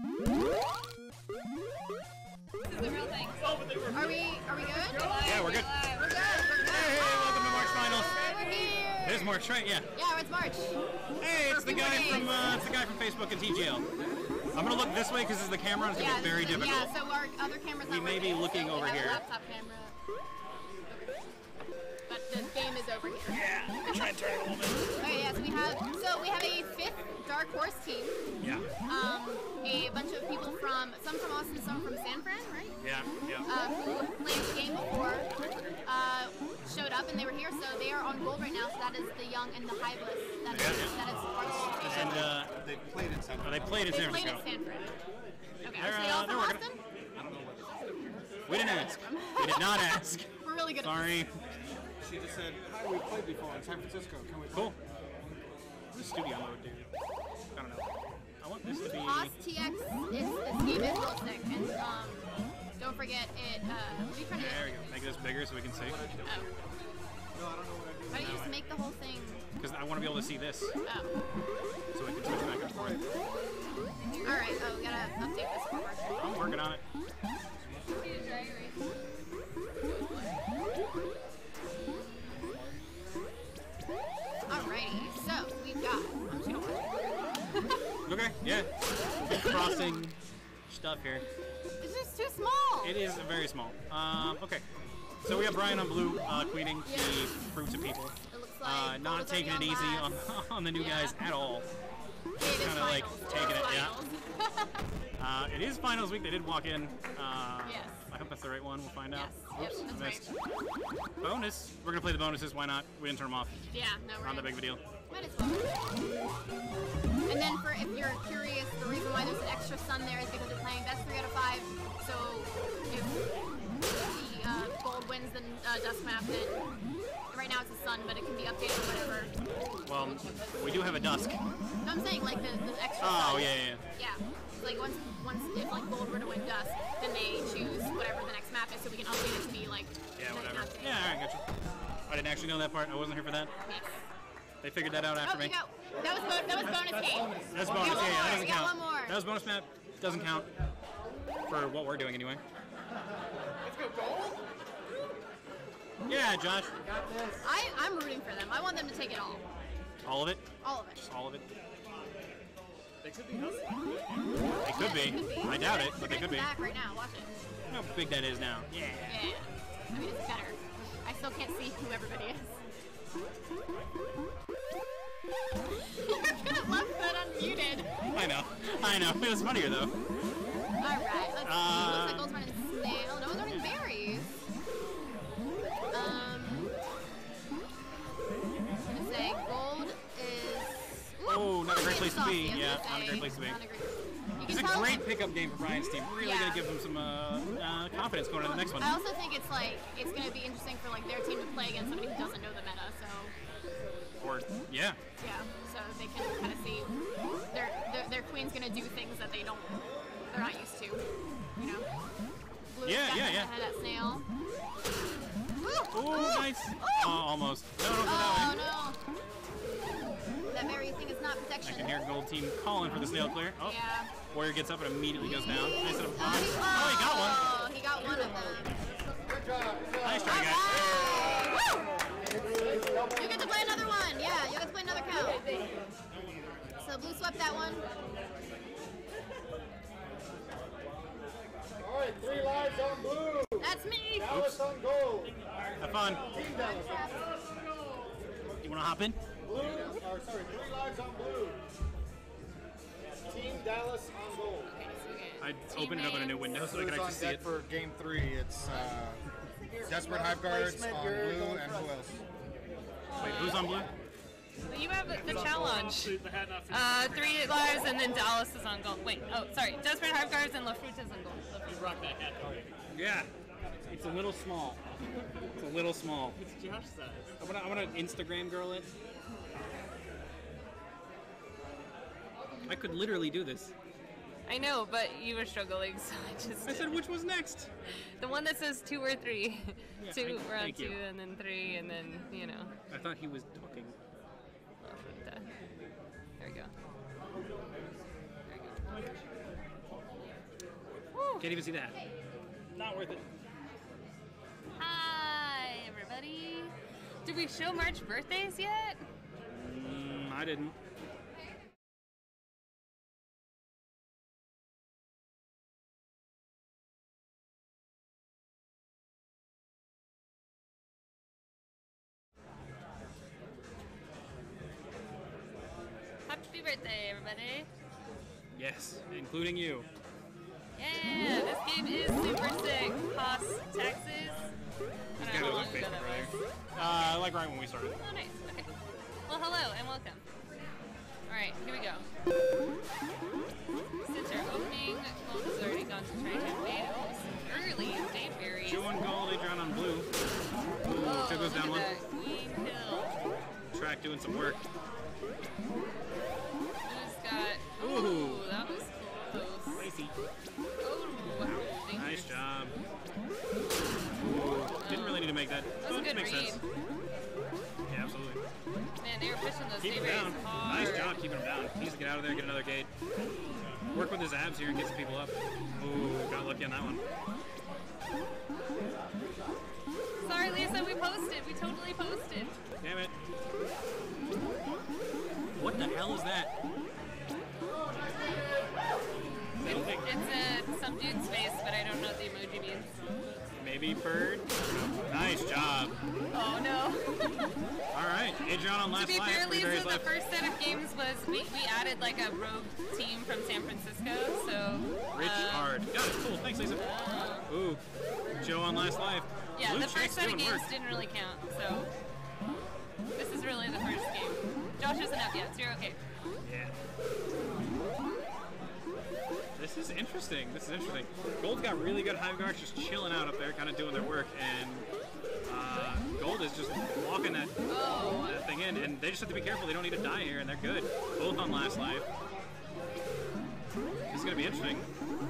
This is the real thing. Are we are we good? Yeah, we're good. We're good. We're good. Hey, welcome to March Finals. We're here. It is March, right? Yeah. Yeah, it's March. Hey, it's the guy from uh, it's the guy from Facebook and TGL. I'm gonna look this way because this is the camera. It's gonna Yeah, be very difficult. Yeah, so our other camera's We may be looking so we over have a here. Laptop camera. But the game is over here. Yeah, try and turn it a little bit. Okay, yeah, so we have so we have a fifth Dark Horse team. Yeah, Um, a bunch of people from some from Austin, some from San Fran, right? yeah, yeah. uh, who played the game before, uh, showed up and they were here, so they are on gold right now. So that is the young and the highbless. That is, Yeah, yeah. that is part of the And uh, They played in San oh, they played in They San played Francisco. at San Fran. Okay, They're, so they uh, all they're from working Austin? We didn't ask. We did not ask. We're really good Sorry. She just said, "Hi, we played before in San Francisco. Can we?" play?" Cool. What studio mode do? This to be. this. TX is this game is real and um, don't forget it. Uh, you trying to There we do? go. Make this bigger so we can see. Oh. No, I don't know what I do. Why don't you just make the whole thing? Because I want to be able to see this Oh. so we can switch back and forth. All right. Oh, we gotta update this. I'm working on it. Okay, yeah. Big crossing stuff here. It's just too small. It is very small. Um, okay. So we have Brian on blue uh, queening Yeah. the fruits of people. It looks like Uh, not taking it easy on, on the new Yeah. guys at all. It is kinda like finals. taking it, yeah. Uh, it is finals week. They did walk in. Uh, Yes. I hope that's the right one. We'll find out. Oops, Yep, missed. Bonus. We're gonna play the bonuses. Why not? We didn't turn them off. yeah, no, Not the in. big of a deal. Might as well. And then for if you're curious, the reason why there's an extra sun there is because they're playing best three out of five. So if the uh, gold wins the uh, dusk map, then right now it's a sun, but it can be updated or whatever. Well, we do have a dusk. No, I'm saying like the, the extra Oh sun. yeah, yeah. yeah. Like once once if like gold were to win dusk, then they choose whatever the next map is, so we can update it to be like Yeah, whatever. Yeah, all right, gotcha. I didn't actually know that part. I wasn't here for that. Yes. They figured that out after Oh, me. you got that was bo- that was bonus game. That's bonus. got one Yeah, yeah, that doesn't count. one more. That was bonus map. Doesn't count for what we're doing anyway. Let's go gold. Yeah, Josh. I I'm rooting for them. I want them to take it all, All of it. all of it. All of it. They could be. They could be. I doubt it, but they They're could be. back right now. Watch it. Look how big that is now. Yeah. Yeah. I mean, it's better. I still can't see who everybody is. Left that unmuted. I know. I know. It was funnier though. All right. Let's Uh, see. Looks like Gold's running snail. No one's running berries. Um. I'm gonna say gold is. Ooh, Oh, not a great place to be. saucy, I was Yeah, not a great place to be. Not a great- You It's a great pickup game for Brian's team. Really Yeah. gonna give him some uh, uh, confidence going well, into the next one. I also think it's like it's gonna be interesting for like their team to play against somebody who doesn't know the meta. So Or yeah. yeah, so they can kind of see their, their their queen's gonna do things that they don't they're not used to. You know. Blue's Yeah, yeah, yeah. head that snail. Oh, nice. Oh, almost. No, no, no, Oh no. That very thing is not protection. I can hear Gold Team calling for the snail clear. Oh, Yeah. Warrior gets up and immediately goes down. Nice Oh, he, Oh, he got one. oh, he got one of them. Good job. Good job. Nice try, guys. Alright! Woo! You get to play another one. Yeah, you get to play another count. So blue swept that one. All right, three lives on blue. That's me. Dallas on gold. Have fun. Team Dallas. You wanna hop in? Blue, or sorry, three lives on blue. Team Dallas on gold. I opened it up in a new window so I can actually see it. for game three? It's uh, Desperate Hive Guards on blue, and who else? Wait, who's on blue? You have the challenge. Uh, three lives and then Dallas is on gold. Wait, oh, sorry. Desperate Hive Guards and Lafrute is on gold. Lafrute. Yeah. It's a little small. It's a little small. It's Josh size. I'm gonna, I'm gonna Instagram girl it. I could literally do this. I know, but you were struggling, so I just. I said which was next. The one that says two or three. Yeah, two, I- we're on two, you. and then three, and then, you know. I thought he was talking. Lafrute. There we go. There we go. Can't even see that. Not worth it. Hi, everybody. Did we show March birthdays yet? Mm, I didn't. Birthday, everybody. Yes, including you. Yeah, this game is super sick. Costs, taxes. I don't Kind know of how like long that was. Uh, like right when we started. Oh, nice. Okay. Well, hello and welcome. All right, here we go. Since our opening, Gold has already gone to try to some early date berries. Joe on gold, Adrian on blue. Ooh, Oh, took us down one. Queen Hill. Track doing some work. Ooh. That was close. Oh, wow. Thank Nice you. job. Ooh, didn't really need to make that. That was oh, a good makes read. sense. Yeah, absolutely. Man, they were pushing those Keep him down. hard. Nice job keeping him down. He needs to get out of there and get another gate. Work with his abs here and get some people up. Ooh, got lucky on that one. Sorry, Lisa, we posted. We totally posted. Damn it. What the hell is that? It's a some dude's face, but I don't know what the emoji means. Maybe bird? Nice job. Oh no. All right, Adrian on last to be fair, Lisa, the left. first set of games was we, we added like a rogue team from San Francisco, so Rich uh, hard. Got it. Cool. Thanks, Lisa. Ooh, Joe on last life. Yeah, Blue the first set of games work. didn't really count, so this is really the first game. Josh isn't up yet, so you're okay. Yeah. This is interesting. This is interesting. Gold's got really good hive guards just chilling out up there, kind of doing their work, and uh, Gold is just walking that, Oh, that thing in, and they just have to be careful. They don't need to die here, and they're good. Both on last life. This is going to be interesting.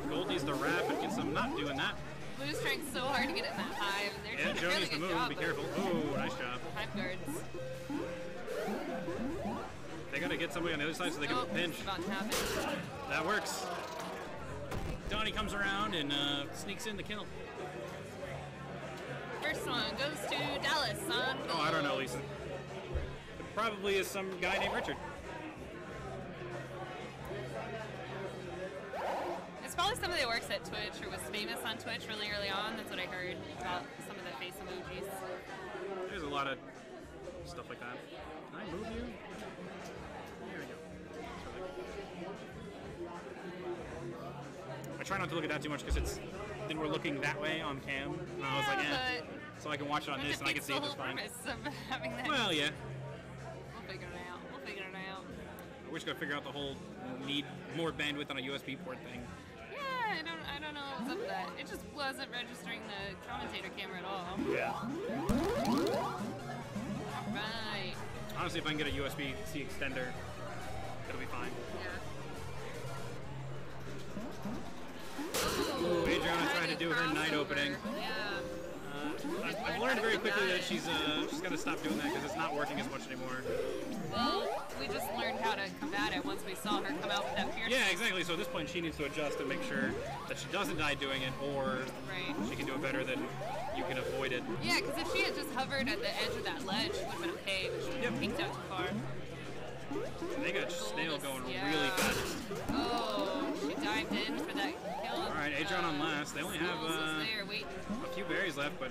Gold needs to wrap and get some not doing that. Blue's trying so hard to get it in that hive, and they're Yeah, doing a really needs to good move. job. Be careful. Oh, nice job. Hive guards. They got to get somebody on the other side so they can Oh, pinch. to happen. That works. Donnie comes around and uh, sneaks in the kill. First one goes to Dallas on Oh, I don't know. Lisa. It probably is some guy named Richard. It's probably somebody that works at Twitch or was famous on Twitch really early on. That's what I heard about some of the face emojis. There's a lot of stuff like that. Can I move you? I try not to look at that too much because it's then we're looking that way on cam, and I was like, Yeah, eh. So I can watch it on this and I can see it just fine. of having that. Well, yeah. we'll figure it out. We'll figure it out. We're just gonna figure out the whole need more bandwidth on a USB port thing. Yeah, I don't, I don't know what's up with that. It just wasn't registering the commentator camera at all. Yeah. All right. Honestly, if I can get a USB C extender, it'll be fine. Yeah. Adriana Trying tried to do her night opening. Yeah. Uh, I've, I've learned very quickly that she's uh, she's gonna stop doing that because it's not working as much anymore. Well, we just learned how to combat it once we saw her come out with that fierce. Yeah, exactly. So at this point, she needs to adjust and make sure that she doesn't die doing it, or Right. she can do it better than you can avoid it. Yeah, because if she had just hovered at the edge of that ledge, she would have been okay, but she Yep. peeked out too far. They got Snail going Yeah. really fast. Oh, she dived in for that kill. All right, Adrian on last. They only have uh, a few berries left, but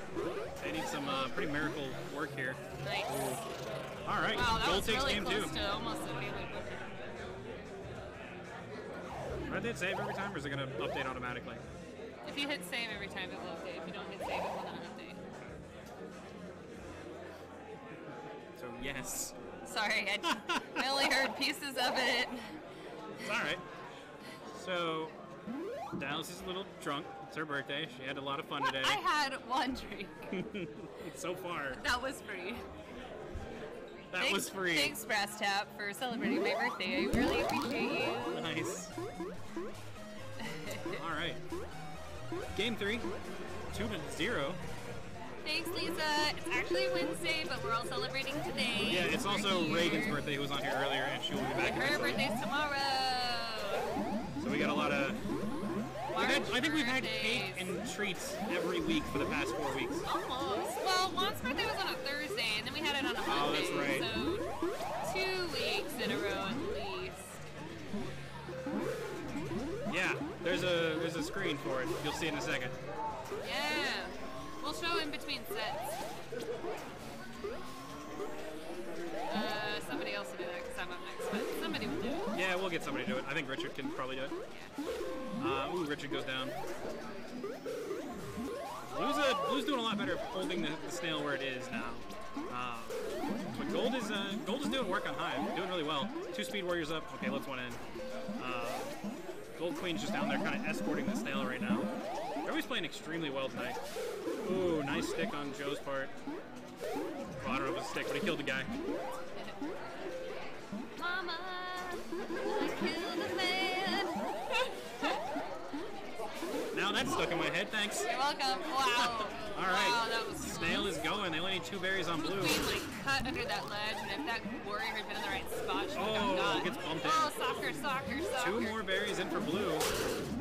they need some uh, pretty miracle work here. Nice. All right, Wow, Gold takes really game close two. to favorite. Are save every time, or is it gonna update automatically? If you hit save every time, it will update. If you don't hit save, it will not update. So yes, Sorry, I, I only heard pieces of it. it's all right. So Dallas is a little drunk. It's her birthday. She had a lot of fun today. I had one drink. so far, That was free. that thanks, was free. Thanks, BrassTap, for celebrating my birthday. I really appreciate you. Nice. All right. Game three, two to zero. Thanks, Lisa. It's actually Wednesday, but we're all celebrating today. Yeah, it's We're also here. Reagan's birthday, who was on here earlier, and she will be back Her eventually. birthday's tomorrow. So we got a lot of. Had I think we've had cake and treats every week for the past four weeks. Almost. Well, Juan's birthday was on a Thursday, and then we had it on a Oh, that's right. So two weeks in a row at least. Yeah, there's a there's a screen for it. You'll see in a second. Yeah. We'll show in between sets. Uh, somebody else will do that because I'm up next, but somebody will do it. Yeah, we'll get somebody to do it. I think Richard can probably do it. Uh, ooh, Richard goes down. Blue's, a, Blue's doing a lot better holding the, the snail where it is now. Um, but Gold is uh, Gold is doing work on high, doing really well. Two Speed Warriors up. Okay, let's one in. Uh, Gold Queen's just down there kind of escorting the snail right now. Everybody's playing extremely well tonight. Ooh, nice stick on Joe's part. I don't know if it's a stick, but he killed the guy. Mama, Now that's stuck in my head, thanks. You're welcome. Wow. All right. Wow, that was Snail is going. They only need two berries on Blue. Queen like cut under that ledge, and if that warrior had been in the right spot, she would have Oh, gets bumped in. Oh, soccer, soccer, soccer. Two more berries in for blue.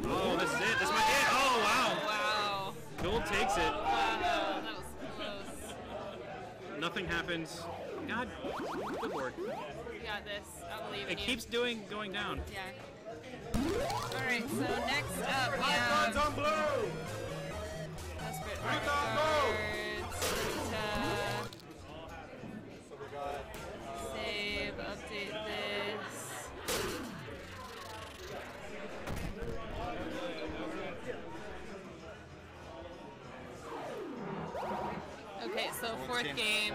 Oh, this is it. This might be it. Oh, wow. Wow. Gold takes it. Wow, that was close. Nothing happens. God, good board. You got this. I believe It you. keeps doing going down. Yeah. All right. So next up we Hive guards have on blue. Desperate Right Guards, Rita, Save, update this. Okay, so fourth game game.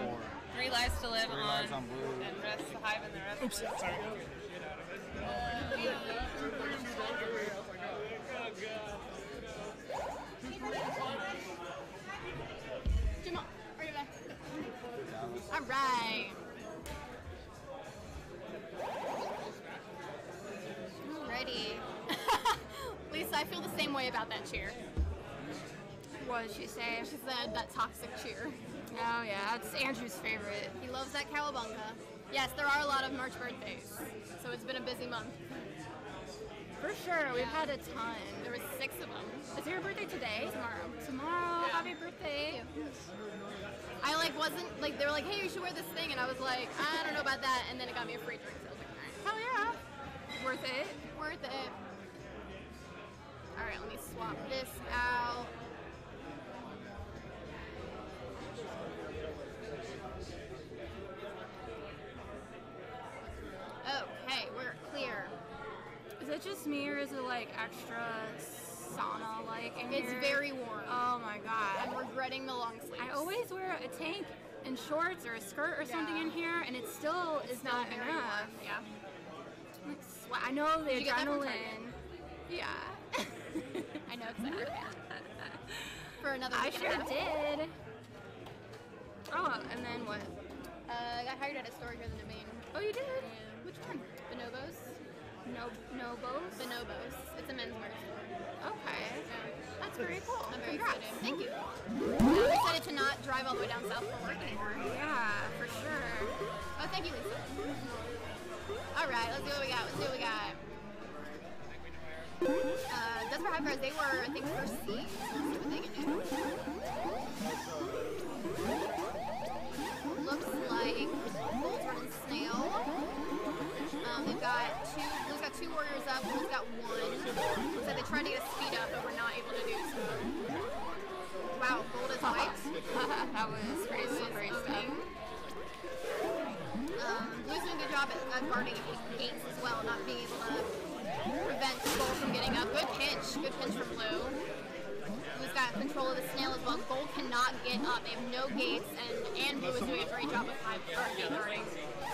Three lives to live Three on, lives on blue. and rest the hive and the rest. Oops, sorry. Jim, are you back? All right. Ready. Lisa, I feel the same way about that cheer. What did she say? She said that toxic cheer. Oh yeah, that's Andrew's favorite. He loves that cowabunga. Yes, there are a lot of March birthdays, so it's been a busy month. For sure, we've had a ton. There was six of them. Is your birthday today? Tomorrow. Tomorrow. Yeah. Happy birthday. I like wasn't like they were like, hey, you should wear this thing, and I was like, I don't know about that, and then it got me a free drink, so I was like, all right, Hell yeah. Worth it. worth it. All right, let me swap this out. Okay, we're clear. Is it just me or is it like extra sauna like It's here? very warm. Oh my god. I'm regretting the long sleeves. I always wear a tank and shorts or a skirt or something in here and it still is Still not very enough. warm. Yeah. Like, sweat. I know the Did you get that from adrenaline. Yeah. I know because I work for another I sure did. Oh, and then what? Uh, I got hired at a store here in the domain. Oh, you did? Yeah. Which one? Bonobos. No, Nobos. Bonobos. It's a menswear store. Okay. Yeah. That's very cool. I'm very Congrats. excited. Thank you. I'm excited to not drive all the way down south for work anymore. Yeah, for sure. Oh, thank you, Lisa. All right, let's see what we got. Let's see what we got. Uh, Desperate Hypers, they were, I think, first seed. Let's see what they can do. Looks like running Snail. Um, they've got two, Blue's got two warriors up, Blue's got one. Like they tried to get a speed up, but we're not able to do so. Wow, Gold is white. that was pretty slippery stuff. Um, Blue's doing a good job at uh, guarding gates as well, not being able to prevent Gold from getting up. Good pinch, good pinch from Blue. Blue's got control of the snail as well. Gold cannot get up. They have no gates, and, and Blue is doing a great job of hive guarding.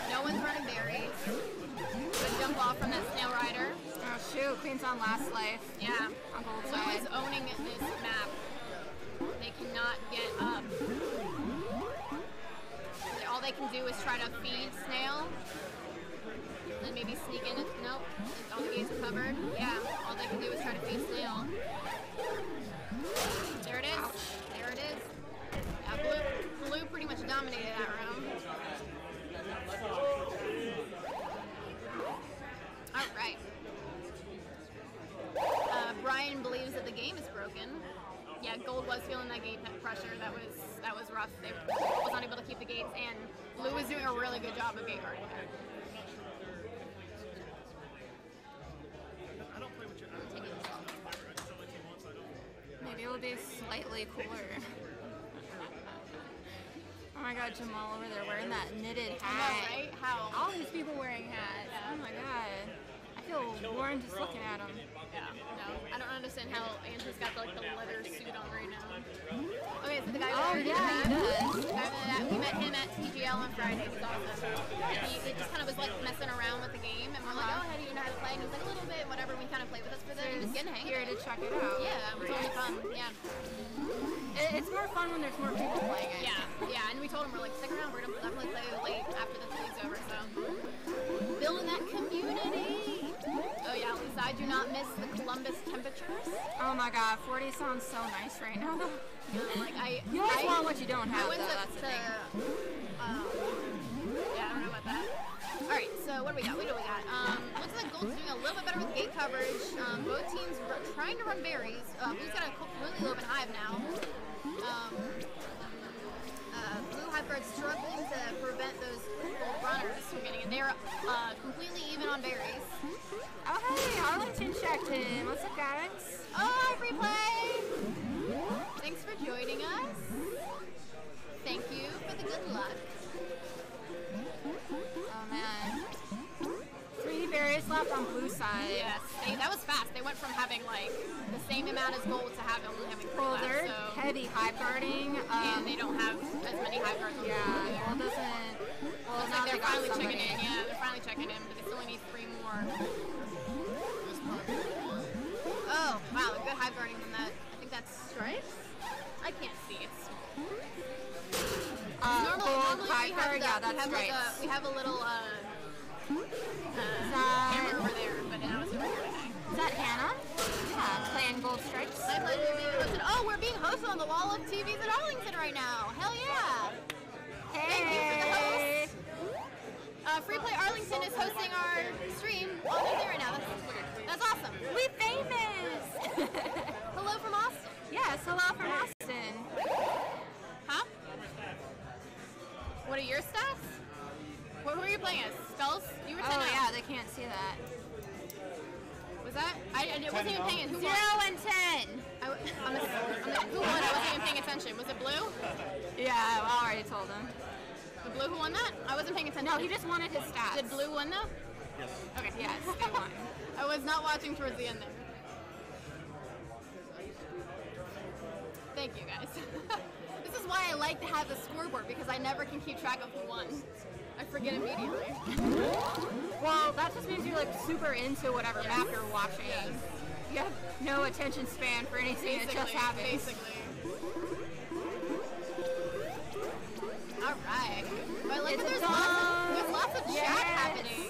No one's running berries. Good jump off from that snail rider. Oh shoot, Queen's on last life. Yeah. On gold Blue side. is owning this map. They cannot get up. All they can do is try to feed Snail. And maybe sneak in. Nope. All the gates are covered. Yeah. All they can do is try to feed Snail. There it is. There it is. Yeah, blue, blue pretty much dominated that round. All right. Uh, Brian believes that the game is broken. yeah, Gold was feeling that gate pressure. That was that was rough. They was unable to keep the gates, and Blue was doing a really good job of gate guarding there. Maybe it'll be slightly cooler. oh my god, Jamal over there wearing that knitted hat. right? How? All these people wearing hats. Oh my god. I feel just looking at them. Yeah, no, I don't understand how Andrew's got like the leather suit on right now. Okay, so the guy Oh, yeah, he does. The guy that we met him at TGL on Friday. It was awesome. He, he just kind of was like messing around with the game, and we're like, Uh-huh. oh, how do you know how to play? And he was like, a little bit, whatever. We kind of played with us for the just getting Here to check it out. Yeah, it was totally fun. Yeah, It- It's more fun when there's more people playing it. yeah, yeah. And we told him we're like, stick around. We're gonna definitely play late after the league's over. So building that community. Oh yeah, Lisa, I do not miss the Columbus temperatures. Oh my god, 40 sounds so nice right now. Like I, You always I, want what you don't I have, went though. to, That's the thing. um, yeah, I don't know about that. All right, so what do we got? What do we got? Um, looks like Gold's doing a little bit better with gate coverage. Um, both teams r- trying to run berries. Uh, Blue's got a really low open hive now. Um, uh, Blue Hive Guard struggling to prevent those runners from getting in. They're uh, completely even on berries. Oh hey, Arlington checked in. What's up, guys? Oh, replay! Thanks for joining us. Thank you for the good luck. Oh man. Three berries left on blue side. Yes, they, that was fast. They went from having like the same amount as gold to having only having three Well, left. So, heavy hive guarding. Um, and they don't have as many hive guards. on yeah. Gold doesn't. They're finally somebody. checking in. Yeah, they're finally checking in, but they still need three more. Oh, wow, a good high burning from that. I think that's stripes. I can't see. It's Uh, normally, gold normally we have, the, yeah, we that's have like a we have a little uh, camera that, over there, but now it's over here is that Hannah? Yeah, playing gold stripes. My pleasure to. Oh, we're being hosted on the wall of TVs at Arlington right now. Hell yeah! Thank you for the Hey. Uh, Free Play Arlington is hosting our stream on there right now. That's weird. That's awesome. We famous. Hello from Austin. yes, hello from Austin. Huh? What are your stats? What were you playing as? Spells? You were 10 Oh yeah, they can't see that. Was that? I, I wasn't even paying. Who Zero won? and ten. I, w- I'm a, I'm a, who won? I wasn't even paying attention. Was it Blue? Yeah, I already told him. The Blue who won that? I wasn't paying attention. No, he just wanted his stats. Did Blue win though? Yes. Okay. Yes, they won. I was not watching towards the end there. Thank you guys. this is why I like to have the scoreboard because I never can keep track of who won. I forget immediately. Well, that just means you're like super into whatever map you're watching. Yes. You have no attention span for anything that just Basically, happens. basically. All right. But like, there's lots, of, there's lots of chat Yes. happening.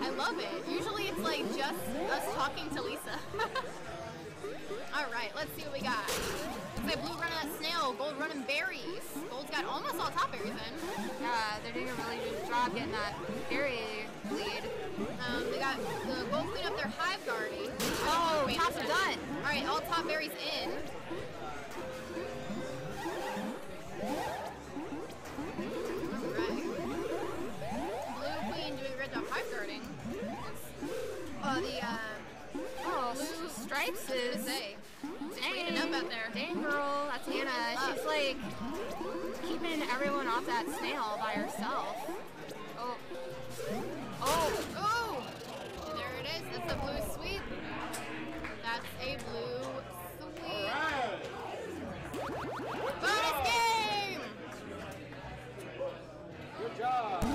I love it. Usually it's like just us talking to Lisa. all right, let's see what we got. Looks like blue running that snail, gold running berries. Gold's got almost all top berries in. Yeah, they're doing a really good job getting that berry lead. Um, they got the gold queen up there hive guarding. Oh, tops are done. All right, all top berries in. Job hive guarding. Oh, the uh, Oh, Blue- stripes I was is gonna say. dang. up out there. Dang girl, that's Hannah. Up. She's like keeping everyone off that snail by herself. Oh, oh, Oh! There it is. That's a blue sweep. That's a blue sweep. Bonus game! Good job.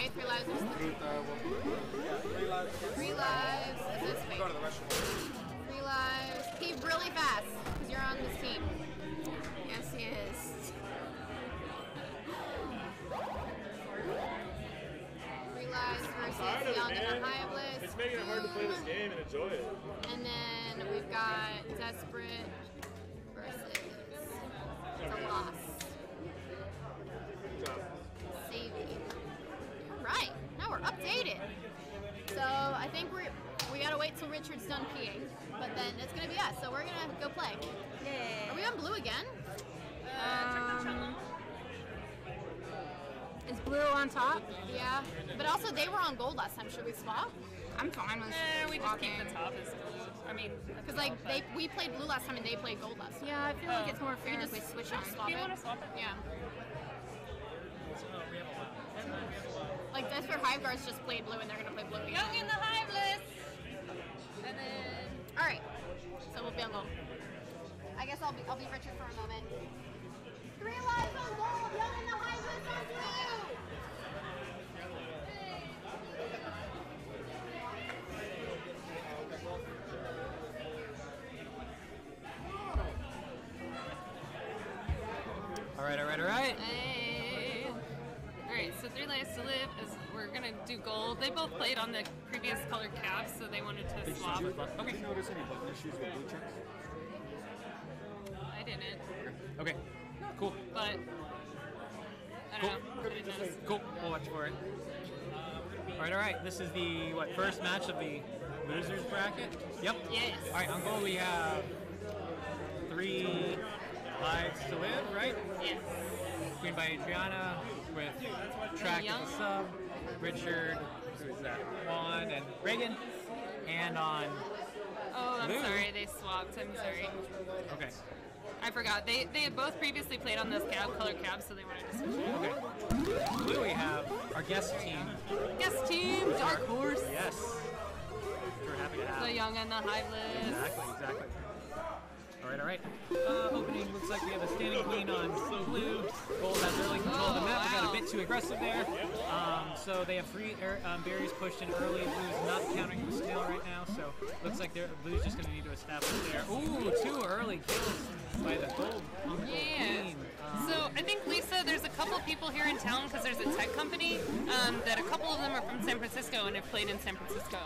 Right? Three lives versus Truth. Uh, three lives. three lives. Is this Go to the restroom. Three lives. Keep really fast, because you're on this team. Yes, he is. Three lives of Young it, and the Hiveless. It's making it hard to play this game and enjoy it. And then we've got Desperate versus Colossus. Good I think we're we gotta wait till Richard's done peeing, but then it's gonna be us. So we're gonna go play. Are we on blue again? Um, is blue on top? Yeah, but also they were on gold last time. Should we swap? I'm fine with Eh, we just keep swapping. the top as blue. I mean, Because like they we played blue last time and they played gold last time. Yeah, I feel like Oh. it's more fair We if we switch swap on. swap Do you it. wanna swap it? Yeah. Like that's where Hive Guards just played blue and they're gonna play blue again. Young and the Hiveless. And then All right, so we'll be on gold. I guess I'll be I'll be Richard for a moment. Three lives on gold, Young and the Hiveless on blue. All right, all right, all right. Hey. Three lives to live is we're gonna do gold. They both played on the previous colored caps, so they wanted to swap. Okay. Did you notice any button issues with blue checks? I didn't, Okay. Cool. but I Cool. don't know. I didn't notice. Cool. We'll watch for it. All right, all right. This is the what first match of the losers bracket. Yep. Yes. All right, on goal we have three lives to live, right? Yes. Queen by Adriana with track Young. as sub, Richard, who is that? Juan and Reagan, and on Oh, I'm Blue. sorry, they swapped. I'm sorry. okay, I forgot. They they had both previously played on this cab color cab, so they wanted to switch it. okay. Blue we have our guest team. Guest team, Dark Horse, Yes. We're happy to have. the Young and the Hiveless. Exactly, exactly. All right, all right. Uh, opening looks like we have a standing queen on blue. Gold has early control of the map. We got a bit too aggressive there. Um, so they have three air, um, barriers pushed in early. Blue's not countering the snail right now, so looks like they're, Blue's just going to need to establish there. Ooh, too early kills by the gold the gold Yeah. queen. So I think Lisa, there's a couple people here in town because there's a tech company um, that a couple of them are from San Francisco and have played in San Francisco,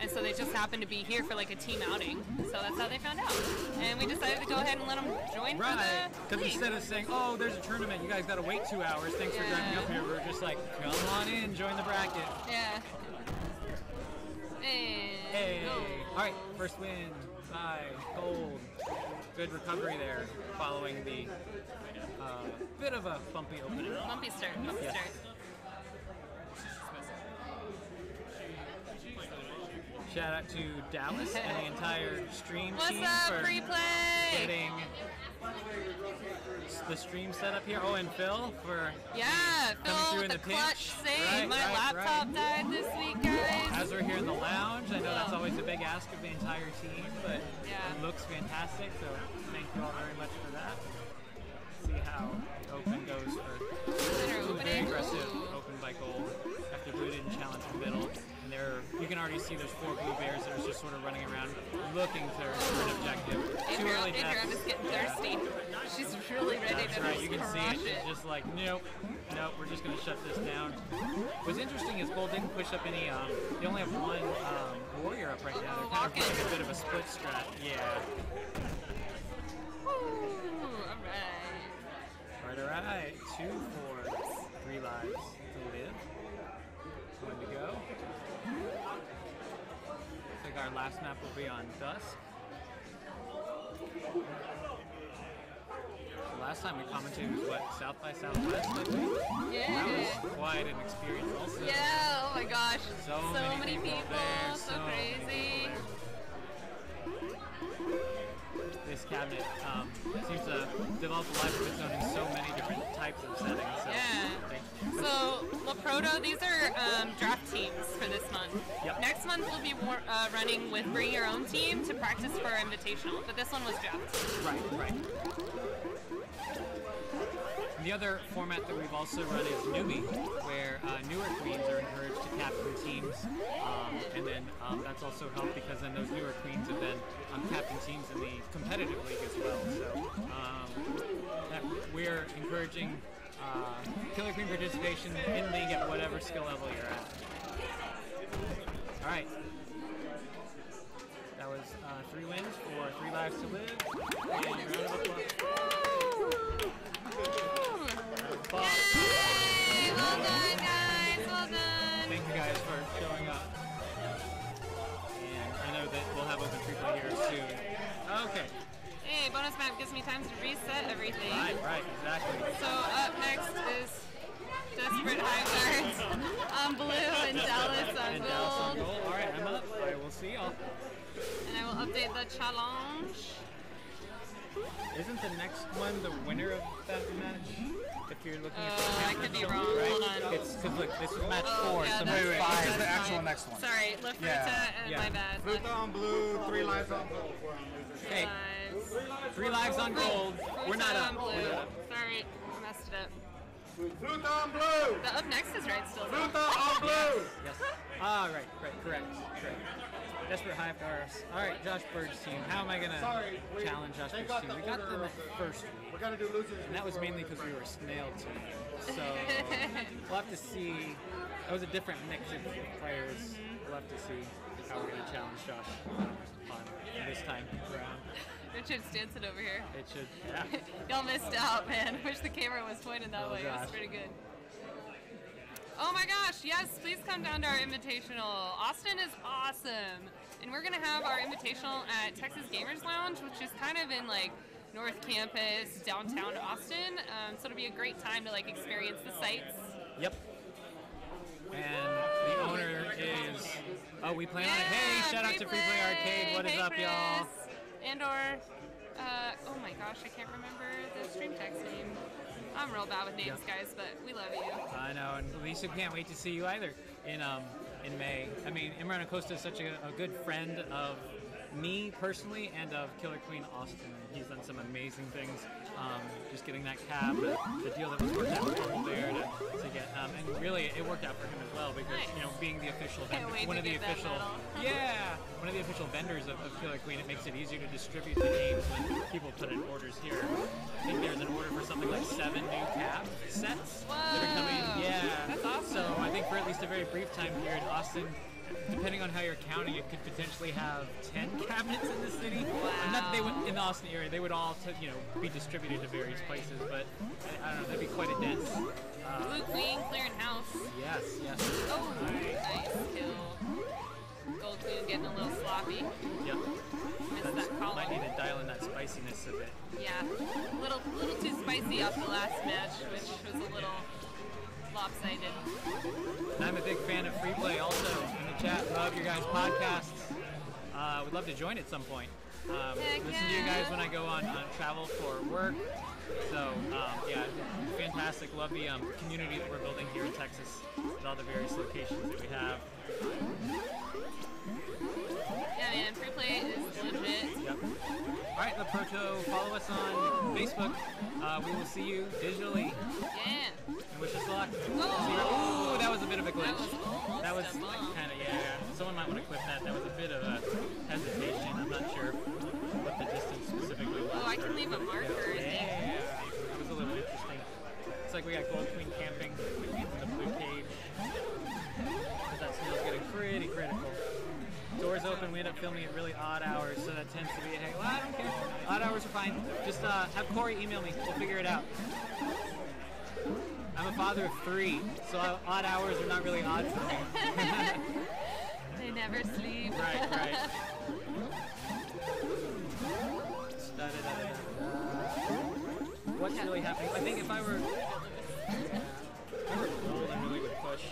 and so they just happened to be here for like a team outing. So that's how they found out, and we decided to go ahead and let them join Right, because instead of saying, "Oh, there's a tournament, you guys got to wait two hours. Thanks for driving up here," we're just like, "Come on in, join the bracket." yeah. Hey. Hey! go. All right, first win by Gold. Good recovery there, following the uh, bit of a bumpy opening. Bumpy start, bumpy Yeah. start. Shout out to Dallas and the entire stream What's team up, for free play? getting the stream set up here. Oh, and Phil for Yeah, coming Phil through with in the the pinch. clutch save. Right, My right, laptop right. died this week, guys. As we're here in the lounge, I know that's always a big ask of the entire team, but Yeah. it looks fantastic. So thank you all very much for that. How open goes for Center very opening. aggressive open by gold after blue didn't challenge the middle. And there, you can already see there's four blue bears that are just sort of running around looking for, an objective. Too Adriana, early Adriana's deaths. getting Yeah. thirsty. She's really ready That's to right, just you can see it. It's just like, nope, nope, we're just going to shut this down. What's interesting is Gold didn't push up any, um, they only have one um, warrior up right now. They're kind of a bit of a split strat. Yeah. Ooh, all right. Right, all right. Two three lives to live. One to go. I think our last map will be on Dusk. The last time we commented was what, South by Southwest, I think? That Yeah. was quite an experience also. Yeah, oh my gosh. So many people there, so, so many crazy. This cabinet um, seems to develop a life of its own in so many different types of settings. So Yeah. So, La Proto, these are um, draft teams for this month. Yep. Next month we'll be war- uh, running with Bring Your Own Team to practice for our invitational, but this one was draft. Right, right. The other format that we've also run is newbie, where uh, newer queens are encouraged to captain teams, um, and then um, that's also helped because then those newer queens have been I'm captain teams in the competitive league as well. So um, we're encouraging uh, Killer Queen participation in league at whatever skill level you're at. All right. That was uh, three wins for three lives to live. And round of applause. Well done, guys. Well done. Thank you guys for showing up. And I know that we'll have open free here soon. Okay. Hey, bonus map gives me time to reset everything. Right, right, exactly. So up next is Desperate Hive Guards on blue and Dallas on And Dallas on gold. All right, I'm up. I will see y'all. And I will update the challenge. Isn't the next one the winner of that match? If you're looking at the Uh, I could be wrong. right? Hold on. It's because look, this is match Oh, four, yeah, so match Wait, wait, five. this is the actual fine. next one. Sorry, La Fruta Yeah. and Yeah. my bad. Fruta on blue, three lives on gold. Okay, Lives. three lives on gold. We're not Fruta up. blue. not up. Sorry, messed it up. Fruta on blue! The up next is right still. though. Fruta on blue! Yes. Ah, right, right, correct, correct. Desperate Hive Guards. All right, Josh Bird's team. How am I gonna Sorry, challenge Josh they team? We got them the- first, We gotta do losers. and that was mainly because we were a snail team. So we'll have to see. That was a different mix of players. Mm-hmm. We'll have to see how we're gonna challenge Josh on this time around. Richard's dancing over here. It should, yeah. Y'all missed out, man. Wish the camera was pointed that Oh, way. It was pretty good. Oh my gosh, yes, please come down to our invitational. Austin is awesome. And we're gonna have our invitational at Texas Gamers Lounge, which is kind of in like North Campus, downtown Austin. Um, so it'll be a great time to like experience the sights. Yep. And the owner is. Oh, we plan on it. Hey, shout out to Free Play Arcade. What is Hey, up, y'all? Chris. And or, uh, oh my gosh, I can't remember the stream text name. I'm real bad with names, guys, but we love you. I know, and Lisa can't wait to see you either in um in May. I mean, Imran Acosta is such a, a good friend of me personally and of Killer Queen Austin. He's done some amazing things. Um, just getting that cab, the, deal that was worked out with BumbleBear to, to get, um, and really it worked out for him as well because Nice. you know being the official vendor, one of the official, yeah, one of the official vendors of, of Killer Queen. It makes it easier to distribute the games when people put in orders here. I think there's an order for something like seven new cab sets that are coming. Yeah, That's awesome. So I think for at least a very brief time here in Austin, depending on how you're counting, it could potentially have 10 cabinets in the city. Uh, Not that they would in the Austin area, they would all, to, you know, be distributed to various places, but I, I don't know, that'd be quite a dense. Uh, Blue Queen clearing house. yes, yes. Oh, nice kill. Gold Queen getting a little sloppy. Yep. Missed that column. Might need to dial in that spiciness a bit. Yeah, a little, little too spicy off the last match, which was a little lopsided. And I'm a big fan of free play also chat. Love your guys' podcasts. Uh, would love to join at some point. Um, listen to you guys when I go on, on travel for work. So um, yeah, fantastic. Love the um, community that we're building here in Texas with all the various locations that we have. Yeah, man, free play is legit. Yep. All right, the Proto, follow us on Facebook. Uh, we will see you digitally. Yeah. And wish us luck. Oh. Ooh, that was a bit of a glitch. That was almost That was a like kind of yeah. Someone might want to clip that. That was a bit of a hesitation. I'm not sure what the distance specifically was. Oh, I can leave a marker, Yeah, it was a little interesting. It's like we got Gold Queen camping in the blue cage. But that snail's getting pretty critical. Doors open, we end up filming at really odd hours, so that tends to be, hey, well, I don't care. Odd hours are fine. Just uh, have Corey email me. We'll figure it out. I'm a father of three, so odd hours are not really odd for me. They never sleep. right, right. Da-da-da-da-da. What's really happening? I think if I were, if I were gold, I really would push.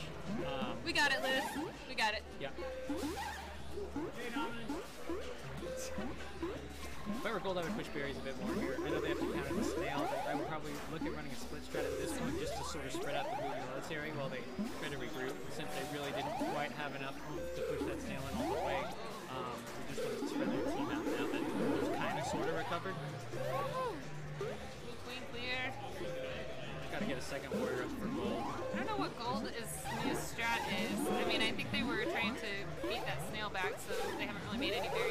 Um, We got it, Liz. We got it. yeah. If I were gold, I would push berries a bit more here. I know they have to counter the snail, but I would probably look at running a split strat at this point just to sort of spread out the moving military while they try to regroup. Since they really didn't quite have enough to push that snail in all the way, um, we just want to spread their team out now that it's kind of sort of recovered. Queen clear. Gotta get a second warrior up for gold. I don't know what gold is new strat is. I mean, I think they were trying to beat that snail back, so they haven't really made any berry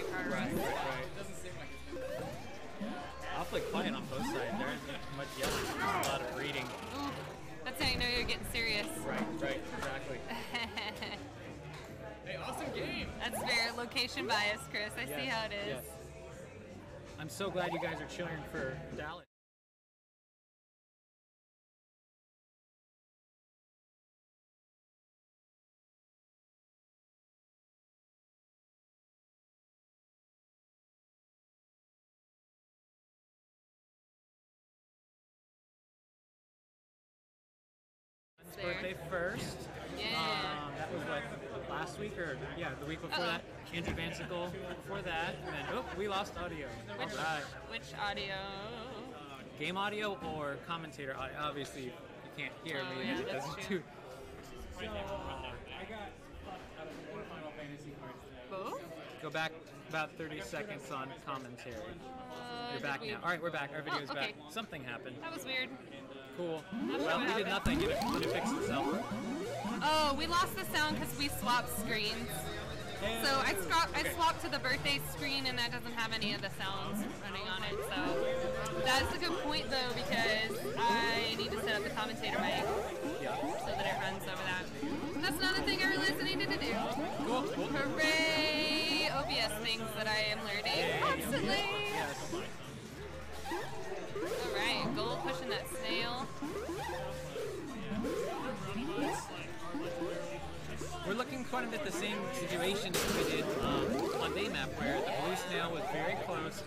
location bias, Chris. I see how it is. yes. I'm so glad you guys are cheering for Dallas. Birthday first. Yeah. Um, that was what last week or yeah, the week before Uh-oh. that. Andrew Vansicle before that, and then oh, we lost audio. Which, right. which audio? Game audio or commentator audio? Obviously, you can't hear Oh, me. yeah, that's doesn't true. do- So, uh, I got four Final Fantasy cards today. Both? Go back about 30 seconds on commentary. Uh, You're did back we- now. All right, we're back. Our video's Oh, okay. back. Something happened. That was weird. Cool. Well, we did happened. nothing. It, did it fix itself? Oh, we lost the sound because we swapped screens. So I, scro- I swapped to the birthday screen and that doesn't have any of the sounds running on it. So that's a good point though because I need to set up the commentator mic so that it runs over that. That's another thing I realized I needed to do. Hooray! OBS things that I am learning constantly. All right, gold pushing that snail. Kind of at the same situation as we did um, on Daymap, where the blue snail was very close.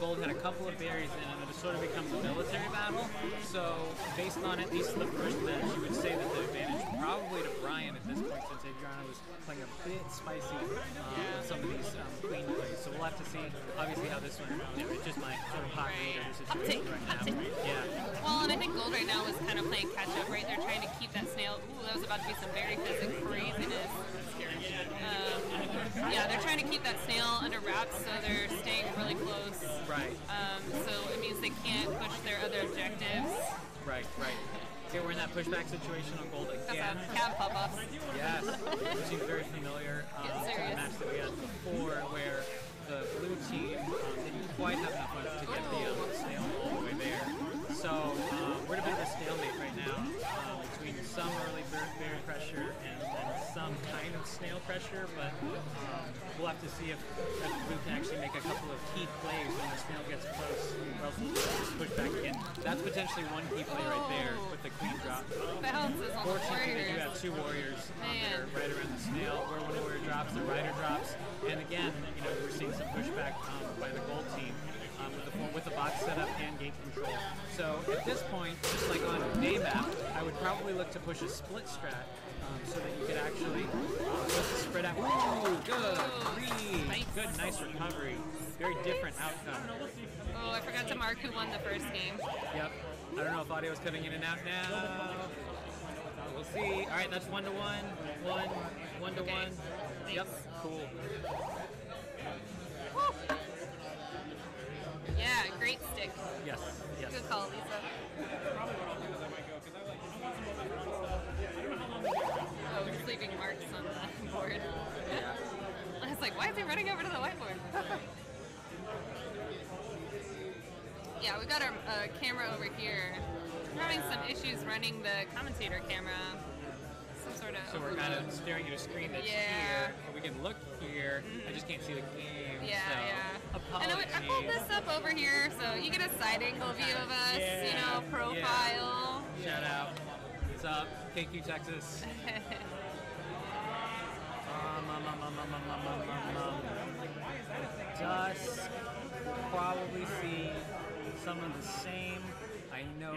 Gold had a couple of berries in, it, and it sort of becomes a military battle. So, based on at least the first match, you would say that the advantage probably to Brian at this point, since Adriana was playing a bit spicy um, with some of these um, queen plays. So we'll have to see, obviously, how this one. You know, it's just my sort of hot Right. reader situation right now. Yeah. Well, and I think Gold right now is kind of playing catch up, right? They're trying to keep that snail. Ooh, that was about to be some very physics craziness. Yeah, they're trying to keep that snail under wraps, so they're staying really close. Right. Um, so it means they can't push their other objectives. Right. Right. Okay, we're in that pushback situation on Gold That's again. a cat pop ups. Yes, it seems very familiar um, to the match that we had before, where the blue team um, didn't quite have enough pressure, but um, we'll have to see if, if can actually make a couple of key plays when the snail gets close, or else we'll just push back again. That's potentially one key play right there with the queen drop. Bounces on the Fortunately, they do have two warriors Man. are right around the snail. Where one warrior drops, the rider drops, and again, you know, we're seeing some pushback um, by the gold team um, with the with the box setup and gate control. So at this point, just like on day map, I would probably look to push a split strat. Um, so that you could actually um, just spread out. Ooh, good, good, nice recovery. Very different outcome. Oh, I forgot to mark who won the first game. Yep. I don't know if audio is coming in and out now. We'll see. All right, that's one to one. One, one to Okay. one. Yep. Cool. Yeah, great stick. Yes. Yes. Good call, Lisa. Like, why is he running over to the whiteboard? yeah, we got our uh, camera over here. We're having some issues running the commentator camera. Some sort of. So we're kind of staring at a screen that's Yeah. here, but we can look here. I just can't see the game. Yeah, so yeah. And I, I pulled this up over here, so you get a side angle view of us, Yeah. you know, profile. Shout out. What's up? KQ Texas. Dusk probably see some of the same. I know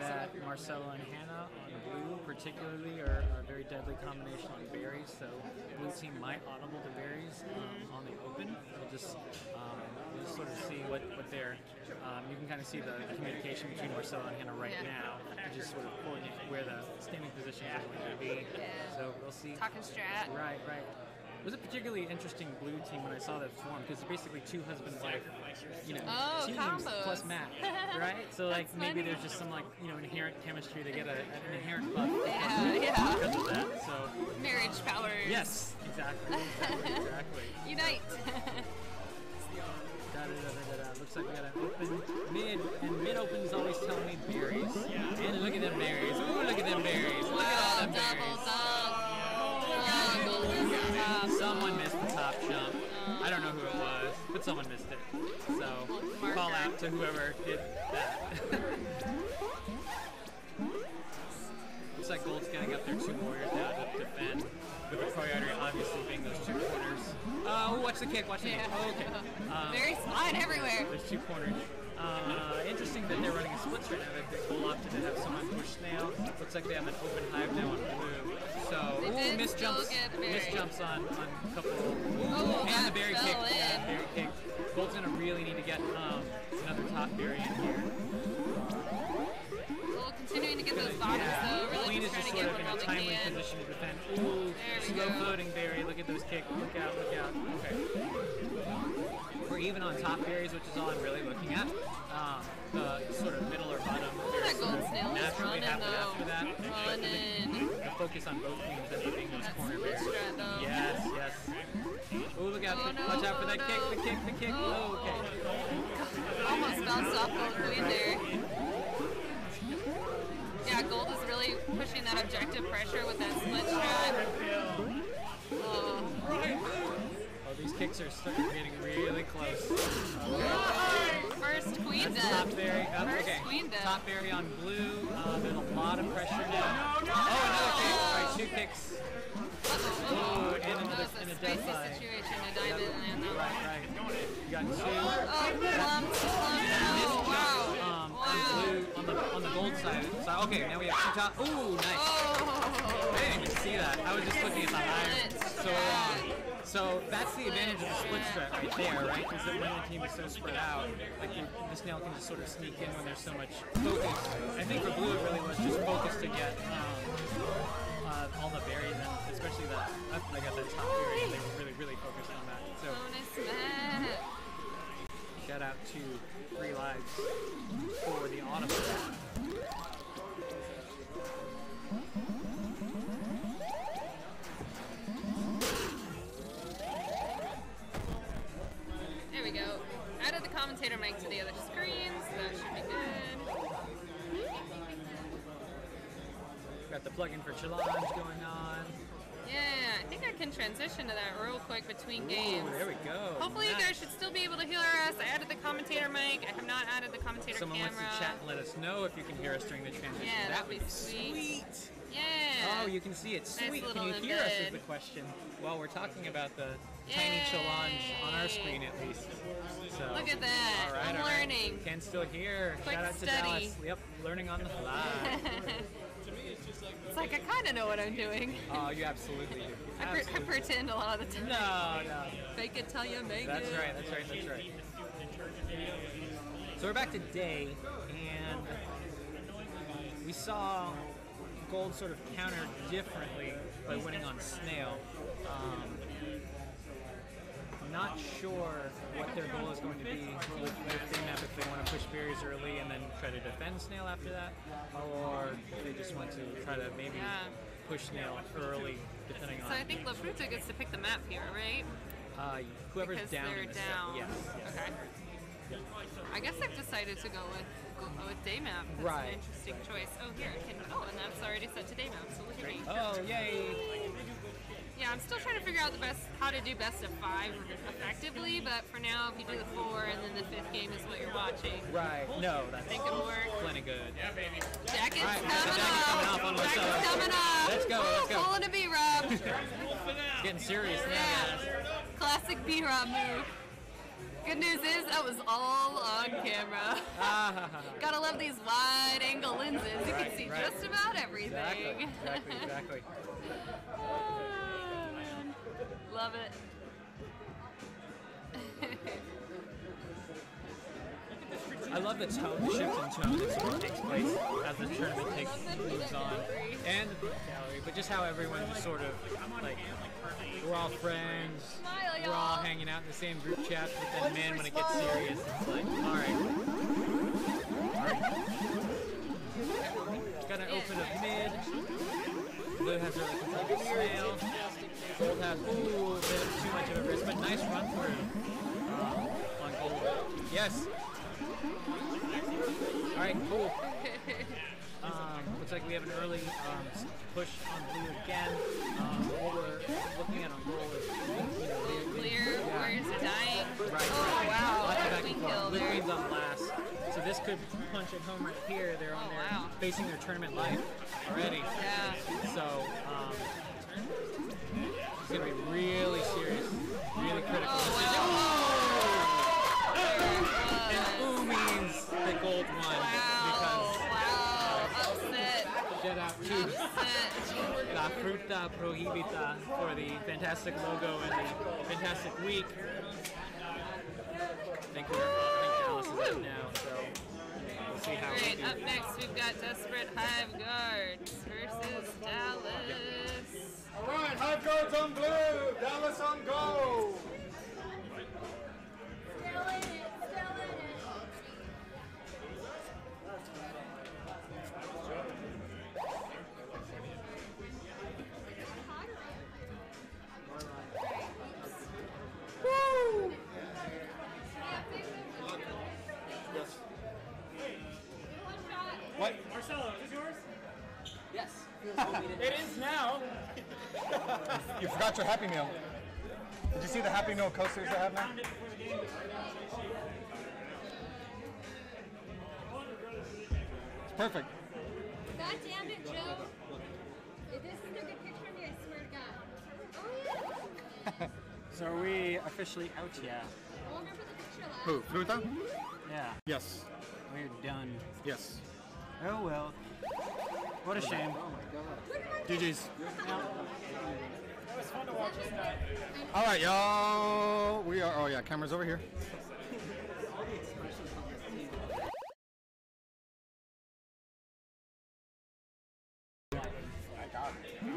that Marcelo and Hannah on blue particularly are, are a very deadly combination on berries, so blue team might audible the berries um, on the open. We'll just, um, we'll just sort of see what, what their um, you can kind of see the communication between Marcelo and Hannah right Yeah. now. Just sort of coordinate where the standing positions are going to be. Yeah. So we'll see. Talking strat. Right, right. It was a particularly interesting blue team when I saw that form because it's basically two husband wife, you know, Oh, teams combos. plus Matt, right? So like maybe funny. there's just some like you know inherent chemistry. They get a, an inherent buff Yeah, yeah. because of that. So Marriage powers. yes, exactly, exactly, exactly. Unite. Da, da, da, da, da, da. Looks like we got an open mid, and mid opens always tell me berries. Yeah. And look at them berries. Ooh, look at them berries. Look at all wow, them berries. Double dunk. Someone missed the top jump. I don't know who it was, but someone missed it. So call out to whoever did that. Looks like Gold's getting up there two warriors now Uh, oh, watch the kick, watch the kick. Yeah. Oh, okay. Um, Very spine everywhere. there's two corners. Uh, interesting that they're running a splits right now. They, pull opted to have someone push snail. Looks like they have an open hive now on blue. So, ooh, miss jumps, miss jumps on, on a couple. Ooh, Oh, and the berry kick. in. Yeah, berry kick. Gold's gonna really need to get um, another top berry in here. Well, continuing to get those bottoms though. Really Queen is just just sort get of in a timely position to defend. Ooh, slow go. floating berry. Look at those kicks. Look out, look out. Even on top berries, which is all I'm really looking at. Um, the sort of middle or bottom. Oh, berries that gold snail naturally happen though. after that. Running. The focus on both queens and being those That corner berries. Yes, yes. Oh, look out. Oh, no, Watch out for oh, that kick, the kick, the kick. Oh, okay. Almost bounced off Gold Queen there. Yeah, Gold is really pushing that objective pressure with that split strat. Kicks are starting getting really close. First Queen That's top death. berry. Oh, First okay. queen death. Top berry on blue. Uh, there's a lot of pressure now. Oh, another kick. All right, two kicks. Uh-oh, Ooh, and That another was a and a spicy situation. A diamond and that Right, one. right. You got two. Oh, clumps, clumps. Oh, wow. Um, Wow. on blue on the on the gold side. So okay, now we have two top. Ooh, nice. Oh. I didn't even see that. I was just looking at the iron. Split So long. So that's the advantage of the split strat right there, right? That when the team is so spread out, like the, the snail can just sort of sneak in when there's so much focus. I think for blue it really was just focus to get um, uh, all the berries and especially that I got that top berry. They were really really focused on that. So shout out to Three Lives for the audible. To the other screen, so that should be good. Got the plugin for challenge going on. Yeah, I think I can transition to that real quick between games. There we go. Hopefully you guys should still be able to hear us. I added the commentator mic. I have not added the commentator Someone camera. wants to chat and let us know if you can hear us during the transition. Yeah, that that'd be be sweet. sweet. Yeah. Oh, you can see it. Sweet. little can you hear us? Is the question. While we're talking about the tiny challenge on our screen, at least. So. Look at that. All right, I'm all right. learning. Can still here. Quick Shout out to study. Dallas. Yep, learning on the fly. It's like I kind of know what I'm doing. oh, you absolutely do. I, per- I pretend a lot of the time. No, no. Fake it till you make That's it. right, that's right, that's right. So we're back today, and we saw Gold sort of counter differently by winning on Snail. Um, not sure what their goal is going to be with, with map if they want to push berries early and then try to defend Snail after that, or if they just want to try to maybe Yeah. push Snail early, depending on So I think La Fruta gets to pick the map here, right? uh, whoever's because down. they're in the set. down. Yes. yes. Okay. I guess I've decided to go with go with Daymap. That's Right. an interesting choice. Oh, here I can. Oh, and that's already set to Daymap. So look at me. Oh, yay! Yeah, I'm still trying to figure out the best how to do best of five effectively. But for now, if you do the four and then the fifth game is what you're watching, Right. No, that's think it work. plenty good. Jacket's All right, coming Jacket's up. coming up on the Jacket's side. coming up. Let's go, Woo, let's go. Pulling a B-Rob. Getting serious now. Yeah. Classic B-Rob move. Good news is that was all on camera. Ah, Gotta love these wide angle lenses. You Right, can see right. just about everything. exactly, exactly, exactly. Love it. I love the tone, the shift in tone that sort of takes place as the tournament takes moves on, and the gallery, but just how everyone just sort of like we're all friends, we're all hanging out in the same group chat, but then man, when it gets serious, it's like, all right, all right. Got an open of mid. Blue has really controlled the snail. Gold has ooh, a bit of too much of a risk, but nice run through uh, on gold. Yes. All right, cool. Um, looks like we have an early um, push on blue again. Um, what we're looking at on goal is, you know, they, Clear, yeah. are dying. Right, Oh, right. wow. Lots of That's back and forth. kill Blue there. Queen's on last. So this could punch it home right here. They're on Oh, their wow. facing their tournament life already. Yeah. So it's gonna be really serious, really critical. Oh, wow. And ooh means the gold won Wow. Wow. Upset. because shout out to Upset. La Fruta Prohibita for the fantastic logo and the fantastic week. I think we're, I is up now, so we'll see how we Great. Up next, we've got Desperate Hive Guards versus Dallas. All right, Hive Guards on blue, Dallas on gold. Still in it, You forgot your Happy Meal. Did you see the Happy Meal coasters they have now? It's perfect. God damn it, Joe. If this isn't a good picture of me, I swear to God. Oh, yeah. So are we officially out yet? Oh, remember the picture? Who? Fruta? Yeah, Yes. we're done. Yes. Oh well. What a shame. GG's. Now, All right, y'all. We are. Oh yeah, camera's over here.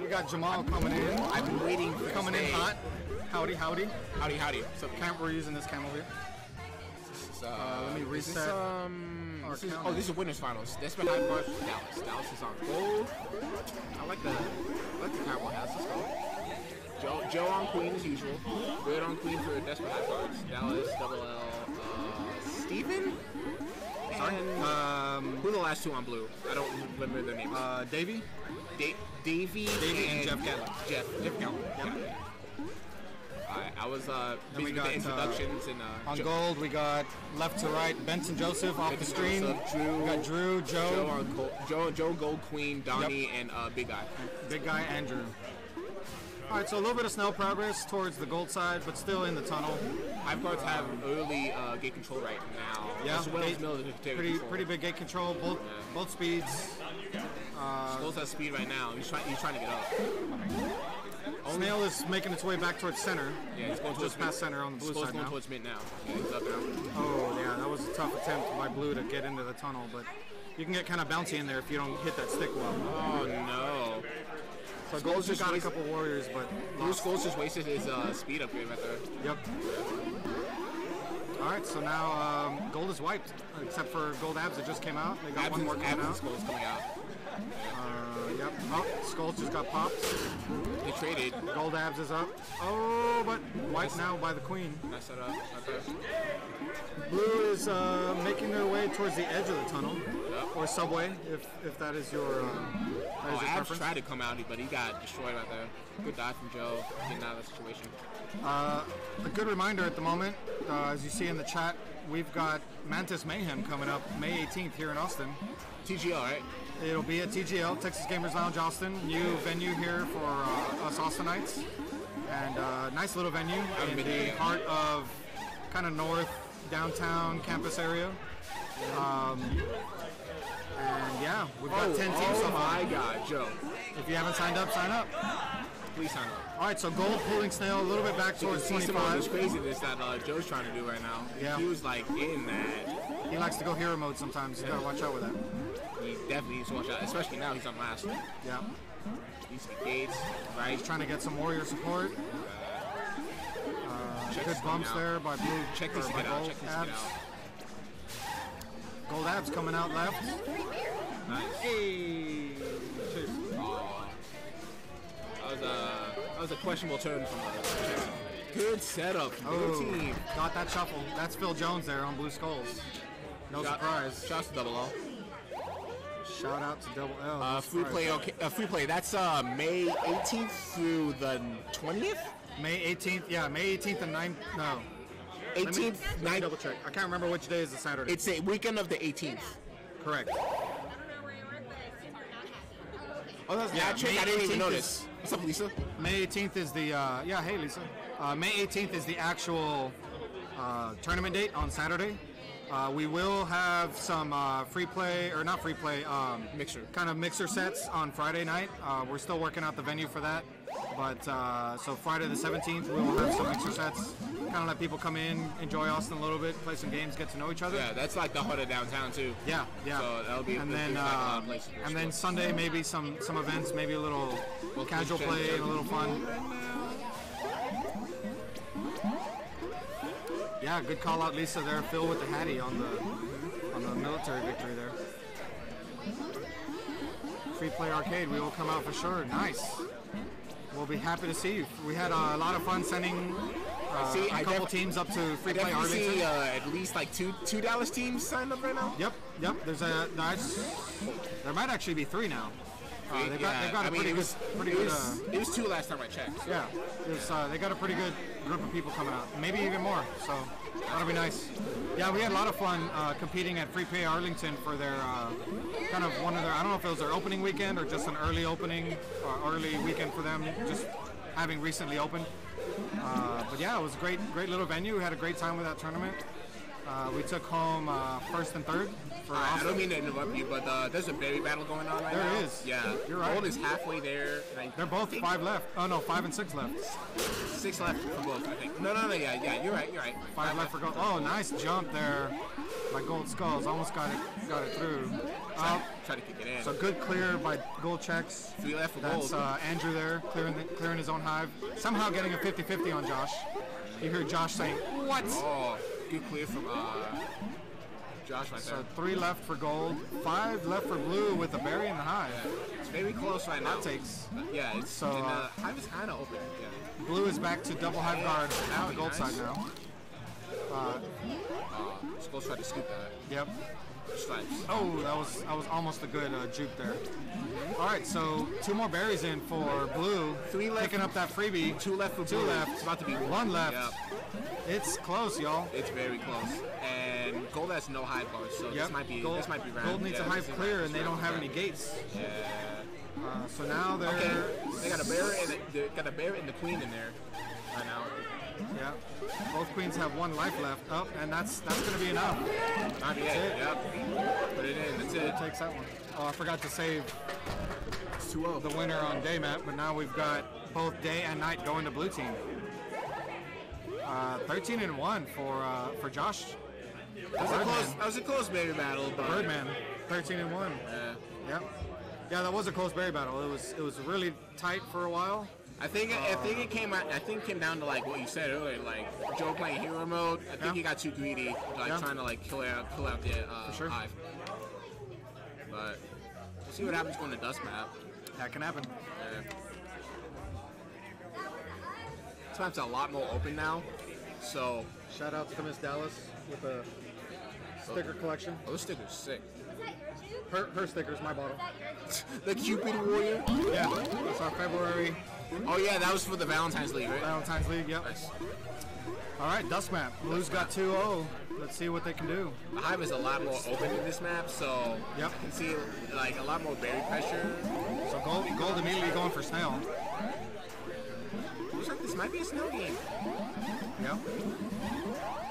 We got Jamal coming in. I've been waiting for Coming in hot. Howdy, howdy. Howdy, howdy. So cam- we're using this camera here. Is, uh, Uh, let me is this, reset um, this is, oh, this is winners finals. Hive Guard, Dallas. Dallas is on gold. I like the, I like the Cowboy house. Let's go. Joe, Joe on Queen as usual. Good on Queen for Desperate Hive Guards. Dallas, double L. Uh, Steven? Sorry. And Um, who are the last two on blue? I don't remember their names. uh, Davey. Da- Davey, Davey and Jeff Gatlin. Jeff. Jeff. Yep. Alright, I was uh, Then we busy with the got, uh, introductions and uh, On Jo- gold, we got left to right Benson Joseph off the screen. Joseph, Drew, we got Drew, Joe Joe, on Joe, Joe Gold Queen, Donnie, and uh, Big Guy. big guy Andrew. All right, so a little bit of snow progress towards the gold side, but still in the tunnel. Guards have early uh, gate control right now, Yeah, as well as gate- military Pretty control. pretty big gate control, both both speeds. Skulls has speed right now. He's trying. He's trying to get up. Snail is making its way back towards center. Yeah, he's going towards just past mid. center on the blue Skull's side going now. towards mid now. Yeah, he's up now. Oh yeah, that was a tough attempt by blue to get into the tunnel, but you can get kind of bouncy in there if you don't hit that stick well. Oh no! So gold's just got a couple warriors, but lost. Skulls just wasted his uh, speed upgrade right there. Yep. All right, so now um, gold is wiped, except for gold abs that just came out. They got Abs one more coming out. Coming out. Uh, yep. Oh, skulls just got popped. He traded. Gold abs is up. Oh, but wiped now by the queen. Nice setup. Blue is uh, making their way towards the edge of the tunnel, Yep. or subway, if if that is your. Uh, that Oh, is your Abs preference. tried to come out, but he got destroyed right there. Good dive from Joe. Getting out of the situation. Uh, a good reminder at the moment, uh, as you see in the chat, we've got Mantis Mayhem coming up May 18th here in Austin. TGL, right? It'll be at TGL, Texas Gamers Lounge Austin, new venue here for uh, us Austinites. And uh, nice little venue in the heart of kind of north downtown campus area. Um, and yeah, we've got 10 teams oh so far. my God, Joe. If you haven't signed up, sign up. Please sign up. All right, so gold pulling snail a little bit back towards see some of this craziness that uh, Joe's trying to do right now. Yeah. He was like in that. He likes to go hero mode sometimes. You gotta watch out with that. He definitely needs to watch out, especially now he's on last. Yeah. These gates, right? He's trying to get some warrior support. Uh, good bumps out. there by blue. Check this or by out. gold Check this abs. out. Gold abs coming out left. Nice. Hey. Cheers. That was a that was a questionable turn from us. Good setup. Good Oh, team. got that shuffle. That's Phil Jones there on Blue Skulls. No Shot- surprise. Shots to double O. Shout out to Double L. Uh, free play, okay, uh, free play. That's uh, May 18th through the 20th. May 18th. Yeah, May 18th and 9th. No. Let me, 18th, let me 9th. double check. I can't remember which day is the Saturday. It's a weekend of the 18th. correct. Oh, that's Yeah, yeah, trick. I didn't even notice. is- What's up, Lisa? May 18th is the uh, yeah. Hey Lisa. Uh, May 18th is the actual uh, tournament date on Saturday. Uh, we will have some uh, free play or not free play um, Mixer. kind of mixer sets on Friday night. Uh, we're still working out the venue for that, but uh, so Friday the 17th we will have some mixer sets. Kind of let people come in, enjoy Austin a little bit, play some games, get to know each other. Yeah, that's like the heart of downtown too. Yeah, yeah. So that'll be- and there's then like a lot uh, of places and then. Sunday maybe some some events, maybe a little Well, casual play and a little fun. Yeah, good call out, Lisa. There, Phil with the Hattie on the on the military victory there. Free play arcade, we will come out for sure. Nice. We'll be happy to see you. We had uh, a lot of fun sending uh, See, a I couple teams up to free play Arlington. see uh, at least like two two Dallas teams signed up right now. Yep, yep. There's a nice. There might actually be three now. Uh, they've got, Yeah, they've got a I mean, pretty it good, pretty it good. was, Uh, it was two last time I checked. so- yeah, uh, they got a pretty good group of people coming out. Maybe even more. So that'll be nice. Yeah, we had a lot of fun uh, competing at Free Play Arlington for their uh, kind of one of their. I don't know if it was their opening weekend or just an early opening or early weekend for them, just having recently opened. Uh, but yeah, it was a great, great little venue. We had a great time with that tournament. Uh, we took home uh, first and third for I, I don't mean to interrupt you, but uh, there's a baby battle going on right There now. is. Yeah, You're right. Gold is halfway there. I They're both five left. Oh no, five and six left. Six left for both, I think. No, no, no. Yeah, yeah. You're right. You're right. Five left for gold. Oh, nice jump there by Gold Skulls. Almost got it, got it through. Uh, Try to kick it in. so good clear by Gold Checks. Three left for That's gold. uh, Andrew there, clearing the, clearing his own hive. Somehow getting a 50-50 on Josh. You hear Josh saying, "What?" oh, good clear from uh, Josh right there. So three left for gold, five left for blue with a berry in the hive. It's very close right now. That takes. Yeah, it's So, and, uh, uh, hive is kind of open. Yeah. Blue is back to double hive guard on the gold nice. side now. Uh, Skulls tried to scoop that. Yep. Stripes. Oh, that was that was almost a good uh, juke there. All right, so two more berries in for blue. Three left. Picking up that freebie. Two left for Two blue. left. It's about to be One left. Yep. It's close, y'all. It's very close. And gold has no high bars, so Yep. this might be gold, this might be round. gold needs yeah, a high clear, and they don't have round. any gates. Yeah. Uh, so now they're Okay. They got a bear and a, they got a bear and the queen in there right now. Yeah. Both queens have one life left. Oh, and that's that's gonna be enough. That's it. Yep. Put it in. That's it. Takes that one. Oh, I forgot to save the winner on day map, but now we've got both day and night going to blue team. Uh, 13 and one for uh, for Josh. That was, a close, that was a close berry battle, but Birdman, 13 and one. uh, Yep. Yeah, that was a close berry battle. It was it was really tight for a while. I think I think it came out. I think it came down to like what you said earlier, like Joe playing hero mode. I think Yeah. he got too greedy, like Yeah. trying to like kill out kill out the uh, For sure. hive. But we'll see what happens going to dusk map. That can happen. Uh, this map's a lot more open now, so Shout out to Miss Dallas with a sticker collection. oh, this sticker's sick. Her, her stickers, my bottle. the Cupid Warrior. Yeah, that's our February Oh yeah, that was for the Valentine's League, right? Valentine's League. Yep. Nice. All right, dusk map. Blue's got 2-0. Let's see what they can do. The hive is a lot more open in this map, so Yep. you can see like a lot more berry pressure. So gold, gold immediately going for snail. Looks like this might be a snail game. Yep.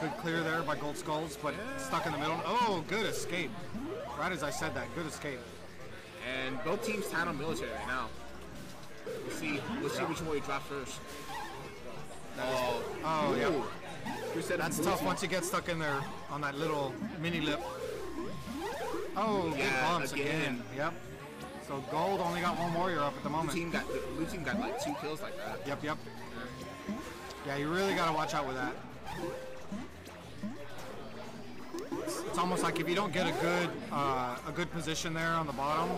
Good clear there by Gold Skulls, but stuck in the middle. Oh, good escape. Right as I said that, good escape. And both teams tied on military right now. We'll see. We'll see which one we drop first. Oh, Oh, yeah. That's tough once you get stuck in there on that little mini lip. Oh, Yeah, bumps again. again. Yep. So gold only got one warrior up at the Blue moment. team got the blue team got like two kills like that. Yep, yep. Yeah, you really gotta watch out with that. It's, almost like if you don't get a good uh, a good position there on the bottom,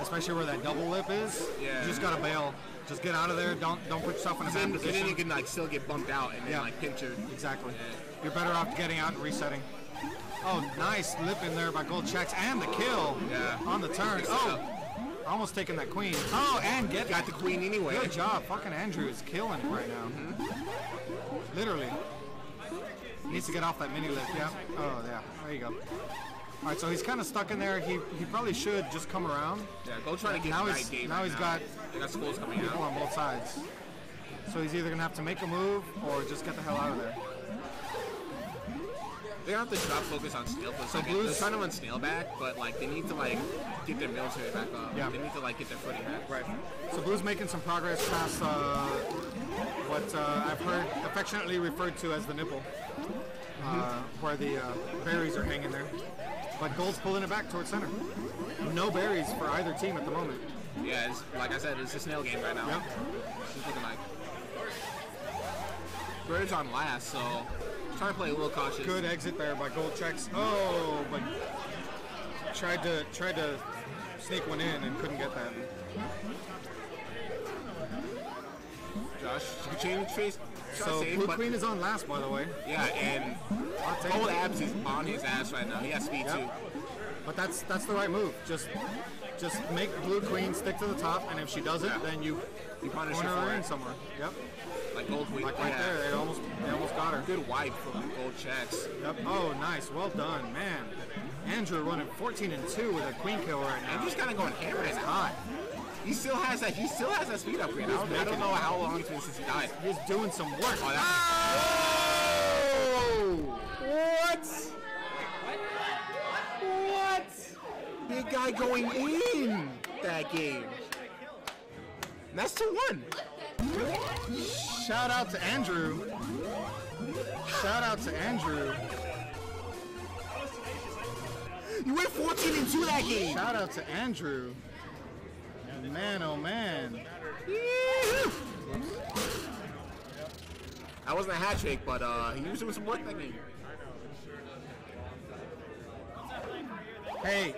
especially where that double lip is, Yeah. you just gotta bail. Just get out of there. Don't don't put yourself in a bad and then you position. can like still get bumped out and then Yeah. like pincher. Exactly. Yeah. You're better off getting out and resetting. Oh, nice lip in there by Gold Checks and the kill Yeah. on the turn. Oh, almost taking that queen. Oh, and get Got the queen anyway. Good job. Fucking Andrew is killing it right now. Literally. Needs to get off that mini lift. Yeah. Oh, yeah. There you go. All right, so he's kind of stuck in there. He he probably should just come around. Yeah, go try to get Now the he's- game. now right he's got They got Skulls coming People out. on both sides. So he's either gonna have to make a move or just get the hell out of there. They don't have to drop focus on Snail for a second. Blues- trying to run Snail back, but like they need to like get their military back up. Yeah. They need to like get their footing back. Right. So Blue's making some progress past uh, what uh, I've heard affectionately referred to as the nipple, uh, where the uh, berries are hanging there. But Gold's pulling it back towards center. No berries for either team at the moment. Yeah, it's, like I said, it's a Snail game right now. Yep. It's looking like. Bird's on last, so trying to play a little cautious. Good exit there by Gold Checks. Oh, but tried to tried to sneak one in and couldn't get that. Josh, you can change face. So save, Blue Queen is on last, by the way. Yeah, and I'll take Gold it. Abs is on his ass right now. He has speed Yep. too. But that's that's the right move. Just just make Blue Queen stick to the top, and if she doesn't, Yeah. then you You punish her her in somewhere. Yep. Like Gold Queen. Like right yeah. there, they almost they almost got her. Good wipe from Gold Checks. Yep. Oh, nice. Well done, man. Andrew running 14 and 2 with a queen kill right now. Andrew's kind of going hammer It's hot. He still has that. He still has that speed upgrade. I don't, I don't know how long it's been since he died. He's doing some work. Oh, that- What? What? Big guy going in that game. And that's to one. Shout out to Andrew. Shout out to Andrew. You went 14 and 2 that game. Shout out to Andrew. Man, oh man. That wasn't a hat trick, but uh, he was doing some work that game. Hey.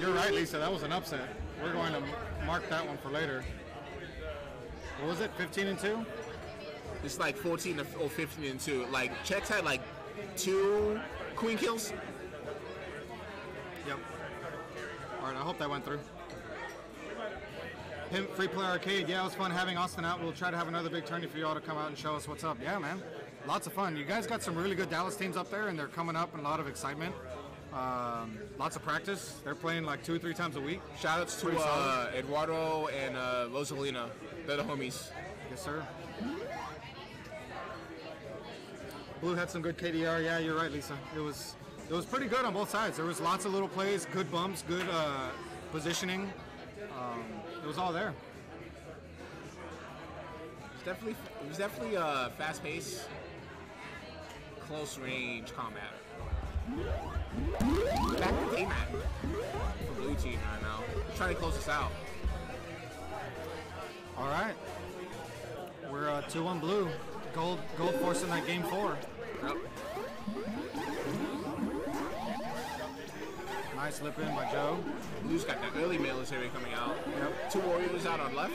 You're right, Lisa. That was an upset. We're going to mark that one for later. What was it? 15 and 2? It's like 14 or 15 and 2. Like, Checks had like two queen kills. Yep. All right, I hope that went through. Pimp Free Play Arcade, yeah, it was fun having Austin out. We'll try to have another big tourney for y'all to come out and show us what's up. Yeah, man, lots of fun. You guys got some really good Dallas teams up there, and they're coming up and a lot of excitement. Um, lots of practice. They're playing like two or three times a week. Shoutouts to uh. Eduardo and uh, Rosalina. They're the homies. Yes, sir. Blue had some good KDR. Yeah, you're right, Lisa. It was it was pretty good on both sides. There was lots of little plays, good bumps, good uh, positioning. Um, it was all there. It's definitely, it was definitely uh, fast paced, close range combat. Back to K-Man for blue team right now. Trying to close us out. All right. We're uh, 2 1 blue. Gold, gold forcing that game four. Yep. Nice lip in by Joe. Blue's got that early military coming out. Yep. Two warriors out on left.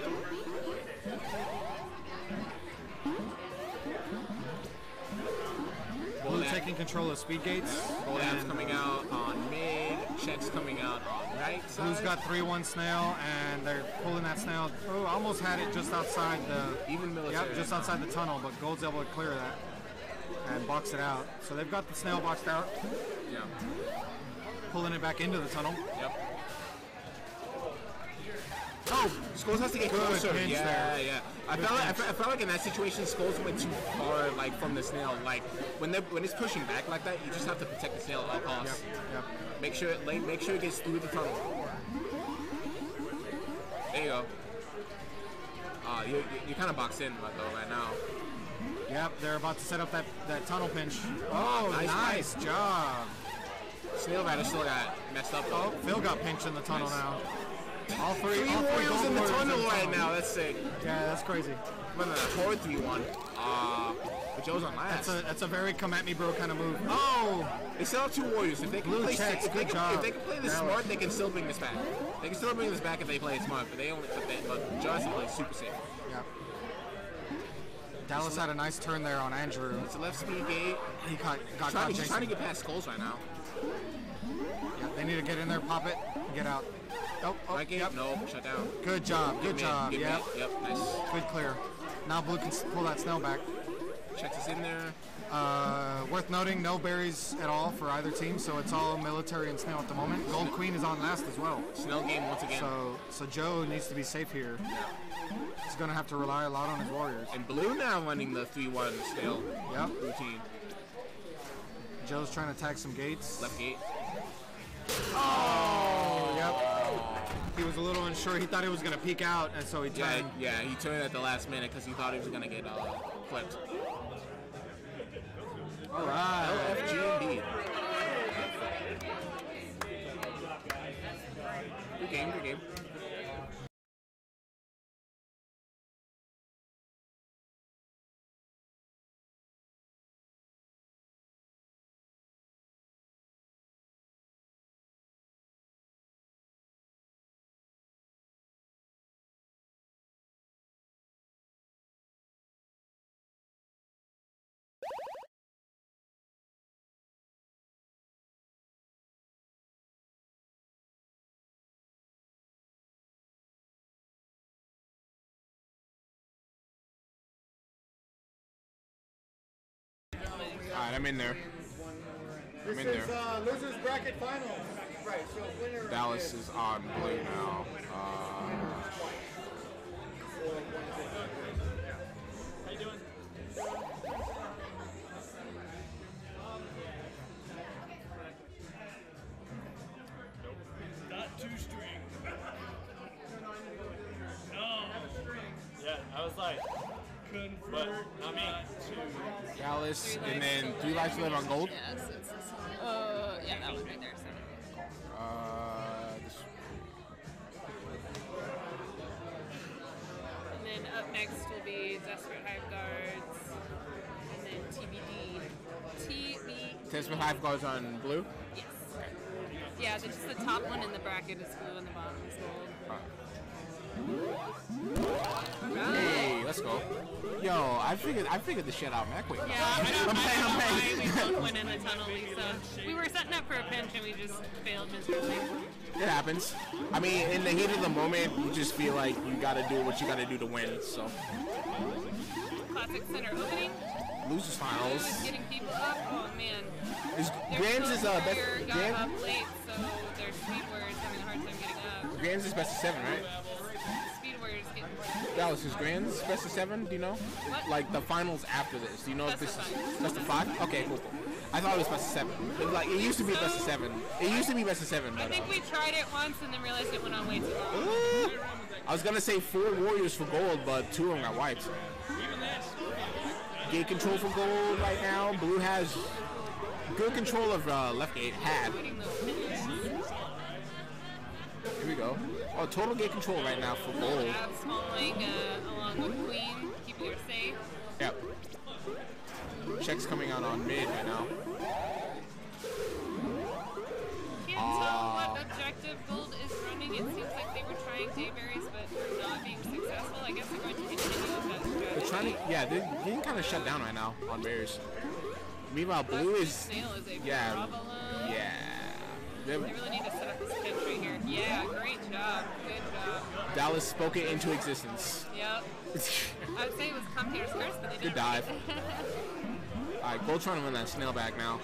Blue taking control of speed gates. Gold Ab's and coming out on mid. Checks coming out on right side. Blue's got 3 1 snail, and they're pulling that snail. Oh, almost had it just outside the. even military. Yep, just outside the tunnel, but Gold's able to clear that and box it out. So they've got the snail boxed out, Yeah. pulling it back into the tunnel. Yep. Oh, Skulls has to get Good closer. yeah, there. yeah. I Good felt, like, I, felt, I felt like in that situation, Skulls went too far, like from the snail. Like when they when it's pushing back like that, you just have to protect the snail at all costs. yep. Make sure it make sure it gets through the tunnel. There you go. Uh, you you kind of boxed in though right now. Yep, they're about to set up that, that tunnel pinch. Oh, Nice nice, job. Snail Rider still got messed up though. Phil got pinched in the tunnel Nice. now. All three, Three all three Warriors in the tunnel right now. That's sick. Yeah, that's crazy. But the horde 3 1. Uh, but Joe's on last. That's a that's a very come at me bro kind of move. Oh, They still have two warriors. If they can Blue play, checks, if they can, job. if they can play this smart, they can still bring this back. They can still bring this back if they play it smart. But they only, but, they, but Joe has to play super safe. yeah. Dallas had a nice turn there on Andrew. It's a left speed gate. He got got Trying, caught he's trying to get past skulls right now. Yeah, they need to get in there, pop it, get out. Oh, oh Right gate? yep. No, shut down. Good job, good Good job. good Yep, mid. Yep, nice. good clear. Now Blue can pull that snail back. Checks is in there. Uh, worth noting, no berries at all for either team, so it's all military and snail at the moment. Gold Queen is on last as well. Snail game once again. So, so Joe needs to be safe here. He's gonna have to rely a lot on his warriors. And Blue now running the 3 1 Snail Yep. routine. Joe's trying to tag some gates. Left gate. Oh, yep. He was a little unsure. He thought it was gonna peek out, and so he Yeah, turned. yeah, he turned at the last minute because he thought he was going to get uh, flipped. All right. LFG Good game, good game. Alright, I'm in there. I'm in there. uh, losers bracket finals. Right. So winner. Dallas is on blue now. Uh, Not but not me. Dallas, and then three lives live on gold. Yes, it's this one. Uh, yeah, that would be there. So. Uh, this, And then up next will be Desperate Hive Guards, and then TBD. TB. Tesman Hive Guards on blue. Yes. Yeah, the, just the top one in the bracket is blue and the bottom is gold. Hey, let's go. Yo, I figured I figured the shit out, man. Quick. Yeah, I don't, I'm I playing, I'm know playing. we both went in the tunnel, Lisa. We were setting up for a pinch and we just failed miserably. It happens. I mean, in the heat of the moment, you just feel like you gotta do what you gotta do to win. So, Classic center opening. losers finals. is getting people up. Oh man. Is Their Grands is uh best. warrior got Grand, up late, so their speed warriors having a hard time getting up. Grands is best of seven, right? Speed warriors getting Dallas is Grands best of seven. Do you know? What? Like the finals after this. Do you know if this is best of five? Okay, cool. cool. I thought it was best of seven. It, like it used to be best of seven. It used to be best of seven, I but. think uh, we tried it once and then realized it went on way too long. Ooh. I was gonna say four warriors for gold, but two of them got wiped. Gate control for gold right now. Blue has good control of uh, left gate. Had. Avoiding those pinches. Here we go. Oh, total gate control right now for gold. Have Smalling uh, along with Queen, keeping her safe. Yep. Checks coming out on mid right now. Can't tell what objective Gold is running. It seems like they were trying dayberries but not being successful. I guess they're going to continue with that strategy. They're trying to, yeah, they're getting kind of shut down right now on Bears. Meanwhile, blue is, is a yeah, problem. yeah. They're- really need to set up this pinch right here. Yeah, great job. Good job. Dallas spoke it into existence. Yep. I would say it was Competer's curse, but they Good didn't. dive. All right, Gold trying to win that snail back now.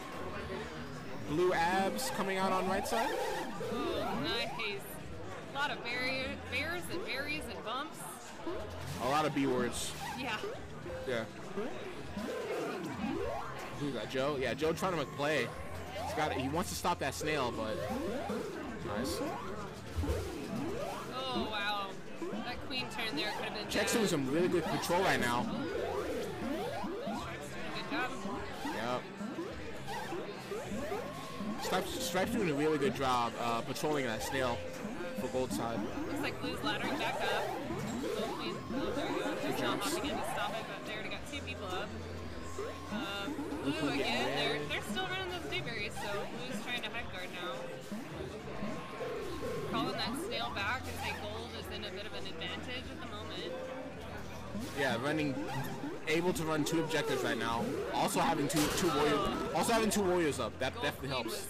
Blue abs coming out on right side. Oh, nice. A lot of barrier, bears and berries and bumps. A lot of B words. Yeah. Yeah. Who's that? Joe? Yeah, Joe trying to make play. He's got. He wants to stop that snail, but nice. Oh, wow. That queen turn there could have been Check's doing some really good control right now. Good. Yep. Stripes, Stripes doing a really good job uh, patrolling that snail. for gold side. Looks like Blue's laddering back up. Oh, oh, there we go. Just not hopping in to stop it, but they already got two people up. Uh, Blue again. They're they're still running back and say Gold is in a bit of an advantage at the moment. Yeah, running, able to run two objectives right now. Also having two two warriors. Also having two warriors up. That Gold definitely helps.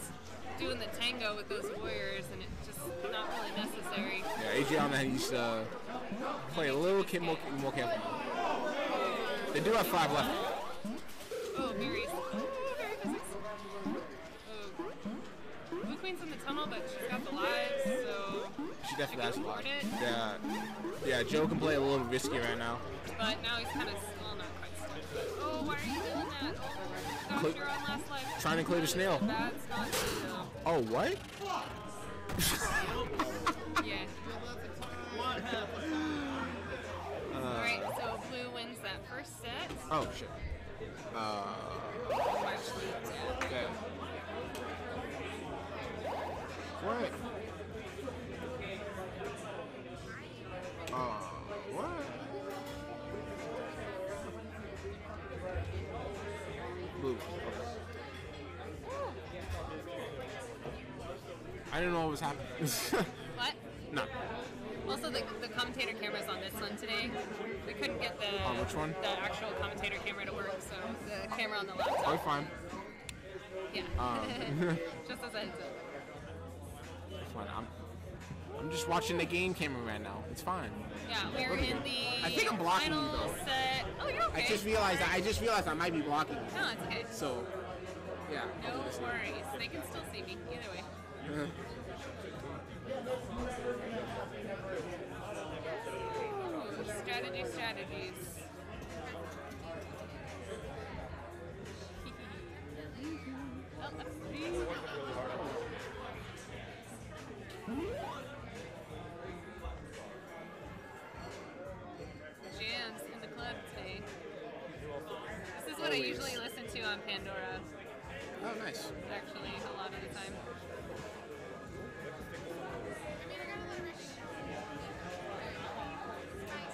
doing the tango with those warriors, and it's just not really necessary. Yeah, Adriana needs to play a little kid more, more careful. They do have five left. Oh. Oh, Mary physics. Oh. Blue Queen's in the tunnel, but she's got the lives, so. She definitely has a lot. afford it. Yeah, yeah. Joe can play a little risky right now. But now he's kind of, well, not quite stuck. Oh, why are you doing that? Oh, gosh, you're on last life. Trying to clear the snail. That's not good. Oh, what? Yeah. Alright, so Blue wins that first set. Oh shit. Uh, okay. What? What? Blue. I didn't know what was happening. What? no. Also, the, the commentator cameras on this one today, they couldn't get the On which one? the actual commentator camera to work, so the camera on the laptop. Oh, fine. Yeah. Um, Just as a heads up. It's fine. I'm, I'm just watching the game camera right now. It's fine. Yeah, we're in the I think I'm blocking you, though. set. Oh, you're okay. I just realized I just realized I might be blocking you. No, it's okay. So, yeah. No worries. They can still see me either way. Ooh, strategy, strategies. oh, Pandora, Oh, nice. actually, a lot of the time.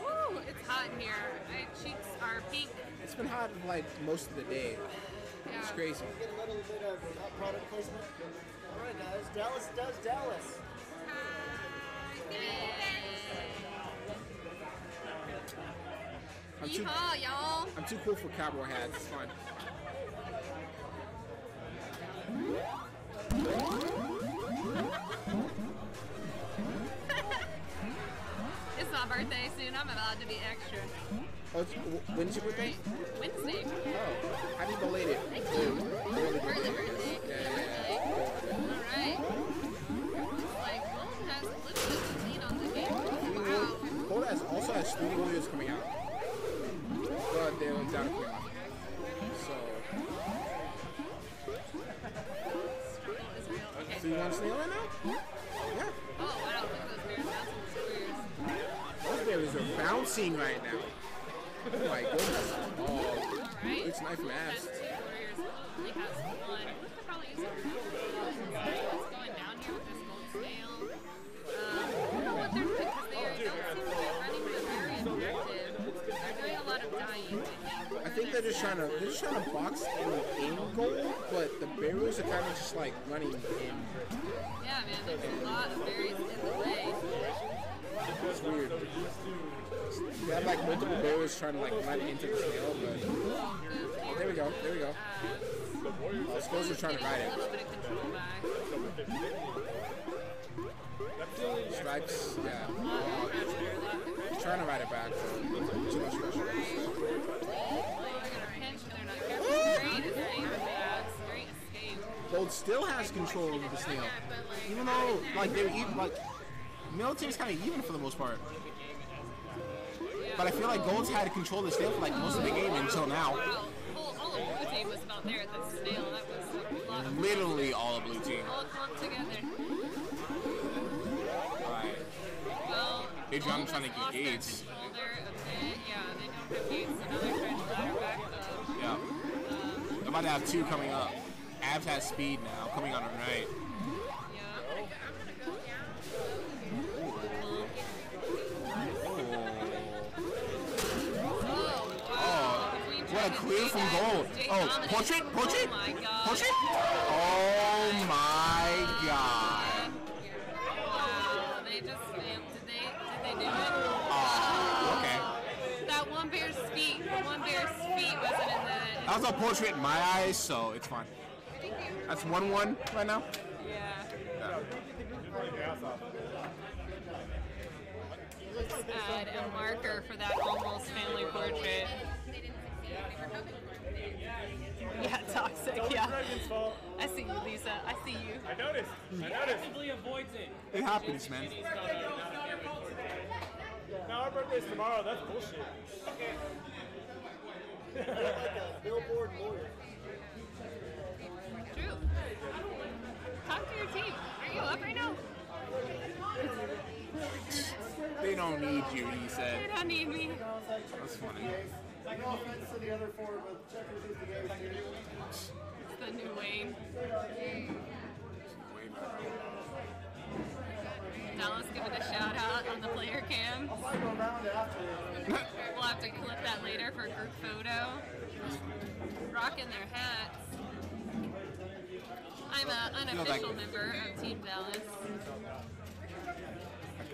Woo, it's hot in here. My cheeks are pink. It's been hot like most of the day. Yeah. It's crazy. Get a little bit of uh, product placement. All right, guys. Dallas does Dallas. I'm too, Yeehaw, y'all. I'm too cool for cowboy hats. It's fine. It's my birthday soon. I'm allowed to be extra. Oh, when's your birthday? Wednesday. Oh, happy belated. Thank you. Early Early birthday. birthday. Yeah, Alright. Like, Gold has lead on the game. Wow. Has also has Speedy Warriors coming out. But they're down so you want snail right now? Yeah. Oh, wow. Look at those bears bouncing the squares. Those berries are bouncing right now. Oh my goodness. Oh, Alright. it's knife from Has abs. two warriors. Only has one. Could probably use it. Going trying to they're just trying to box in in goal, but the berries are kind of just like running in. Yeah, man, there's a lot of berries in the way. It's weird. They have like multiple berries trying to like run into the snail, but there we go, there we go. Uh, oh, Skulls are trying to ride it. little bit of control back. Stripes, yeah. He's trying to ride it back. Gold still has control over the snail, even though like they're even like military's kind of even for the most part. But I feel like Gold's had control of the snail for like most of the game until now. Blue team was there the snail. That was Literally all of blue team. all clumped together. Right. Gold trying to get gates. Yeah. They're about to have two coming up. Abs has speed now, coming on right. Oh. Oh. Oh. What a clear from gold. Oh, portrait? Portrait? Oh portrait? Oh my god. Did they, do it? Oh, okay. That one bear's feet, one bear's feet wasn't in the... That was a portrait in my eyes, so it's fine. That's 1 1 right now. Yeah. Add a marker for that almost family portrait. Yeah, toxic. Yeah. I see you, Lisa. I see you. I noticed. I noticed. Actively avoids it. It happens, man. No, our birthday's tomorrow. That's bullshit. like a billboard lawyer. True. Talk to your team. Are you up right now? They don't need you, he said. They said. don't need me. That's funny. No offense to the other four, but checkers is the ace. It's the new Wayne. Dallas giving a shout out on the player cam. I'll probably go around after. We'll have to clip that later for a group photo. Rocking their hats. I'm an unofficial member of Team Dallas.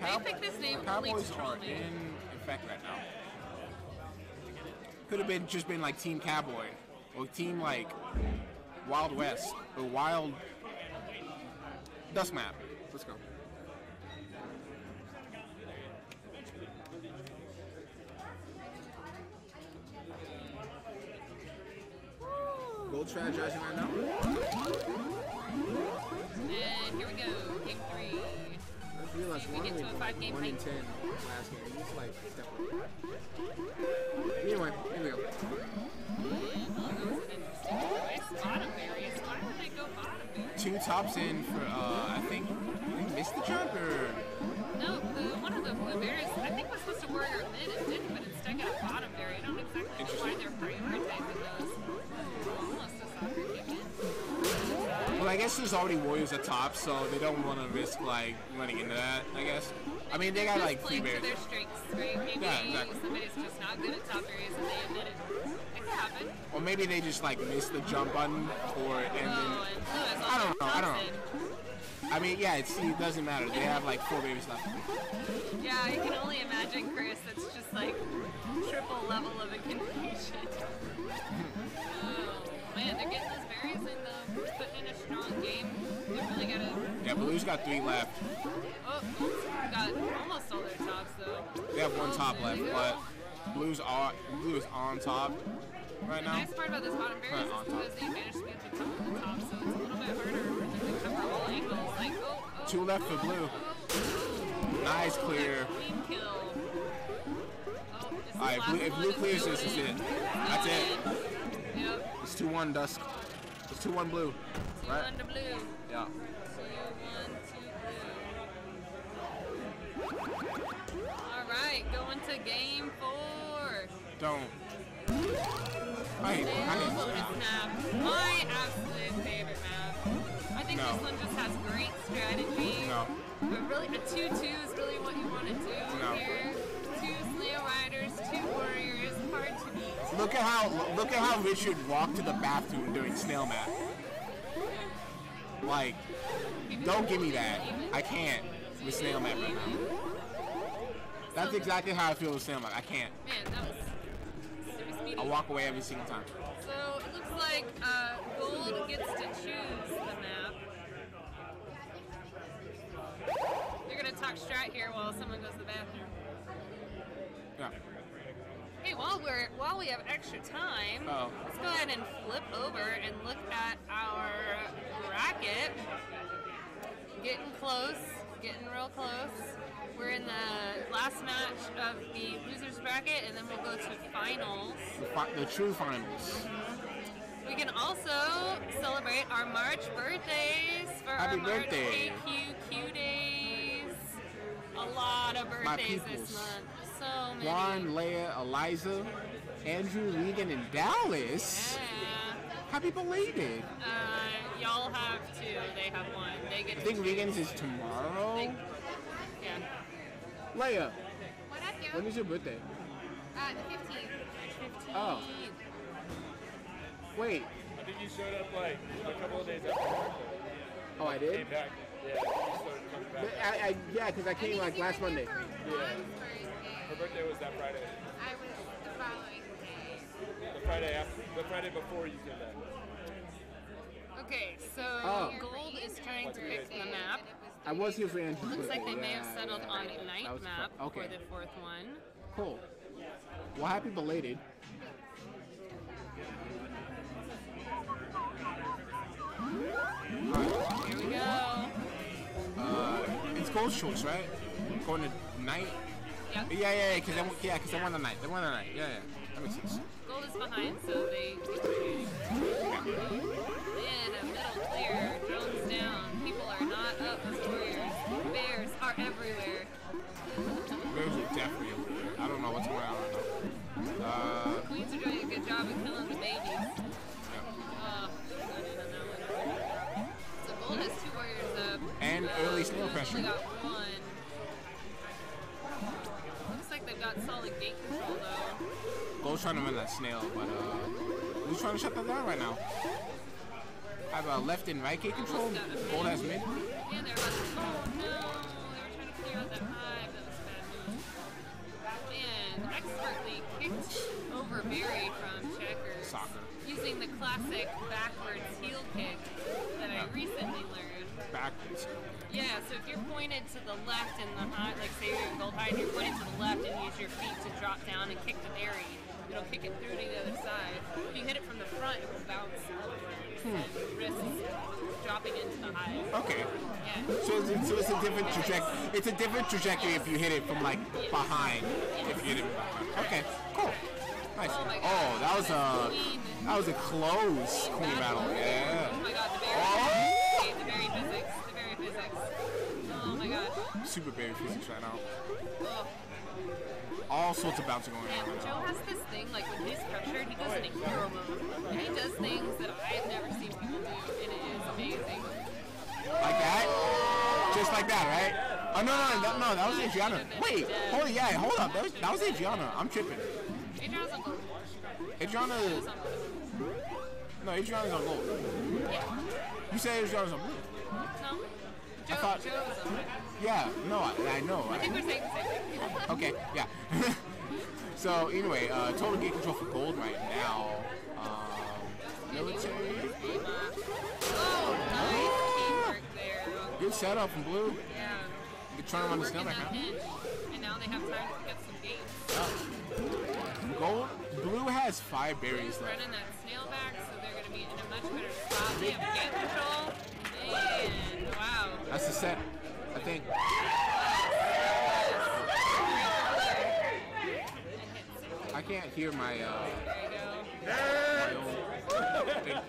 They Cow- picked this name the only to Cowboys troll are me. in effect right now. Could have been just been like Team Cowboy or Team like Wild West or Wild Dust Map. Let's go. Gold strategizing right now. And here we go, game three. I realized we one, get to a five-game one in ten last game. He's like definitely. Anyway, here we go. Nice bottom berries. Why would they go? Two tops in for uh, I think they missed the jump or No, the, one of the blueberries I think was supposed to warrior mid and didn't, but instead got a bottom berry. I don't exactly know why they're prioritizing those. I guess there's already warriors at top, so they don't want to risk like running into that. I guess. I mean, they got Just like three to bears. their strengths, right? Maybe Yeah, exactly. somebody's just not good at top berries and they admit it. It could happen. Or maybe they just like missed the jump button or and Oh, then and Blue has all I don't know, I don't know. I mean, yeah, it's, it doesn't matter. They have like four babies left. Yeah, I can only imagine Chris. That's just like triple level of a confusion. Really gotta. Yeah, Blue's got three left. Oh, got almost all their tops though. They have one Oh, top left, but Blue's on Blue is on top right The now. nice part about this bottom berries is Right, because they managed to be at the top of the top, so it's a little bit harder for them to cover all angles. Like, oh, oh, Two left for Blue. Nice clear. kill. Oh, All right, Blue, if. Blue It's clears this, is it. That's it. Yep. It's two one Dusk. It's two one Blue. Two Right? to blue. Yeah. Right, going to game four. Don't. I hate I hate bonus map. My absolute favorite map. I think No. this one just has great strategy. No. But really, a 2-2 is really what you want to do No. here. Two snail riders, two warriors, hard to beat. Look at how look at how Richard walked to the bathroom during snail map. Like, don't give me that. I can't with snail map right now. That's exactly how I feel with Sam. map. I can't. Man, that was. I walk away every single time. So it looks like uh, gold gets to choose the map. They're gonna talk strat here while someone goes to the bathroom. Yeah. Hey, while we're while we have extra time, Uh-oh. let's go ahead and flip over and look at our bracket. Getting close, getting real close. We're in the last match of the losers bracket, and then we'll go to finals. The, fi- the true finals. We can also celebrate our March birthdays for Happy our March birthday. KQQ days. A lot of birthdays this month. So many. Juan, Leia, Eliza, Andrew, Regan, and Dallas. Yeah. Happy belated. Uh, y'all have two. They have one. They get I think two. Regan's is tomorrow. Yeah. Leia, What up, yo? when is your birthday? Uh, the 15th. Oh. Wait. I think you showed up like a couple of days after. Oh, I did. Came back. Yeah, you started coming back. I, I, yeah, because I came like last Monday. Her birthday was that Friday. I was the following day. The Friday after, the Friday before you came back. Okay, so Oh. Gold is trying to pick the map. I was here for Andrew's Looks like they may have settled on night map okay. for the fourth one. Cool. Well, happy belated. Here we go. Uh, it's gold choice, right? Going to night. Yep. Yeah, yeah, yeah. Because yeah, because they won the night. They won the night. Yeah, yeah. That makes sense. Gold is behind, so they. Are everywhere. Bears are definitely over there. I don't know what's going on. Uh, Queens are doing a good job of killing the babies. Oh, so Gold has two warriors up. And Uh, early snail pressure. got one. Looks like they've got solid gate control though. Gold's trying to win that snail, but uh, who's trying to shut that down right now? Have a left and right gate control. Gold has mid. And they're about to. Oh no! That hive. That was. And expertly kicked over Barry from checkers. Soccer. Using the classic backwards heel kick that I recently learned. Backwards. Yeah, so if you're pointed to the left in the high, like say you're in gold high, and you're pointed to the left and use your feet to drop down and kick the berry, it'll kick it through to the other side. If you hit it from the front, it will bounce upwards Hmm. risk dropping into the hive. Okay. Yeah. So it's, so it's a different trajectory. It's a different trajectory if you hit it from like behind. If you hit it. Okay. Cool. Nice. Oh, that was a that was a close queen battle. Yeah. Oh my god, the berry. Oh! The berry physics. The berry physics. Oh my god. Super berry physics right now. Oh. All sorts of bouncing going And on. Joe has this thing, like when he's pressured, he goes into hero mode. And he does things that I've never seen people do, and it is amazing. Like that? Just like that, right? Oh no, no, no, no, that was Adriana. Wait, hold yeah, hold up. That was that was Adriana. I'm tripping. Adriana's on gold. Adriana. No, Adriana's on gold. You said Adriana's on blue. No. Joe, thought- Joe's on. Yeah, no, I, I know. I think we're saying the same thing. Okay, yeah. so anyway, uh, total gate control for gold right now. Um, military. Oh, nice teamwork there. Good setup from blue. Yeah. They're trying to run the Working snail back now. and now they have time to get some gates. Gold, blue has five berries left. Running that snail back, so they're going to be in a much better spot. They have gate control, and wow. That's the set, I think. I can't hear my, uh, my.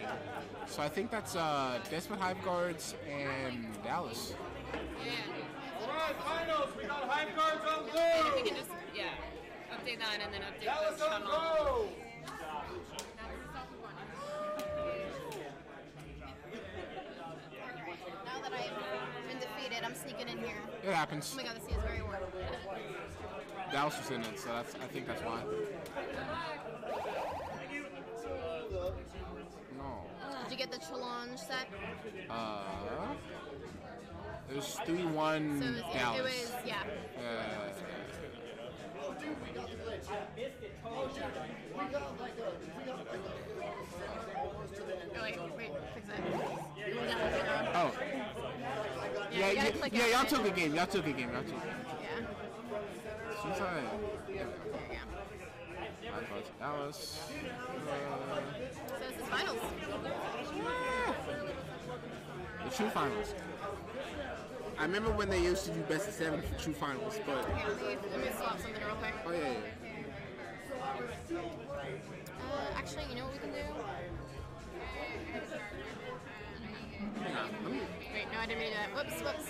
So I think that's uh, Desperate Hive Guards and Dallas. Finals. We got Hive Guards on And if blue. can just, yeah, update that and then update the channel. Now that been defeated, I'm sneaking in here. It happens. Oh my god, the sea is very warm. Dallas was in it, so that's I think that's why. No. Did you get the challenge set? Uh, it was three one So it was, Dallas. it was yeah. Uh, Oh wait, wait, fix it. oh. Yeah, Yeah, you gotta yeah, click yeah, out y'all took a game. Y'all took a game. Y'all took a game. Yeah. I, There you I thought Dallas. Uh. So this is finals. the true finals. I remember when they used to do best of seven for true finals, but Okay, let me, let me swap something real quick. oh yeah, yeah. Uh, actually, you know what we can do? Hang on. Wait, no, I didn't mean to do that. Whoops, whoops.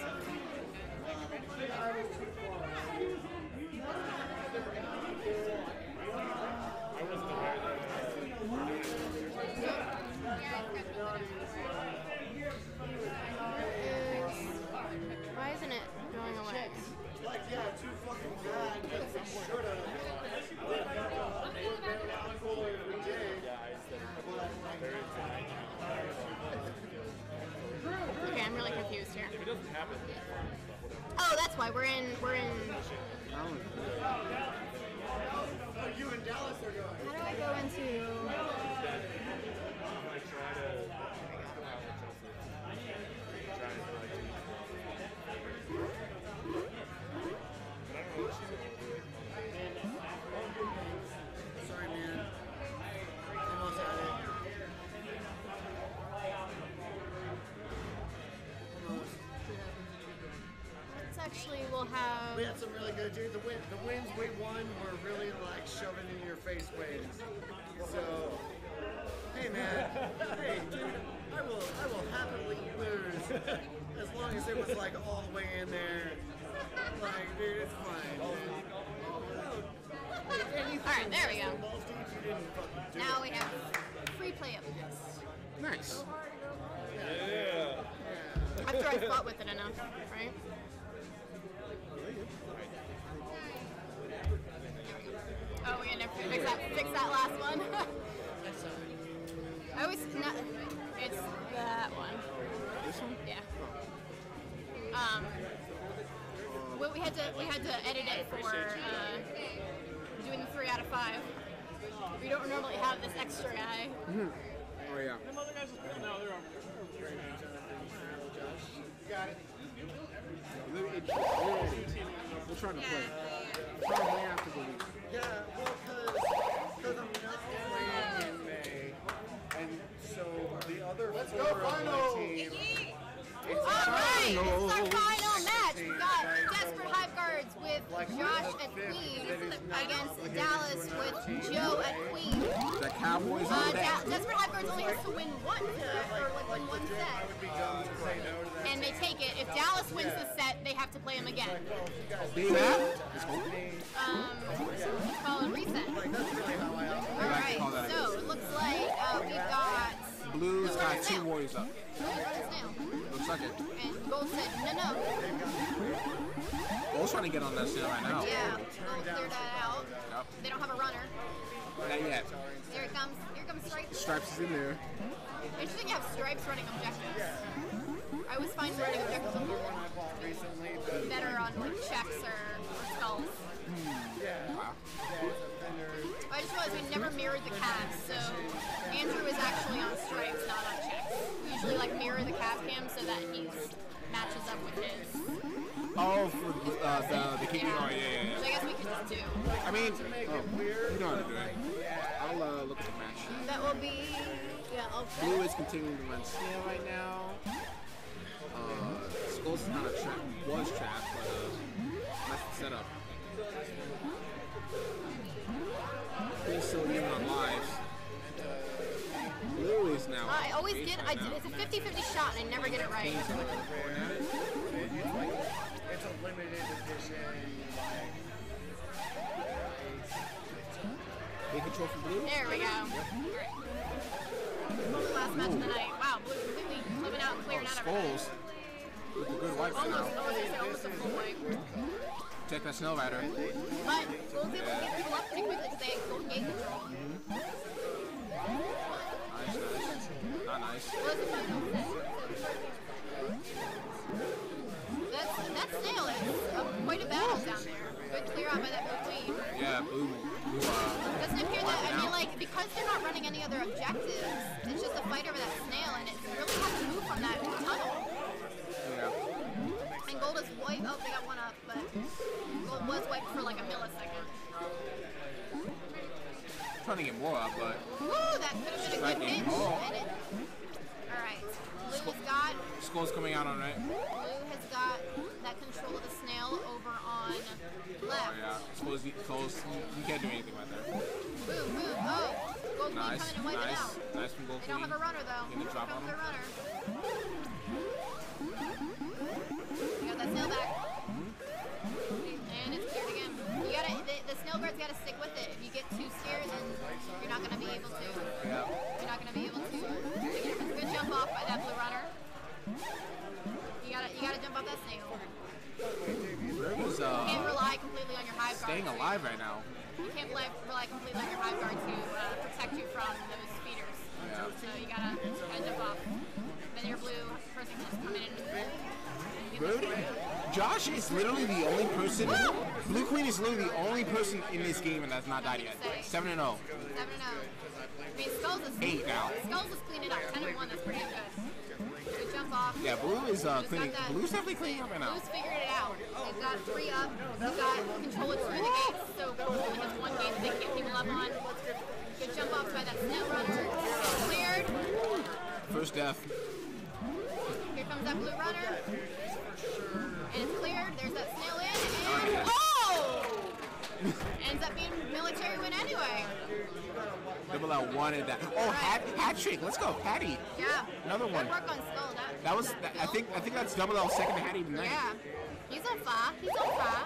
The wins we won We don't have this extra guy. Mm-hmm. Oh yeah. We're trying to play. Trying to play after the week. Yeah, well, because I'm not playing in May, and so the other Let's four go of my final. team. All right, this is our final match. We got Guards with Josh at Queen against Dallas with Joe at Queen. The Cowboys Uh, da- Desperate Guards only has to win one to, or like win one set, Be dumb to say no to that. and they take it. If Dallas wins the set, they have to play him again. Um, reset. Like, that's really how I operate. All like right, call that a so it looks like uh, we've got Blues got two warriors up. Blue runs now, Looks like it. and Gold said no, no. Gold's trying to get on that snail right now. Yeah, Gold cleared that out. Yep. They don't have a runner. Not yet. Here it comes. Here comes Stripes. Stripes is in there. Interesting you have Stripes running objectives. I always find running objectives a little recently, better on like checks or, or skulls. Hmm. Wow. I just realized we never mirrored the calves, so Andrew is actually on stripes, not on checks. We usually like mirror the calf cam so that he matches up with his. Oh, for the, uh, the, the. Oh, yeah, yeah, So I guess we could just do. I mean, oh, you know how to do it. I'll uh, look at the match. That will be yeah. I'll Blue is continuing to run snail right now. Uh, Skulls is not a trap, was trapped, but uh, nice setup. Queen's still even on lives. Blue is now. I always get. right I, now. it's a 50-50 shot, and I never get it right. It's a limited edition. Like, Big control from Blue. There we go. Alright. Last match of the night. Wow, blue completely flipping out, and clearing oh, out everything. Skulls with the good wipe right Almost, now. Oh, almost, almost a full wipe. Take that Snow Rider. But Gold's able to get people up pretty quickly because they have gold gate control. Nice, nice. Not nice. Well, that's the final set. That's, that snail is quite a battle down there. Good clear out by that blue queen. Yeah, Blue. Blue uh, Doesn't appear that, I mean, like, because they're not running any other objectives, it's just a fight over that snail, and it's really hard to move from that tunnel. yeah. And Gold is white. Oh, they got one up, but Gold was wiped for like a millisecond. Trying to get more up, but Woo, that could have been a good Striking. pinch. Oh. And it, all right, Blue has got Skull's coming out on it. Blue has got that control of the snail over on Oh left. yeah. Skull's, Skull's, you can't do anything right there. Boom, boom. Oh, Gold Nice, coming and wiping nice, out. nice from Gold They don't have a runner though. Gonna drop on their runner. You got that snail back. And it's cleared again. You gotta, the, the snail guard's gotta stick with it. If you get too scared, then you're not gonna be able to. Yeah. You're not gonna be able to. Good jump off by that blue. You gotta, jump off that snail. Bird is You can't uh, rely completely on your hive guard. staying alive right now. You can't rely, rely completely on your hive guard to uh, protect you from those speeders. Yeah. So you gotta, gotta jump off. Then your blue person can just come in and Birdie, Josh is literally the only person. Blue Queen is literally the only person in this game and that's not died yet. Seven and oh. zero. Seven and zero. I mean, Skulls is Eight now. Skulls is cleaning up. Ten and one. That's pretty good. Jump off. Yeah, Blue is uh, Blue's cleaning. Blue's definitely cleaning up right now. Blue's figured it out. They've got three up. They've got control of two of the gates. So only has one gate that they can't people up on. Good jump off by that snail runner. Cleared. First death. Here comes that blue runner. And it's cleared. There's that snail in. And oh! Ends up being military win anyway. Double L wanted that. Oh, hat, hat trick. Let's go, Patty. Yeah. Another one. Good work on Skull. That, That was. That, I think. I think that's Double L's second Hattie tonight. Yeah. He's on fire. He's on fire.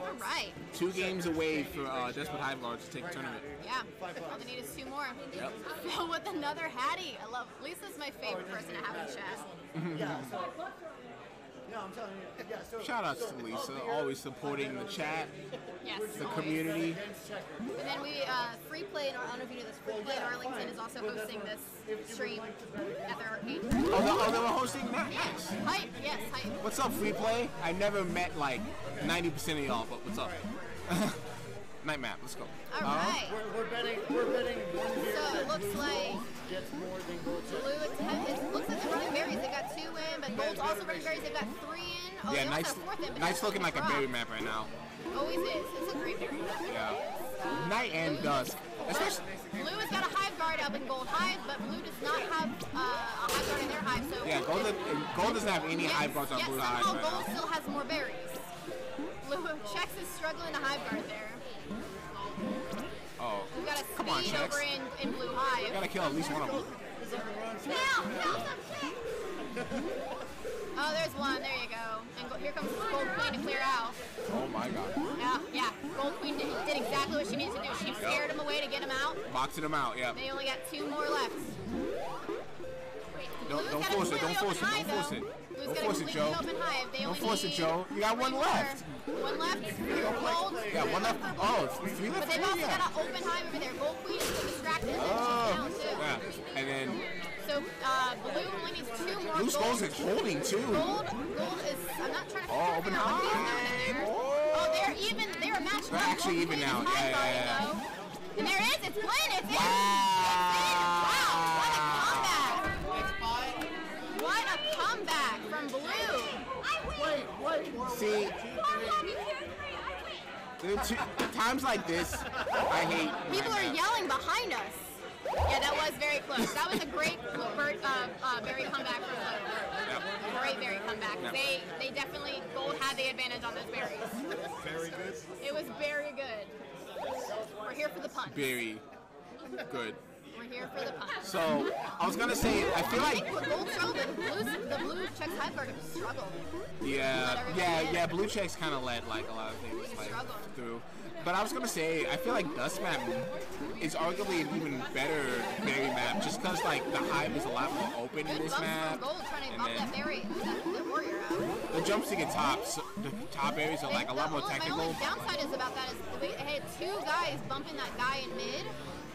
All right. Two games away for uh, Desperate Hive Guards to take the tournament. Yeah. All they need is two more. Yep. Phil with another Hattie. I love. Lisa's my favorite person to have in chat. Yeah, so, yeah, I'm telling you. Yeah, so Shout outs to Lisa, always supporting the chat, Yes. the community. And then we uh, free play in. I don't know if you knew this. Free play in Arlington is also hosting this stream at their arcade. Oh, they, oh, they were hosting that? Nice. Hype. Yes. Hype. What's up, free play? I never met like 90% of y'all, but what's up? Night map, let's go. All right. we're, we're betting. We're betting one beer So it looks like gets more than gold. Blue attempt. It looks like they're running berries. They got two in, but Gold's also running berries. They've got three in. Oh, yeah, nice. Knight's, also have a fourth in, but Knight's that's looking like a berry map right now. Always is. It's a great berry map. Yeah. Night and dusk. Especially, Blue has got a hive guard up in gold hive, but blue does not have uh, a hive guard in their hive. So yeah, gold, gold doesn't have any Yet- hive guards on yet blue somehow hive right gold now. still has more berries. Blue checks is struggling to hive guard there. Oh, We've got a Come on, speed Chex. over in, in blue hive. gotta kill at least one of them. Now, now some. Oh, there's one. There you go. And go, here comes Gold Queen to clear out. Oh my god. Yeah, yeah. Gold Queen did, did exactly what she needed to do. She scared him away to get him out. Boxing him out, yeah. They only got two more left. Don't, don't force it, don't force it, don't hive, force it. Don't force it, Joe. Don't force it, Joe. You got one left. One left for Gold. Yeah, one left. Oh, three But left. they've Three, also yeah. got an open hive over there. Gold Queen is still distracted. Oh, down too. yeah. And then So uh, blue only needs two more. Blue gold. Skulls is holding too. Gold, gold is. I'm not trying to. Oh, hive. he's. Oh, they're even. They're matched They're actually even now. Yeah, yeah, yeah. And there it is. It's Glenn. It's in. It's in. Wow. A comeback from blue. Wait, wait, wait. See, two, times like this, I hate. People are yelling behind us. Yeah, that was very close. That was a great Bert, uh, uh, berry comeback from blue. Great berry comeback. Yep. They they definitely gold had the advantage on those berries. Very good. It was very good. We're here for the punch. Very good. Here for the. So I was gonna say, I feel like, think with gold struggled, the blue the blue checks guard struggled. yeah, yeah, yeah. Blue checks kind of led like a lot of things like through. But I was gonna say, I feel like Dusk Map is arguably an even better berry map, just because like the hive is a lot more open in this map. gold trying to and then- that berry, that, that warrior out. The jumps to get tops, the top areas are like a lot more technical. My only downside is about that is they had two guys bumping that guy in mid.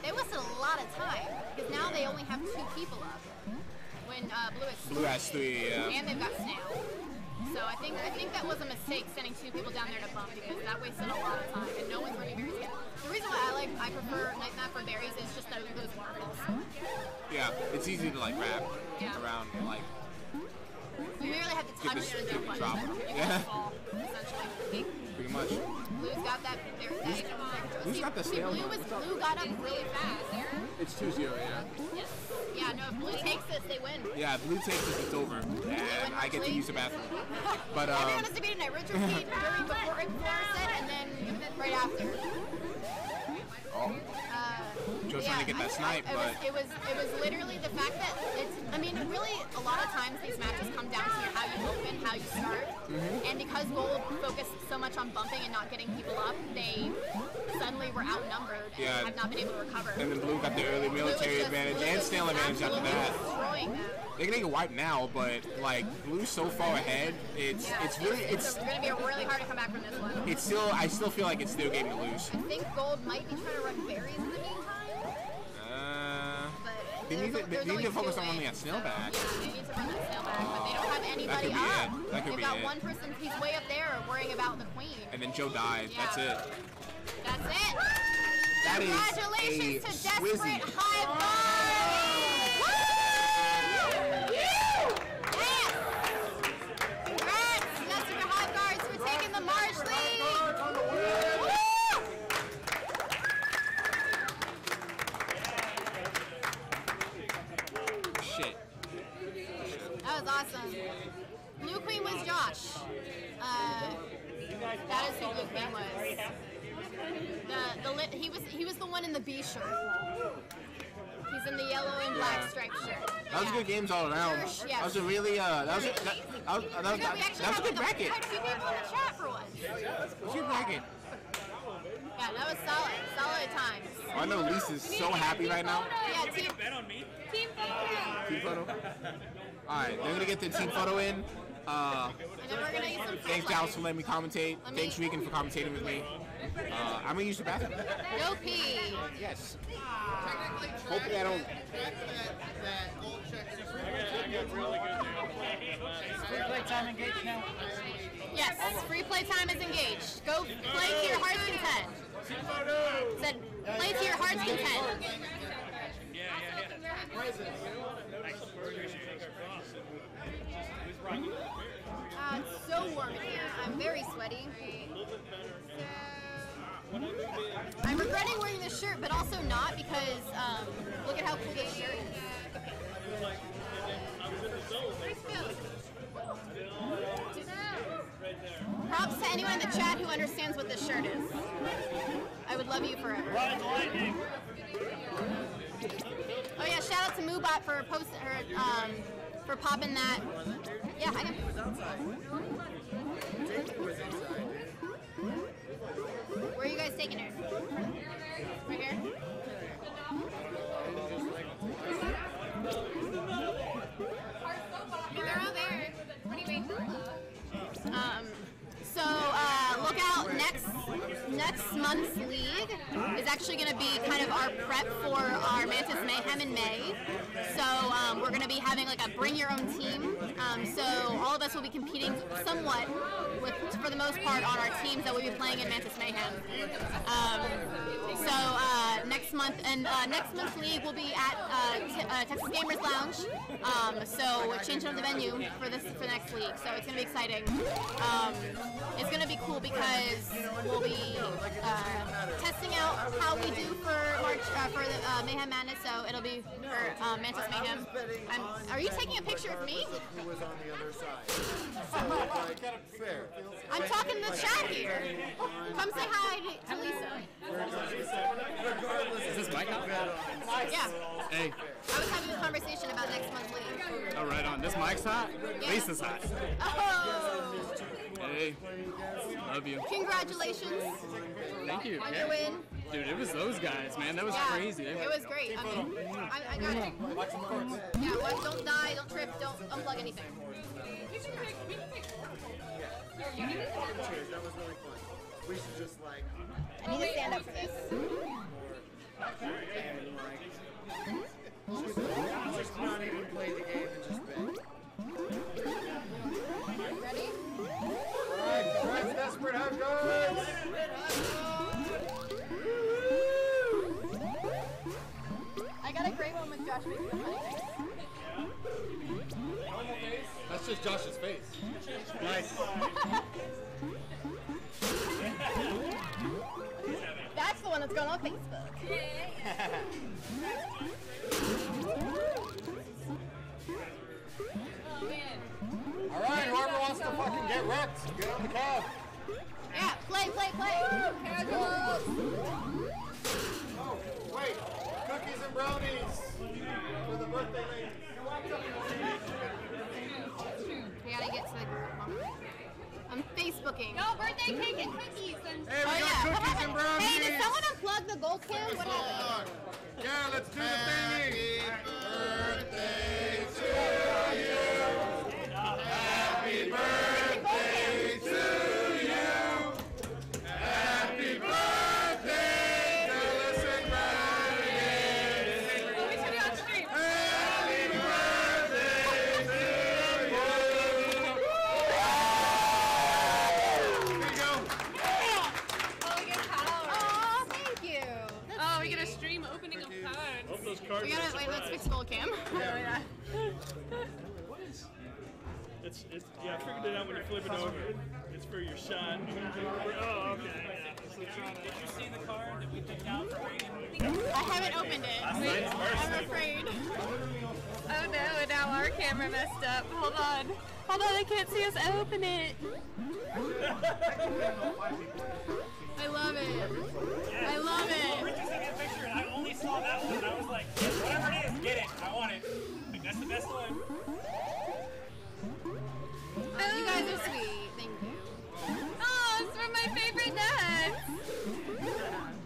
They wasted a lot of time because now they only have two people up. When uh, blue is Blue has three, yeah. and they've got snail. So I think I think that was a mistake sending two people down there to bump because that wasted a lot of time and no one's running berries yet. The reason why I like I prefer night map for berries is just those, those waterfalls. Yeah, it's easy to like wrap Yeah. around like You merely have to touch the- the get jump the button. drop. You Yeah. fall essentially. pretty much. Blue's got that. There, that Blue's see, got the see, snail Blue was blue got up really fast. It's 2-0, yeah. Yes. Yeah. No. If blue takes this, they win. Yeah, blue takes this, it's over. And I get to use the bathroom. But Everyone um has to be tonight. Rinse repeat during before, before set and then right after. oh, Uh, Yeah, trying to get that snipe, I- but was, it was it was literally the fact that it's. I mean, really, a lot of times these matches come down to how you open, how you start, Mhm. and because Gold focused so much on bumping and not getting people up, they suddenly were outnumbered and Yeah. have not been able to recover. and then blue got the early military advantage and snail advantage after that. Destroying them. They're gonna get wiped now, but like blue's so far ahead, it's Yeah, it's really it's, it's going to be really hard to come back from this one. it's still I still feel like it's still game to lose. I think Gold might be trying to run berries in the meantime, They need to, they need to focus on running lanes, that snail so- Yeah, they need to run that snail but they don't have anybody be up. it. That could They've be got it. one person. He's way up there worrying about the queen. And then Joe died. That's it. That's it. That is Congratulations a to Desperate swizzy. High Five! Woo! Yes! Congrats, Desperate Hive Guards, for taking the March lead! Awesome. Blue Queen was Josh. Uh, that is who Blue Queen was. The the lit, he was he was the one in the B shirt. He's in the yellow and black striped shirt. That was Yeah. good games all around. Yes. That was a really uh that was a, that, that was, that was, We got- we actually that was a good like bracket. Quite a few people in the chat for once. It was a good bracket. Yeah, that was solid. Solid times. I know Lisa's so happy right now. Yeah, team, Bet on me. team photo. Team photo. All right, they're gonna get the team photo in. Uh, And then we're gonna get some thanks food Dallas for letting me commentate. Let me- Thanks Regan for commentating with me. Uh, I'm gonna use the bathroom. Go pee. Yes. Hopefully I don't. Free play time engaged now. Yes, free play time is engaged. Go play to your heart's content. Said play to your heart's content. Uh, it's so warm in here. I'm very sweaty. So, I'm regretting wearing this shirt, but also not because um, look at how cool this shirt is. Props to anyone in the chat who understands what this shirt is. I would love you forever. Oh yeah, shout out to Moobot for post or um, for popping that. Yeah, I. Where are you guys taking her? Right here. They're out there. What for? Um, so uh, look out next next month's league is actually going to be kind of our prep for our Mantis Mayhem in May. So um, we're going to be having like a bring your own team. Um, so all of us will be competing somewhat, with for the most part, on our teams that we'll be playing in Mantis Mayhem. Um, so uh, next month and uh, next month's league will be at uh, uh, Texas Gamers Lounge. Um, so we're changing up the venue for this for next league. So it's gonna be exciting. Um, it's gonna be cool because we'll be uh, testing out how we do for March uh, for the uh, Mayhem Madness. So it'll be for uh, Mantis Mayhem. I'm, are you taking a picture of me? Who was on the other side? So, like, fair. I'm talking to the chat here. Come say hi to, to Lisa. Regardless, Is this mic on? Yeah, Hey, I was having a conversation about next month's league. oh right on. This mic's hot. Yeah. Lisa's hot. Oh, Hey, love you. congratulations Thank you. on your win. Dude, it was those guys, man. That was Yeah, crazy. It was great. I mean, I, I got it. Yeah, watch, don't die, don't trip, don't unplug anything. that was really fun. We should just like, I need to stand up for this. just not even play the game and just bet. Ready? Alright, Desperate Hive Guards! I got a great one with Josh making the funny. That's just Josh's face. Nice. That's the one that's going on Facebook. All right, whoever wants to fucking get wrecked, get on the cab. Yeah, play, play, play. Oh, wait! Cookies and brownies for the birthday lady. We gotta get to the. I'm Facebooking. No birthday cake and cookies and Hey, we Oh got yeah, what cookies and brownies. Hey, did someone unplug the gold cab? What happened? Yeah, let's do the thing. Cards. It out when you flip it over. It's for your shot. Oh, okay. Yeah. So trying uh, Did you see the card that we picked out for Reagan? I haven't opened it. Wait, I'm afraid. Oh no, and now our camera messed up. Hold on. Hold on, I can't see us open it. I love it. I love it. Rick just sent me a picture and I only saw that one and I was like, whatever it is, get it. I want it. Like, that's the best one. You guys are sweet. Thank you. Oh, it's from my favorite nuts.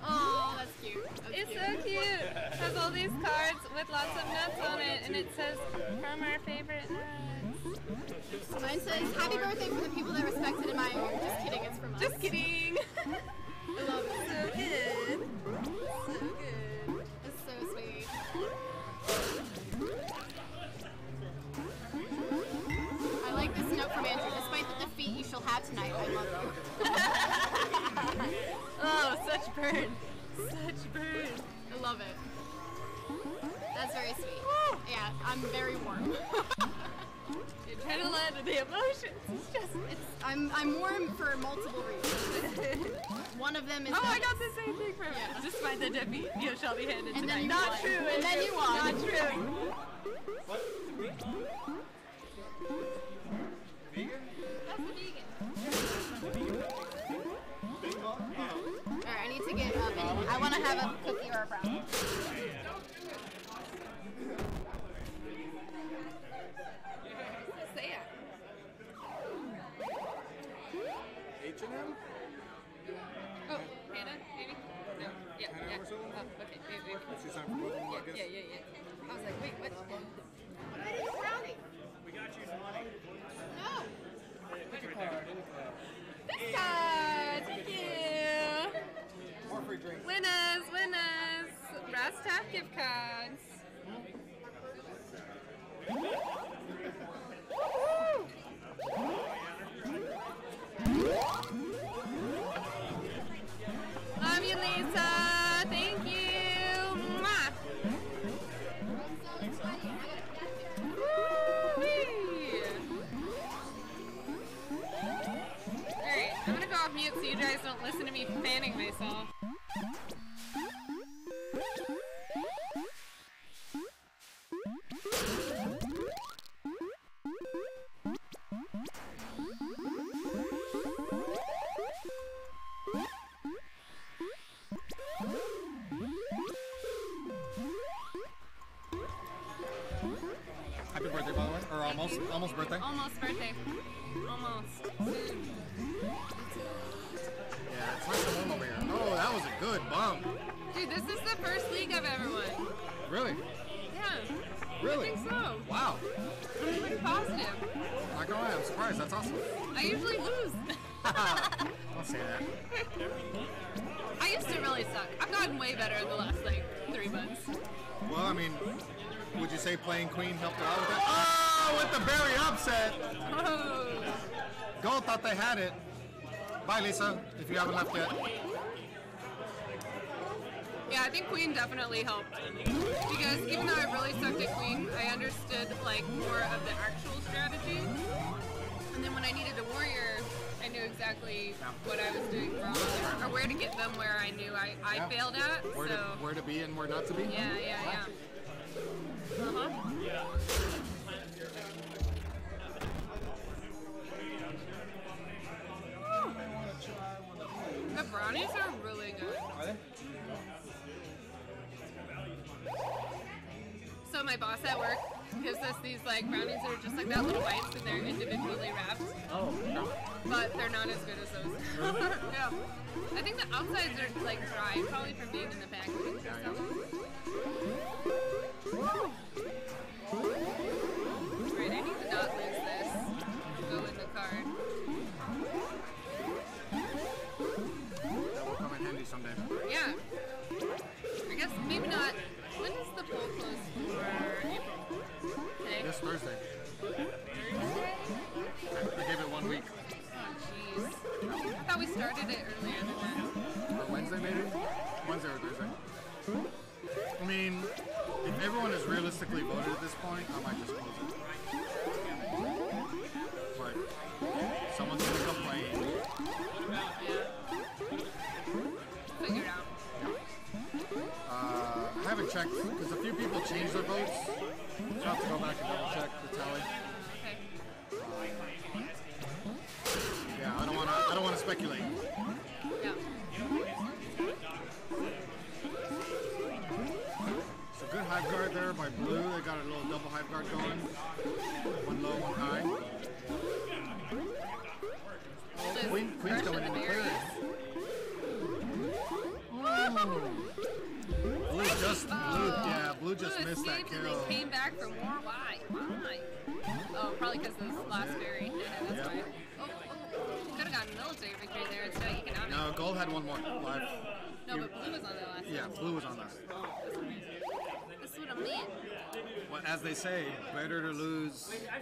Oh, that's cute. That's It's cute. so cute. It has all these cards with lots of nuts on it, and it says from our favorite nuts. Mine says, "Happy birthday for the people that respect and admire you." Just kidding. It's from us. Just kidding. I love it. so good. Like this note from Andrew. Despite the defeat you shall have tonight, I love you. Oh, such burn. Such burn. I love it. That's very sweet. Yeah, I'm very warm. Adrenaline and the emotions. It's just. It's I'm I'm warm for multiple reasons. One of them is Oh, I got the same thing from Yeah. Despite the defeat, you shall be handed And then tonight. you Not won. true. And then you won. Not true. Alright, left yet. Yeah, I think Queen definitely helped.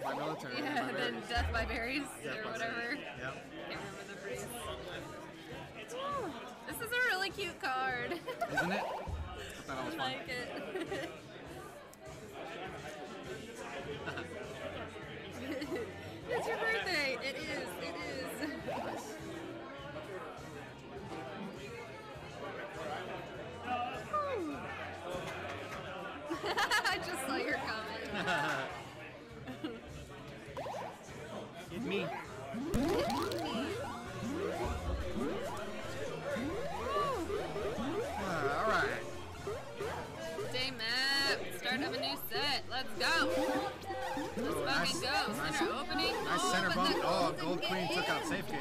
By military Yeah, by then death by berries Death or by whatever. berries. Yep. Can't remember the phrase. Ooh, This is a really cute card. Isn't it? I thought that was I fun. like it. it's your birthday. It is. It is. I just saw your comment. Hit me. Ah, all right. Day map. Start of a new set. Let's go. Let's fucking nice- go. nice- Center opening. Nice oh, center bump. the Oh, golden Gold Queen took out gate. safe gate.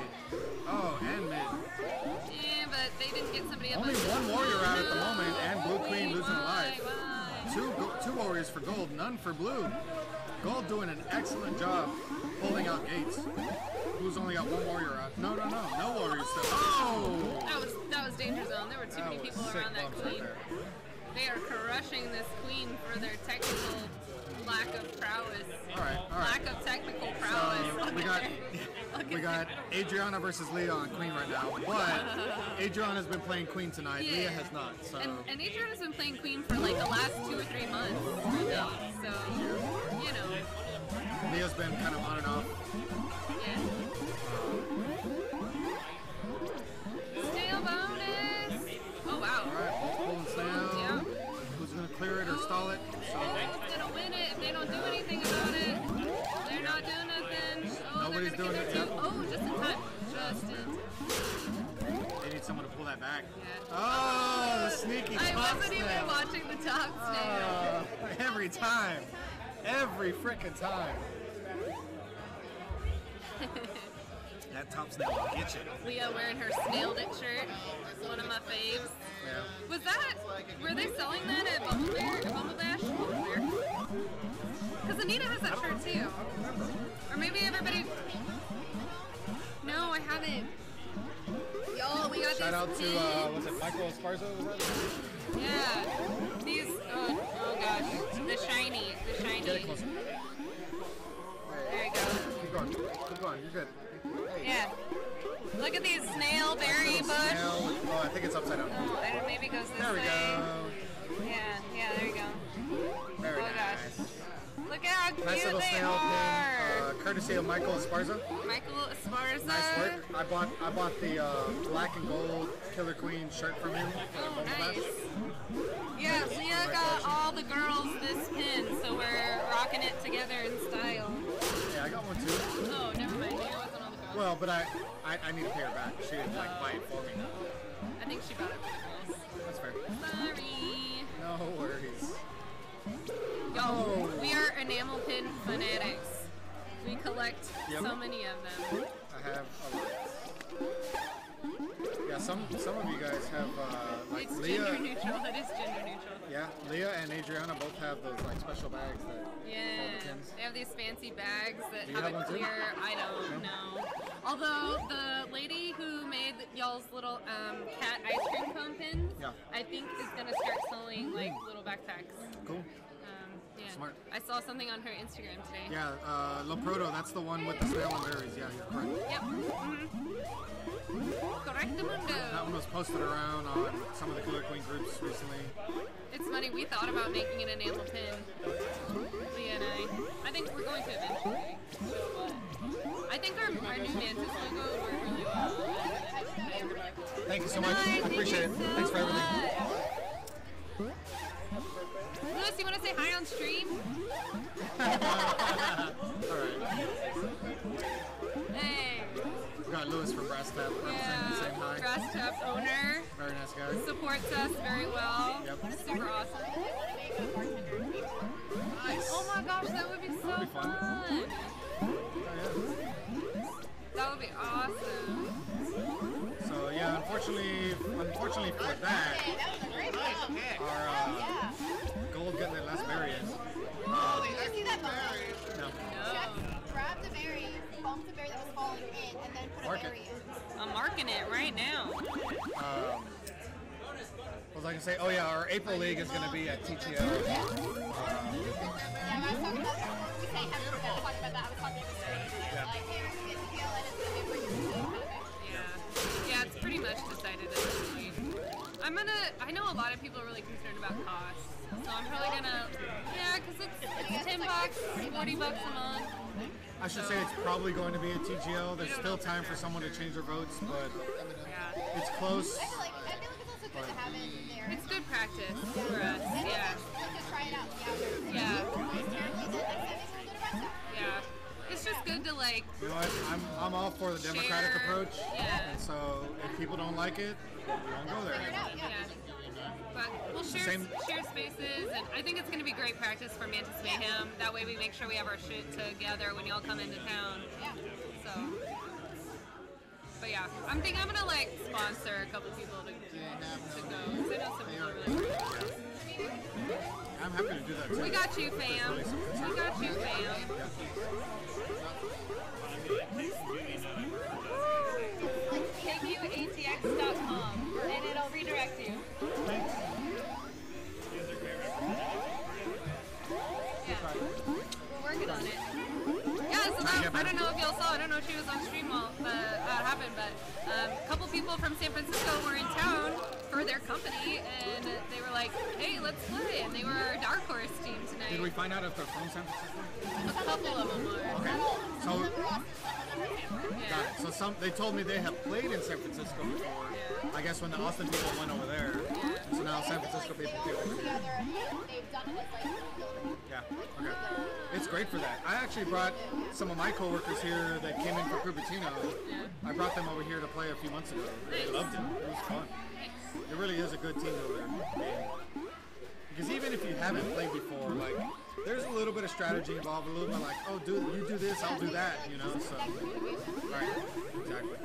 Oh, and mid. Yeah, but they didn't get somebody up Only on one warrior out at the moment, and Blue Queen losing life. why? Two two warriors for gold, none for blue. Gold doing an excellent job holding out gates. Blue's only got one warrior out. No, no, no, no warriors still. Oh! That was that was danger zone. There were too That many people around that bumps right queen. They are crushing this queen for their technical lack of prowess. All right, all Lack of technical prowess. So we got we got Adriana versus Leah on Queen right now, but Adriana's been playing Queen tonight. Yeah. Leah has not. So And, and Adriana's been playing Queen for like the last two or three months. Yeah. So, you know, Leah's been kind of on and off. yeah. Snail bonus! Oh wow. All right, both pulling snail. Yeah. Who's gonna clear it or stall it? So Who's gonna win it if they don't do anything about it? They're not doing nothing. Oh, Nobody's doing get it, yep. Oh, just in time. Just in time. they need someone to pull that back. Yeah. Oh, the sneaky I top wasn't even watching the top Uh, snail. every time. Every freaking time. that top snail will get you. Leah wearing her snailed it shirt. One of my faves. Yeah. Was that? Were they selling that at BumbleBear? At Bumble Bash? BumbleBear. Because Anita has that shirt too. Or maybe everybody. No, I haven't. Yo, we got Shout these out to, uh, was it Michael Esparza? Was that? Yeah. These. Oh, oh gosh. The shiny. The shiny. Get it closer. There you go. Keep going. Keep going. You're good. Hey. Yeah. Look at these snail berry bush. Snail oh, I think it's upside down. Oh, I don't, maybe it goes this way. There we way. go. Yeah, yeah, there you go. Very Oh, nice. gosh. Look at how cute Nice little they snail are. pin, uh, courtesy of Michael Esparza. Michael Esparza. Nice work. I bought I bought the uh, black and gold Killer Queen shirt from him. Oh, nice. Yeah, Leah got all the girls this pin, so we're rocking it together in style. Yeah, I got one too. Oh, never mind. Leah wasn't on the girls. Well, but I, I I need to pay her back. She didn't like buy it for me. I think she bought it for the girls. That's fair. Sorry. No worries. Yo, Oh. we are enamel pin fanatics. We collect Yep. so many of them. I have a lot. Yeah, some some of you guys have uh, like It's Leah. gender neutral. It is gender neutral. Yeah, Leah and Adriana both have those like special bags that Yeah, the they have these fancy bags that have, have a one too? clear. I don't know. Although the lady who made y'all's little um, cat ice cream cone pins, Yeah. I think is gonna start selling like little backpacks. Cool. Yeah. Smart. I saw something on her Instagram today. Yeah, uh, La Proto, that's the one with the snail and berries. Yeah, you're correct. Yep. Mm-hmm. Rectamundo. That one was posted around on some of the Killer Queen groups recently. It's funny, we thought about making it an enamel pin. Leah and I. I think we're going to eventually. But I think our, our new Mantis logo would work really well. Thank you so much. Nice, I appreciate you it. so Thanks for everything. much. Lewis, you want to say hi on stream? Alright. Hey. We got Lewis from BrassTap Yeah. saying hi. BrassTap owner. Very nice guy. Supports us very well. Yep. Super awesome. Nice. Oh my gosh, that would be so That'd be fun. fun. That would be awesome. So yeah, unfortunately, unfortunately for that, our uh, gold getting that last berry in. Oh, did you see that bump? No. Check, grabbed a berry, bumped a berry that was falling in, and then put Mark a it. in. I'm marking it right now. Um, what was I gonna say? Oh yeah, our April league is gonna be at TTO. Yeah, I was talking about that. We say. I was talking about that. I was talking to the street. Yeah. Like, hey, we're gonna get and it's gonna be for you. kind of thing. Yeah. Yeah, it's pretty much decided at this point. I'm gonna, I know a lot of people are really concerned about costs. So I'm probably gonna, yeah, because it's, it's 10 bucks, 40 bucks a month. I should say it's probably going to be a TGO. There's still time for someone to change their votes, but Yeah. it's close. I feel like I feel like it's also good to have it there. It's good practice for us. Yeah. Like to try it out. See how it goes. Yeah. Guaranteed that next time they go to rest stop. Yeah. It's just good to like, You know what? I'm, I'm all for the democratic Share. approach. Yeah. And so if people don't like it, we don't go there. Figure it out. Yeah. yeah. But we'll share Same- share spaces, and I think it's going to be great practice for Mantis Mayhem. That way, we make sure we have our shit together when y'all come into town. Yeah. So, but yeah, I'm thinking I'm gonna like sponsor a couple people to, to go. 'cause I know some people really. I'm happy to do that too. We got you, fam. We got you, fam. KQATX.com, and it'll redirect you. I don't know if y'all saw, I don't know if she was on stream while uh, that happened, but um, a couple people from San Francisco were in town for their company, and they were like, hey, let's play, and they were our Dark Horse team tonight. Did we find out if they're from San Francisco? A couple of them are. Okay. So, Yeah. So some they told me they have played in San Francisco before. I guess when the Austin people went over there. So now San Francisco people They feel all work together. and They've done it as like building. Yeah. Okay. It's great for that. I actually brought some of my coworkers here that came in for Cupertino. I brought them over here to play a few months ago. They loved it. It was fun. It really is a good team over there. Because even if you haven't played before, like there's a little bit of strategy involved, a little bit like, oh, do you do this, I'll do that, you know. So, right, exactly.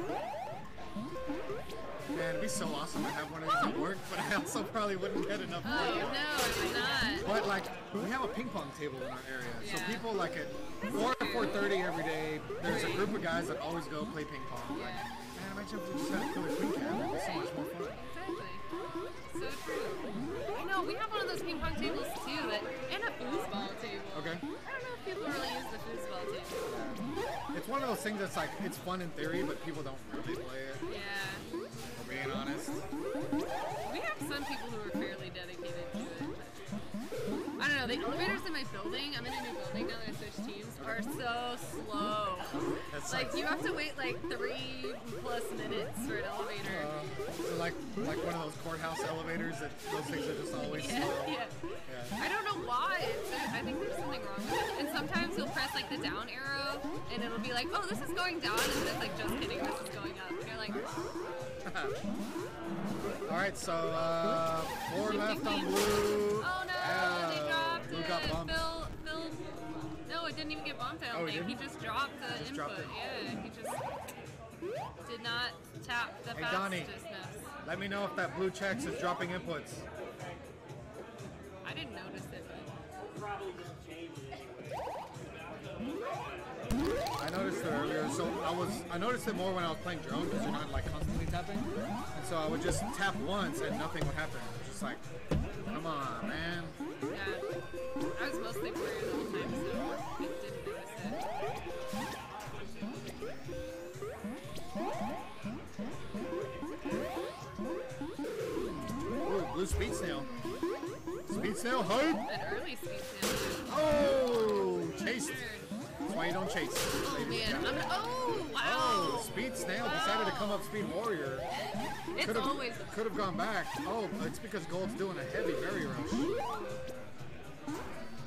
Man, it'd be so awesome to have one of these at work, but I also probably wouldn't get enough Oh, no, it's not. But like, we have a ping pong table in our area, so people like at four or four thirty every day. There's a group of guys that always go play ping pong. Like, man, imagine if we just had a killer queen cab. It'd be so much more fun. Exactly. So true. I know, we have one of those ping pong tables too, that, and a foosball table. Okay. I don't know if people really use the foosball table. It's one of those things that's like it's fun in theory, but people don't really play it. Yeah. Know, the elevators in my building, I'm in a new building now that I switched teams, are so slow. That's Like, you have to wait like three plus minutes for an elevator. Uh, like like one of those courthouse elevators that those things are just always Yeah, slow. yeah. Yeah. I don't know why. I think there's something wrong with it. And sometimes you'll press like the down arrow, and it'll be like, oh, this is going down, and then it's like, just kidding, this is going up. And you're like, All right, so uh, four left on blue. oh no, Uh, they dropped blue it. got bumped. Phil, Phil, no, it didn't even get bumped. I don't Oh, think he didn't? just dropped the Just input. dropped it. Yeah, he just did not tap the Hey, Donnie. fastestness. Let me know if that blue checks is dropping inputs. I didn't notice it, but I noticed it earlier, so I was I noticed it more when I was playing drone because you're not like constantly tapping, and so I would just tap once and nothing would happen. Just like, come on, man. yeah, I was mostly the time, so I didn't notice it. blue speed snail. Speed snail, hype! An early speed snail. Oh, chased. That's why you don't chase. Oh man, I'm gonna, oh wow. Oh, speed snail decided to come up speed warrior. It's Could have always could have gone back. Oh, it's because gold's doing a heavy berry rush.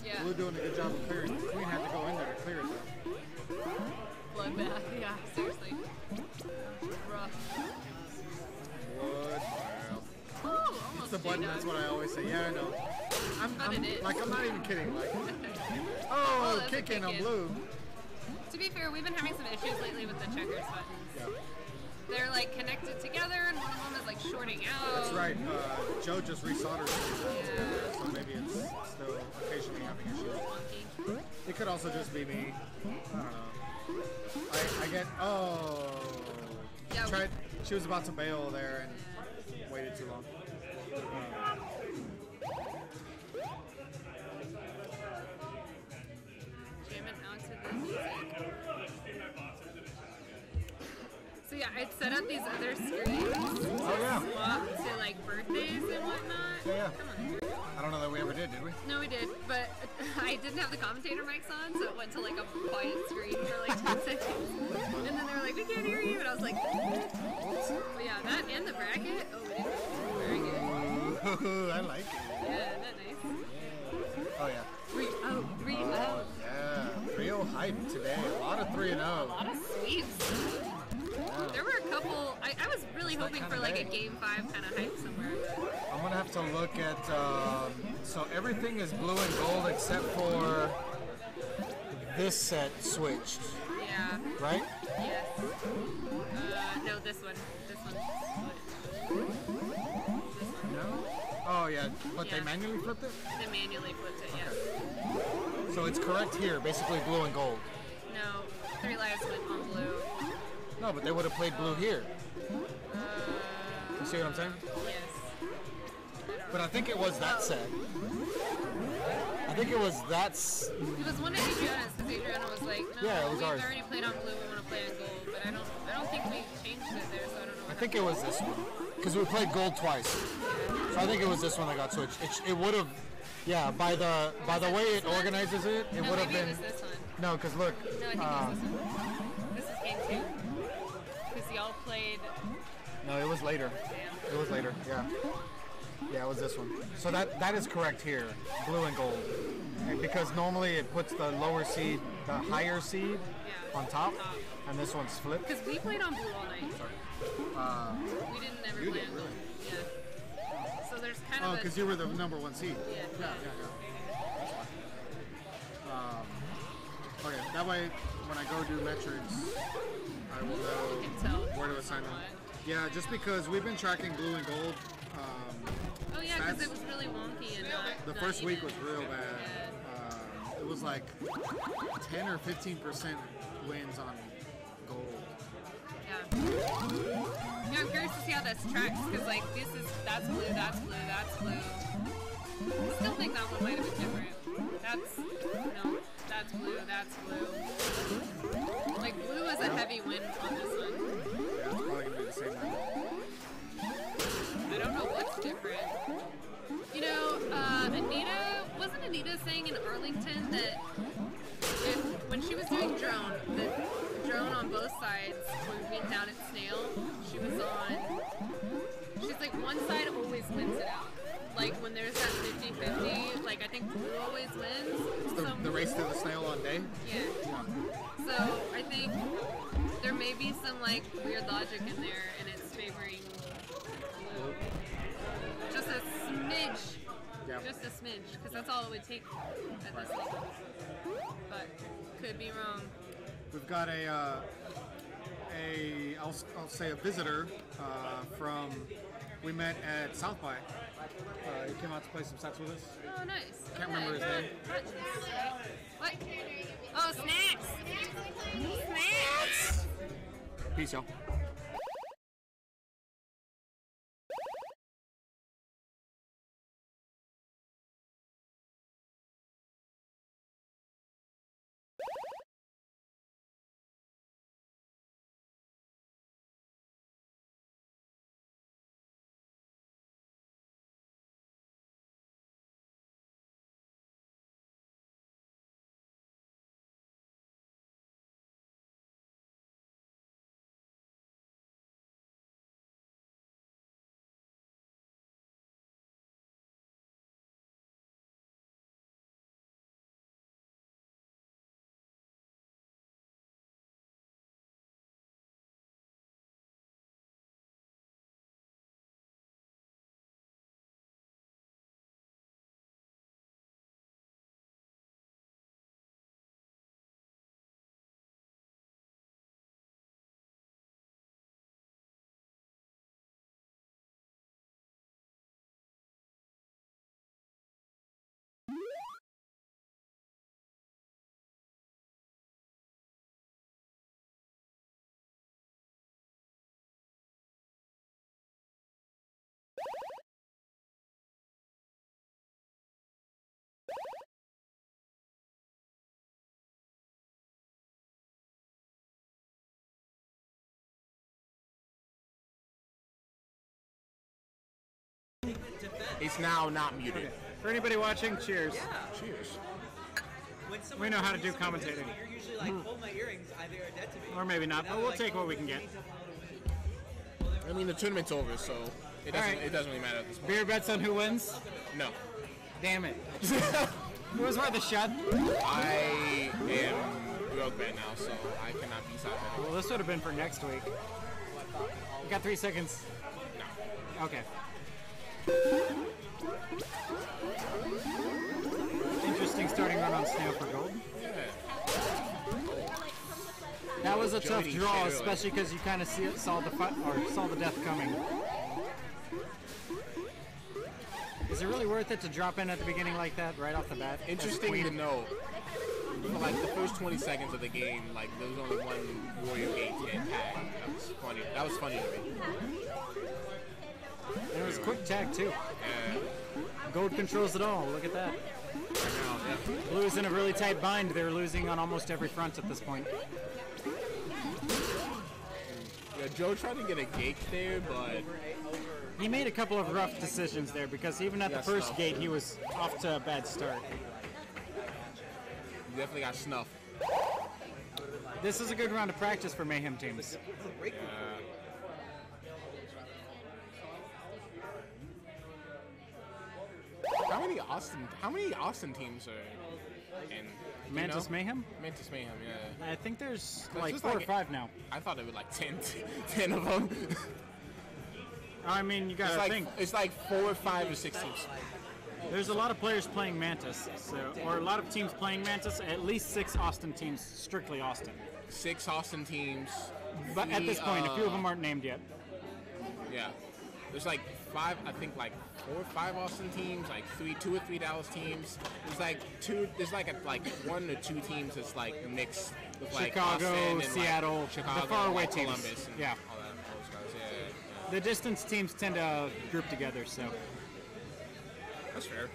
Yeah. Blue doing a good job of clearing. Queen had to go in there to clear it though. Bloodbath. Yeah, seriously. Rough. Wood. Oh, It's the button. That's what I always say. Yeah, I know. I'm, I'm like I'm not even kidding. Like, Oh, oh, kicking on blue. To be fair, we've been having some issues lately with the checkers buttons. Yeah. They're like connected together, and one of them is like shorting out. That's right. Uh, Joe just resoldered it, so maybe it's still occasionally having issues. It could also just be me. I don't know. I, I get oh. Yeah, Tried. She was about to bail there and waited too long. Jamming out to the music. So yeah, I'd set up these other screens Oh yeah. swap to like birthdays and whatnot. Yeah, yeah. Come on. I don't know that we ever did, did we? No, we did, but I didn't have the commentator mics on, so it went to like a quiet screen for like 10 seconds. And then they were like, we can't hear you, and I was like, but yeah, that and the bracket. Oh, we didn't. Very good. I like it. Yeah, isn't that nice? Yeah. Oh yeah. Three oh, three Oh oh. yeah. Real hype today. A lot of three and oh. A oh. lot of sweeps. There were a couple. I, I was really hoping for like day. a game five kind of hype somewhere. Gonna have to look at. Um, so everything is blue and gold except for this set switched, yeah. right? Yes. Uh, no, this one. This one. No. Oh yeah, but they manually flipped it. They manually flipped it. Yeah. So it's correct here, basically blue and gold. No, three lives went on blue. No, but they would have played blue here. You see what I'm saying? But I think it was that set. I think it was that's. It was one of Adriana's because Adriana was like, no, Yeah, it was we've ours. already played on blue. We want to play on gold, but I don't. I don't think we changed it there, so I don't know. I think it was this one because we played gold twice. So I think it was this one that got switched. It, it would have, yeah. By the by the way it organizes it, it No, would have been. it was this one. No, because look. No, I think uh, it was this one. This is game two. Because y'all played. No, it was later. Damn. It was later. Yeah. Yeah, it was this one. So that that is correct here, blue and gold. And because normally it puts the lower seed, the higher seed, Yeah. on top, Top. and this one's flipped. Because we played on blue all night. Uh, We didn't ever You play did, on gold. Yeah. So there's kind oh, of Oh, because you were the number one seed. Yeah. Yeah, yeah, yeah. Um, okay, that way when I go do metrics, I will know You can tell where to assign them. Yeah, just because we've been tracking blue and gold. Um, Oh yeah, because it was really wonky and not. The not first week was real bad. Um, it was like 10 or 15 percent wins on gold. Yeah. Yeah, I'm curious to see how this tracks because like this is that's blue, that's blue, that's blue. I still think that one might have been different. That's no, that's blue, that's blue. Like blue is a heavy win on this one. Yeah, it's probably gonna be the same one. Know, uh, Anita wasn't Anita saying in Arlington that if when she was doing drone, the drone on both sides when we went down at Snail, she was on. She's like one side always wins it out. Like when there's that 50-50, like I think blue always wins. The, So- the race to the snail on day. yeah. So I think there may be some like weird logic in there, and it's favoring blue. Just a smidge. Yeah. Just a smidge, because that's all it would take at this level. But could be wrong. We've got a uh, a I'll, I'll say a visitor uh, from we met at South by. Uh, he came out to play some sets with us. Oh, nice. Can't remember his name. What? Oh, snacks! Snacks! Peace, y'all. It's now not muted. For anybody watching, cheers. Cheers. We know how to do uses something commentating. You're usually like, hmm. hold my earrings, either you're dead to me. Or maybe not, but we'll like, take what oh, we can "Oh, get. you need to have a little bit." I mean, the tournament's over, so it doesn't. Alright. It doesn't really matter at this point. Beer bets on who wins? No. Damn it. it was worth a shot. I am broke right now, so I cannot be side betting. Well, this would have been for next week. You got three seconds. Okay. Interesting starting run on Snail for gold. That was a tough draw, Taylor. especially because you kind of see it, saw the or saw the death coming. Is it really worth it to drop in at the beginning like that, right off the bat? Interesting to know. For like the first 20 seconds of the game, like there was only one Warrior Gate to get tagged. That was funny. That was funny to me. And it was a quick tag too. Yeah. Gold controls it all. Look at that. Blue is in a really tight bind. They're losing on almost every front at this point. Yeah, Joe tried to get a gate there, but He made a couple of rough decisions there because even at the first though. gate he was off to a bad start. he definitely got snuffed. This is a good round of practice for Mayhem teams. Yeah. How many Austin? How many Austin teams are in? Mantis know? Mayhem? Mantis Mayhem, yeah. I think there's like four like- or five now. I thought it was like 10, 10 of them. I mean, you gotta it's like think. it's like four or five or six teams. There's a lot of players playing Mantis, so or a lot of teams playing Mantis. At least six Austin teams, strictly Austin. Six Austin teams. But at this point, a few of uh, them aren't named yet. Yeah. There's like five, I think like four or five Austin teams, like three, two or three Dallas teams. There's like two, there's like a, like one or two teams that's like mixed with like Chicago, and, like, Seattle, the Chicago, faraway and, like, teams. Columbus, and Yeah. all that, all those guys. Yeah. The distance teams tend to group together, so that's fair.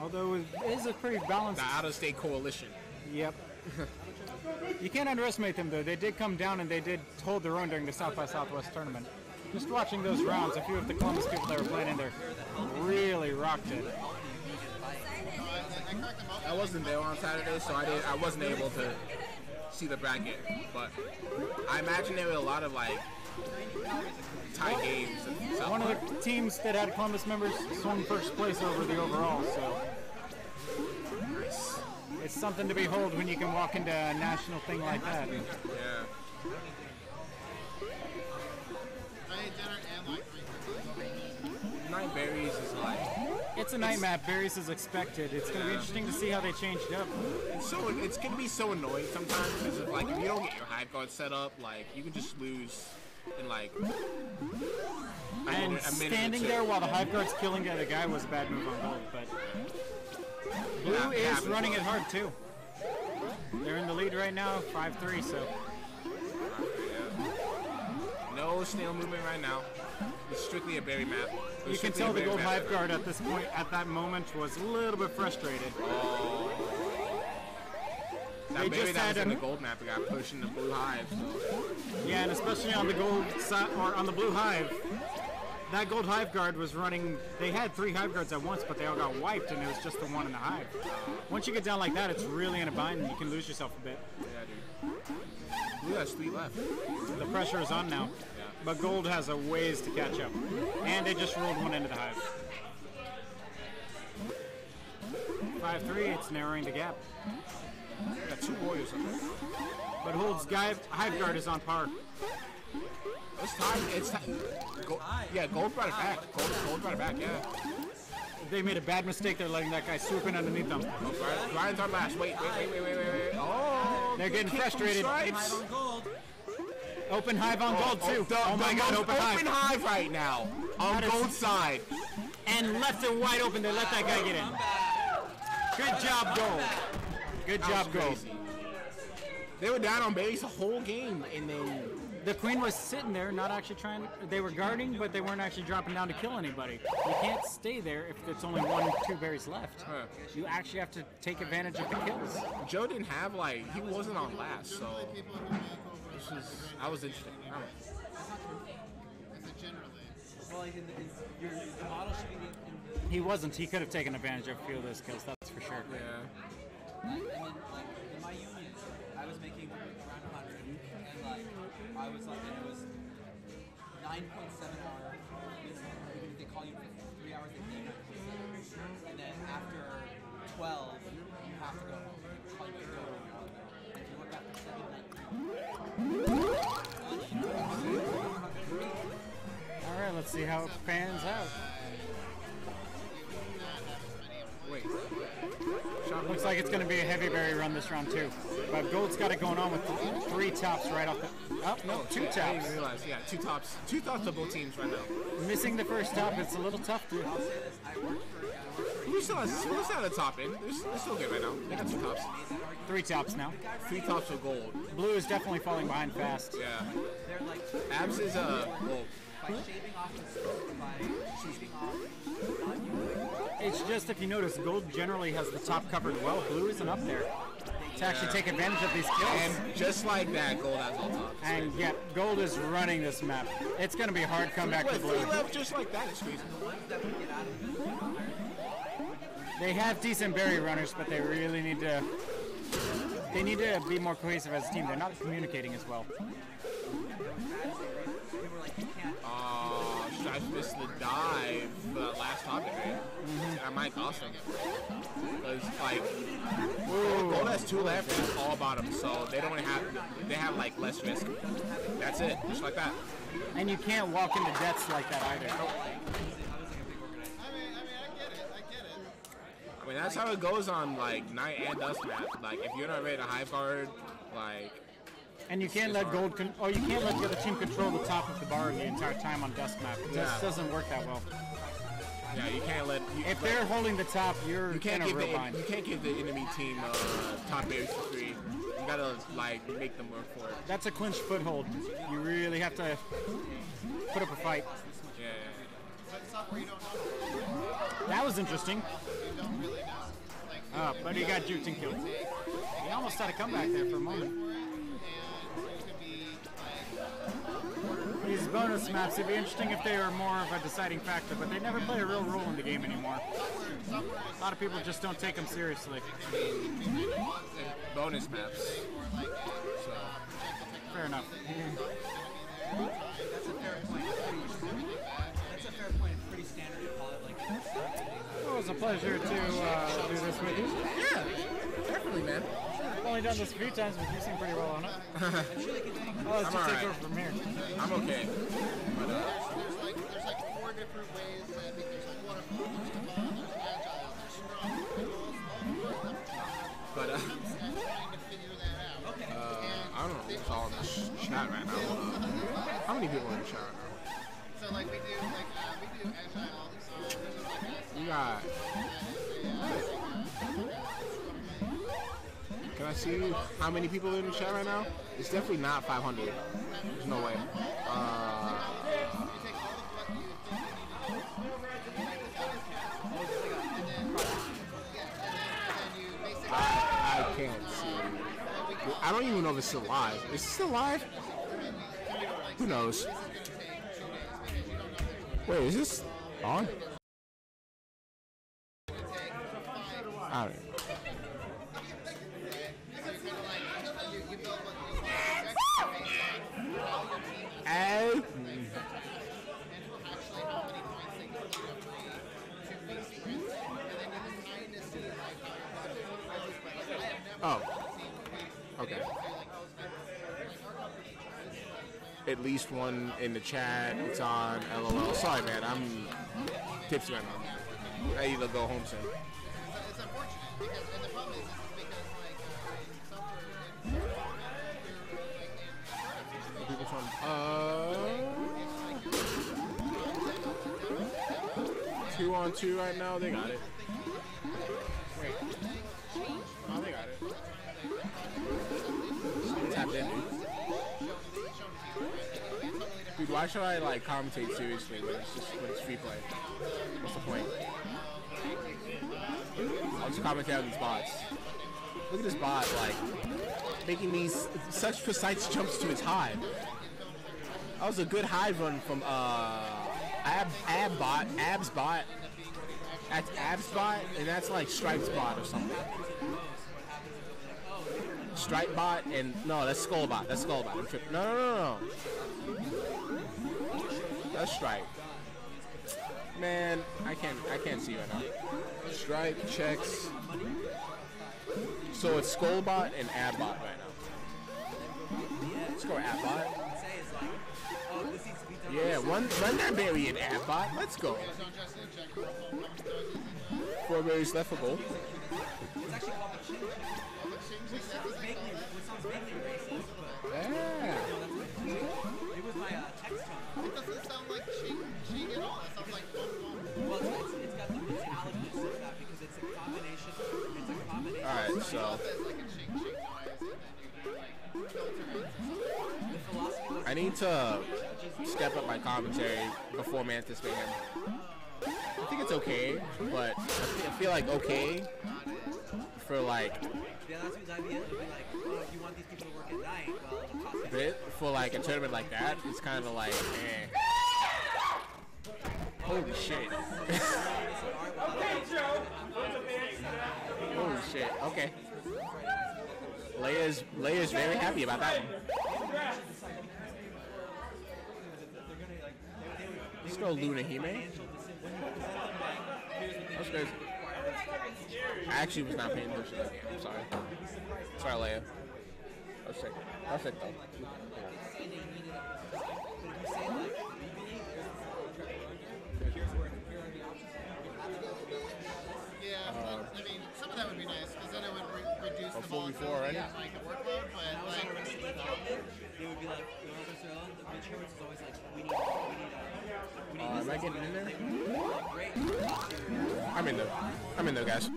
although it is a pretty balanced. The out-of-state coalition. Yep. you can't underestimate them though. They did come down and they did hold their own during the South by Southwest tournament. Just watching those rounds, a few of the Columbus people that were playing in there really rocked it. I wasn't there on Saturday, so I did. I wasn't able to see the bracket, but I imagine there were a lot of like tie games. And. One of the teams that had Columbus members swung first place over the overall, so it's something to behold when you can walk into a national thing like that. Yeah. Three Nine berries is like It's a night map. Berries is expected. It's going to be interesting to see how they changed it up. It's so it's gonna be so annoying sometimes because if, like if you don't get your hive guard set up, like you can just lose in like And minute- a minute or standing there while the hive guard's killing the other guy was a bad move on gold, but Blue Yeah, is running it hard too. They're in the lead right now, 5-3, so No snail movement right now. It's strictly a berry map. You can tell the gold hive guard at this point, at that moment, was a little bit frustrated. That They berry just that had a- the gold map got pushed in the blue hive. So. Yeah, and especially on the gold side or on the blue hive, that gold hive guard was running. They had three hive guards at once, but they all got wiped, and it was just the one in the hive. Once you get down like that, it's really in a bind, and you can lose yourself a bit. Yeah, dude. Blue has three left. The pressure is on now, but gold has a ways to catch up, and they just rolled one into the hive. Five three, it's narrowing the gap. Got two warriors up there. But Hold's guy, hive guard is on par. It's time. It's time. Go, yeah, gold brought it back. Gold, gold brought it back. Yeah. They made a bad mistake. They're letting that guy swoop in underneath them. Oh, Brian, on last. Wait, wait, wait, wait, wait, wait, wait. Oh, They're getting frustrated. Stripes. On gold. Open hive on gold oh, oh, too. the- Oh my god, most open hive. open hive right now on That is- gold side. and left it wide open. They let that guy get in. Good job, gold. Good job, was gold. They were down on base the whole game, and then The queen was sitting there, not actually trying. They were guarding, but they weren't actually dropping down to kill anybody. You can't stay there if there's only one, two berries left. Huh. You actually have to take advantage of the kills. Joe didn't have like he wasn't on last, so this was I was interested. I don't know. Generally? Well, like in the, in, your, the model should be in, in He wasn't. He could have taken advantage of a few of those kills. That's for sure. Yeah. And then, like, in my union, I was making around 100, and, like, I was, like, and it was 9.7 hour minimum. They call you for three hours, they pay you And then after 12, let's see how it pans out. Wait. Looks like it's going to be a heavy berry run this round too. But Gold's got it going on with three tops right off the. Oh no, two Yeah, I didn't tops. realize. Yeah, two tops. Two tops of both teams right now. Missing the first top, it's a little tough to. Who's still, who's still at the top? They're, they're still good right now. They got two tops. Three tops now. Three tops of gold. Blue is definitely falling behind fast. Yeah. Abs is uh well. By shaving off the scope, by shaving off It's just if you notice, gold generally has the top covered well. Blue isn't up there to actually take advantage of these kills. And just like that, gold has all top. And yet, gold is running this map. It's going to be a hard comeback to blue. left just like that is crazy. They have decent berry runners, but they really need to. They need to be more cohesive as a team. They're not communicating as well. I missed the dive for that last topic, right? That might them. Because, like, gold, has two left and it's all bottom, so they don't have, they have, like, less risk. That's it, just like that. And you can't walk into deaths like that either. I mean, that's how it goes on, like, night and dusk map. Like, if you're not ready to hive guard, like, And you can't let gold, con- or you can't let the other team control the top of the bar the entire time on dusk map. It just Yeah. doesn't work that well. yeah, you can't let. You, If they're holding the top, you're you can't in a give real the bind. you can't give the enemy team uh, top berries for free. You gotta like make them work for it. That's a clinched foothold. You really have to put up a fight. Yeah, yeah, But stuff where you don't know. That was interesting. You don't really know. Like, Uh, but he got juked and killed. He almost had a comeback there for a moment. These bonus maps, it'd be interesting if they were more of a deciding factor, but they never play a real role in the game anymore. A lot of people just don't take them seriously. yeah. Bonus maps. So Fair enough. That's a fair point. That's a fair point. It's pretty standard to call it like. It was a pleasure to uh, do this with you. Only done this a few times, but you seem pretty well on it. I'll let I'm you take alright. over from here. I'm okay. But uh, there's like there's like four different ways. That I think there's like waterfall, there's Kabbalah, there's agile, there's strong. They're all but uh, I'm trying to figure that out. uh, I don't know what's all in the chat right now. Uh, how many people are in the chat right now? So like we do like uh, we do agile. This is like a We got. I see how many people are in the chat right now? It's definitely not 500. There's no way. Uh, I, I can't see. I don't even know if it's still live. Is it still live? Who knows? Wait, is this on? I don't know. And oh, okay. At least one in the chat. It's on LOL. Sorry, man. I'm tipsy right now. I need to go home soon. It's unfortunate because, and the problem is, is because like uh, suffer in People from uh two on two right now. They got it. Why should I like commentate seriously when it's just when it's free play? What's the point? I'll just commentate on these bots. Look at this bot, like making these such precise jumps to his hive. That was a good hive run from uh, Ab Ab bot Abs bot. That's Abs bot, and that's like Stripes bot or something. Stripe bot and no, that's Skull bot. That's Skull bot. I'm tripping. No, no, no, no. That's Stripe. Man, I can't. I can't see right now. Strike checks. So it's Skullbot and Abbot right now. Let's go Abbot. Yeah, run, run that berry in Abbot. Let's go. Four berries left for goal. Was I need to step up my commentary before Mantis Mayhem. I think it's okay, but I feel, like okay for like to bit for like a tournament like that. It's kind of like, eh. Holy shit. Holy shit. Okay. Leia's Leia's very happy about that one. Let's go Luna Hime. That's crazy. I actually was not paying attention to that game. I'm sorry. Sorry, Leia. Was sick. Was sick though. Yeah, but, I mean, would be nice because then it would re- reduce Oh, the 4v4 volatility already? of like the workload. But like, They would be like, you know, Mr. Allen, the Mitch Hertz is always like, we need, we need, uh, we need Uh, am I getting in there? Like, great. I'm in there. I'm in there, guys.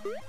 Huh?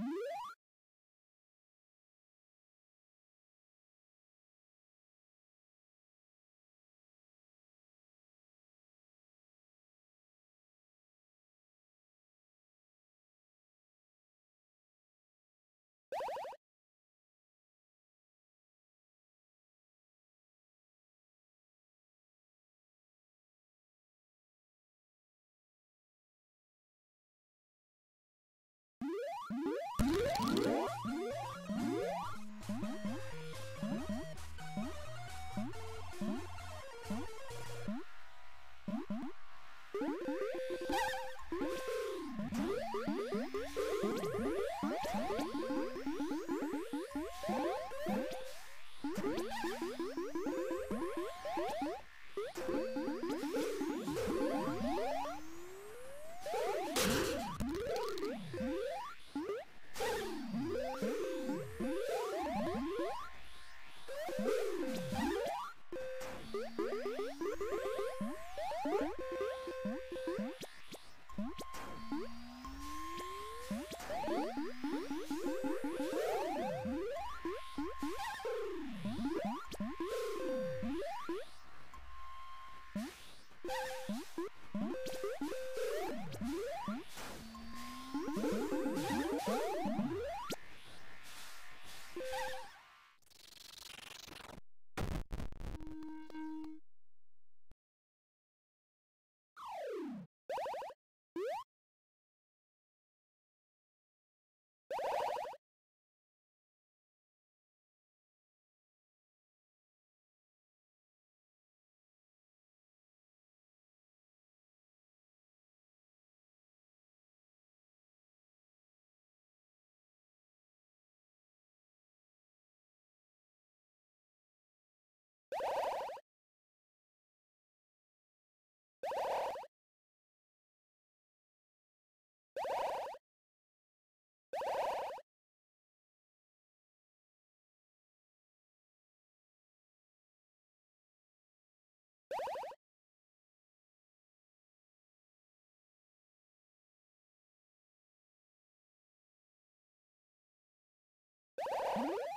Yeah. Huh?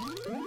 Mm-hmm.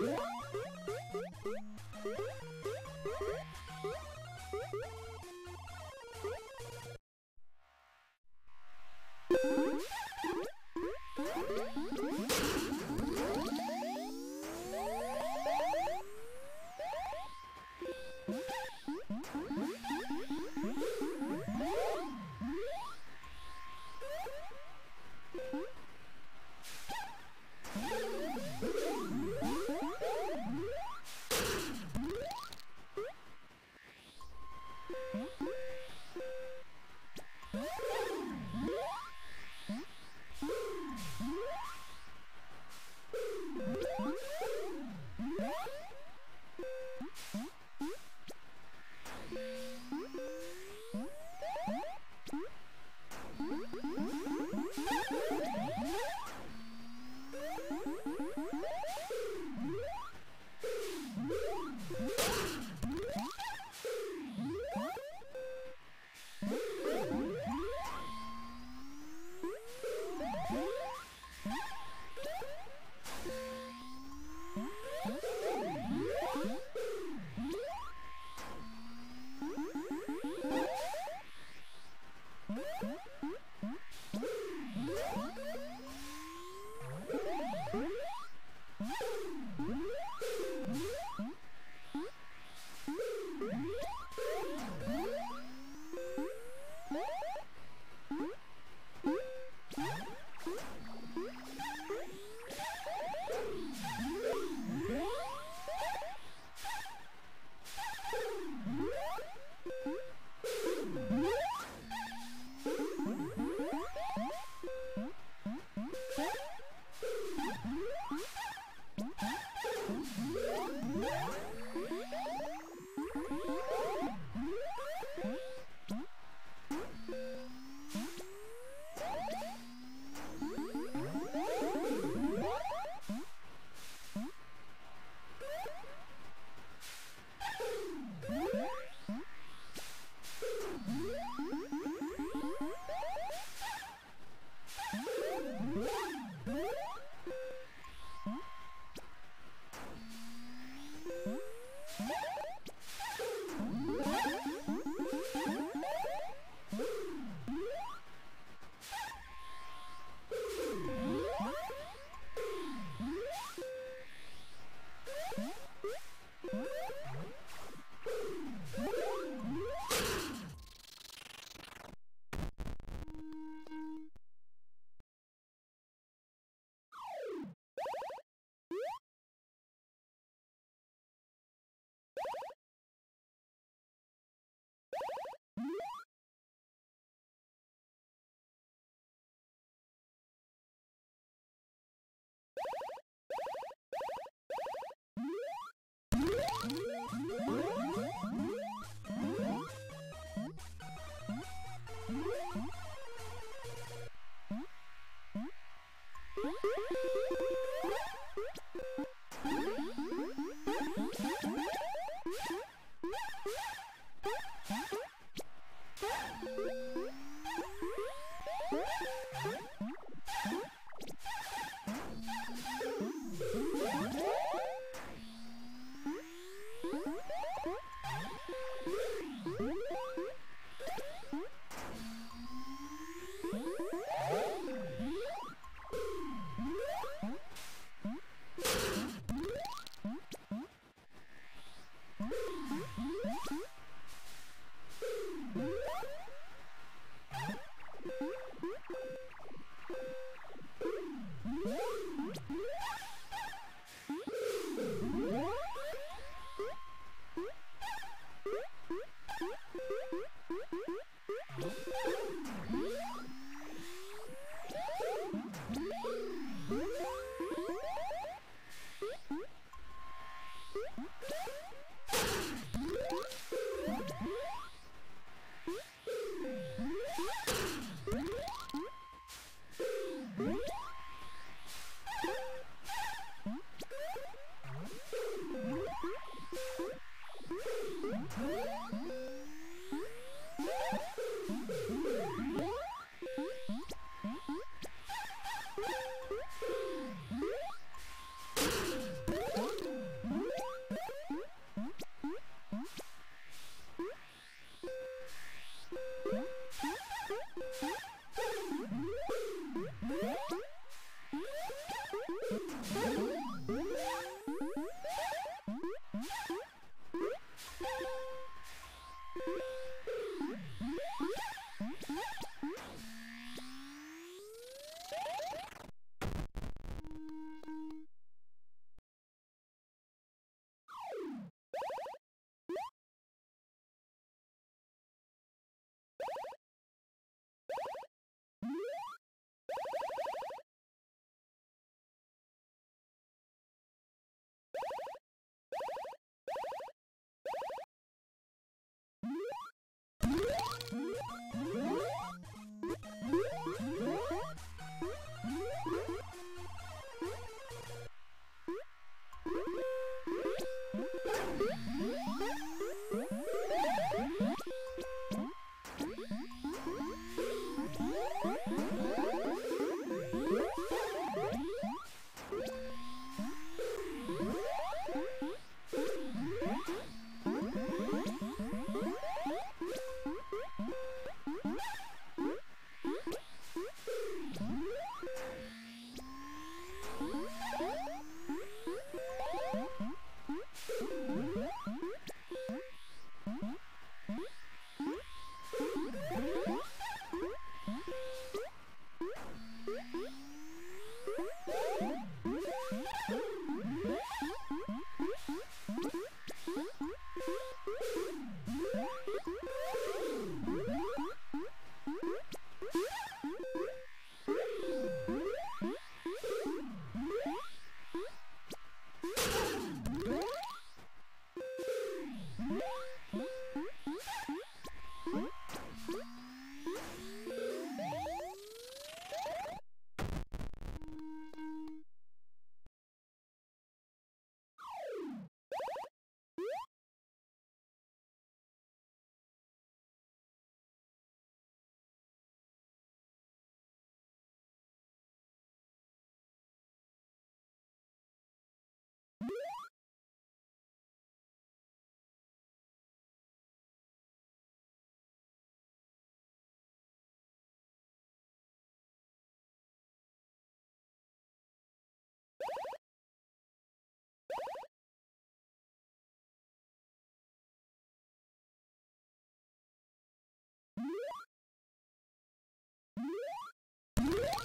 you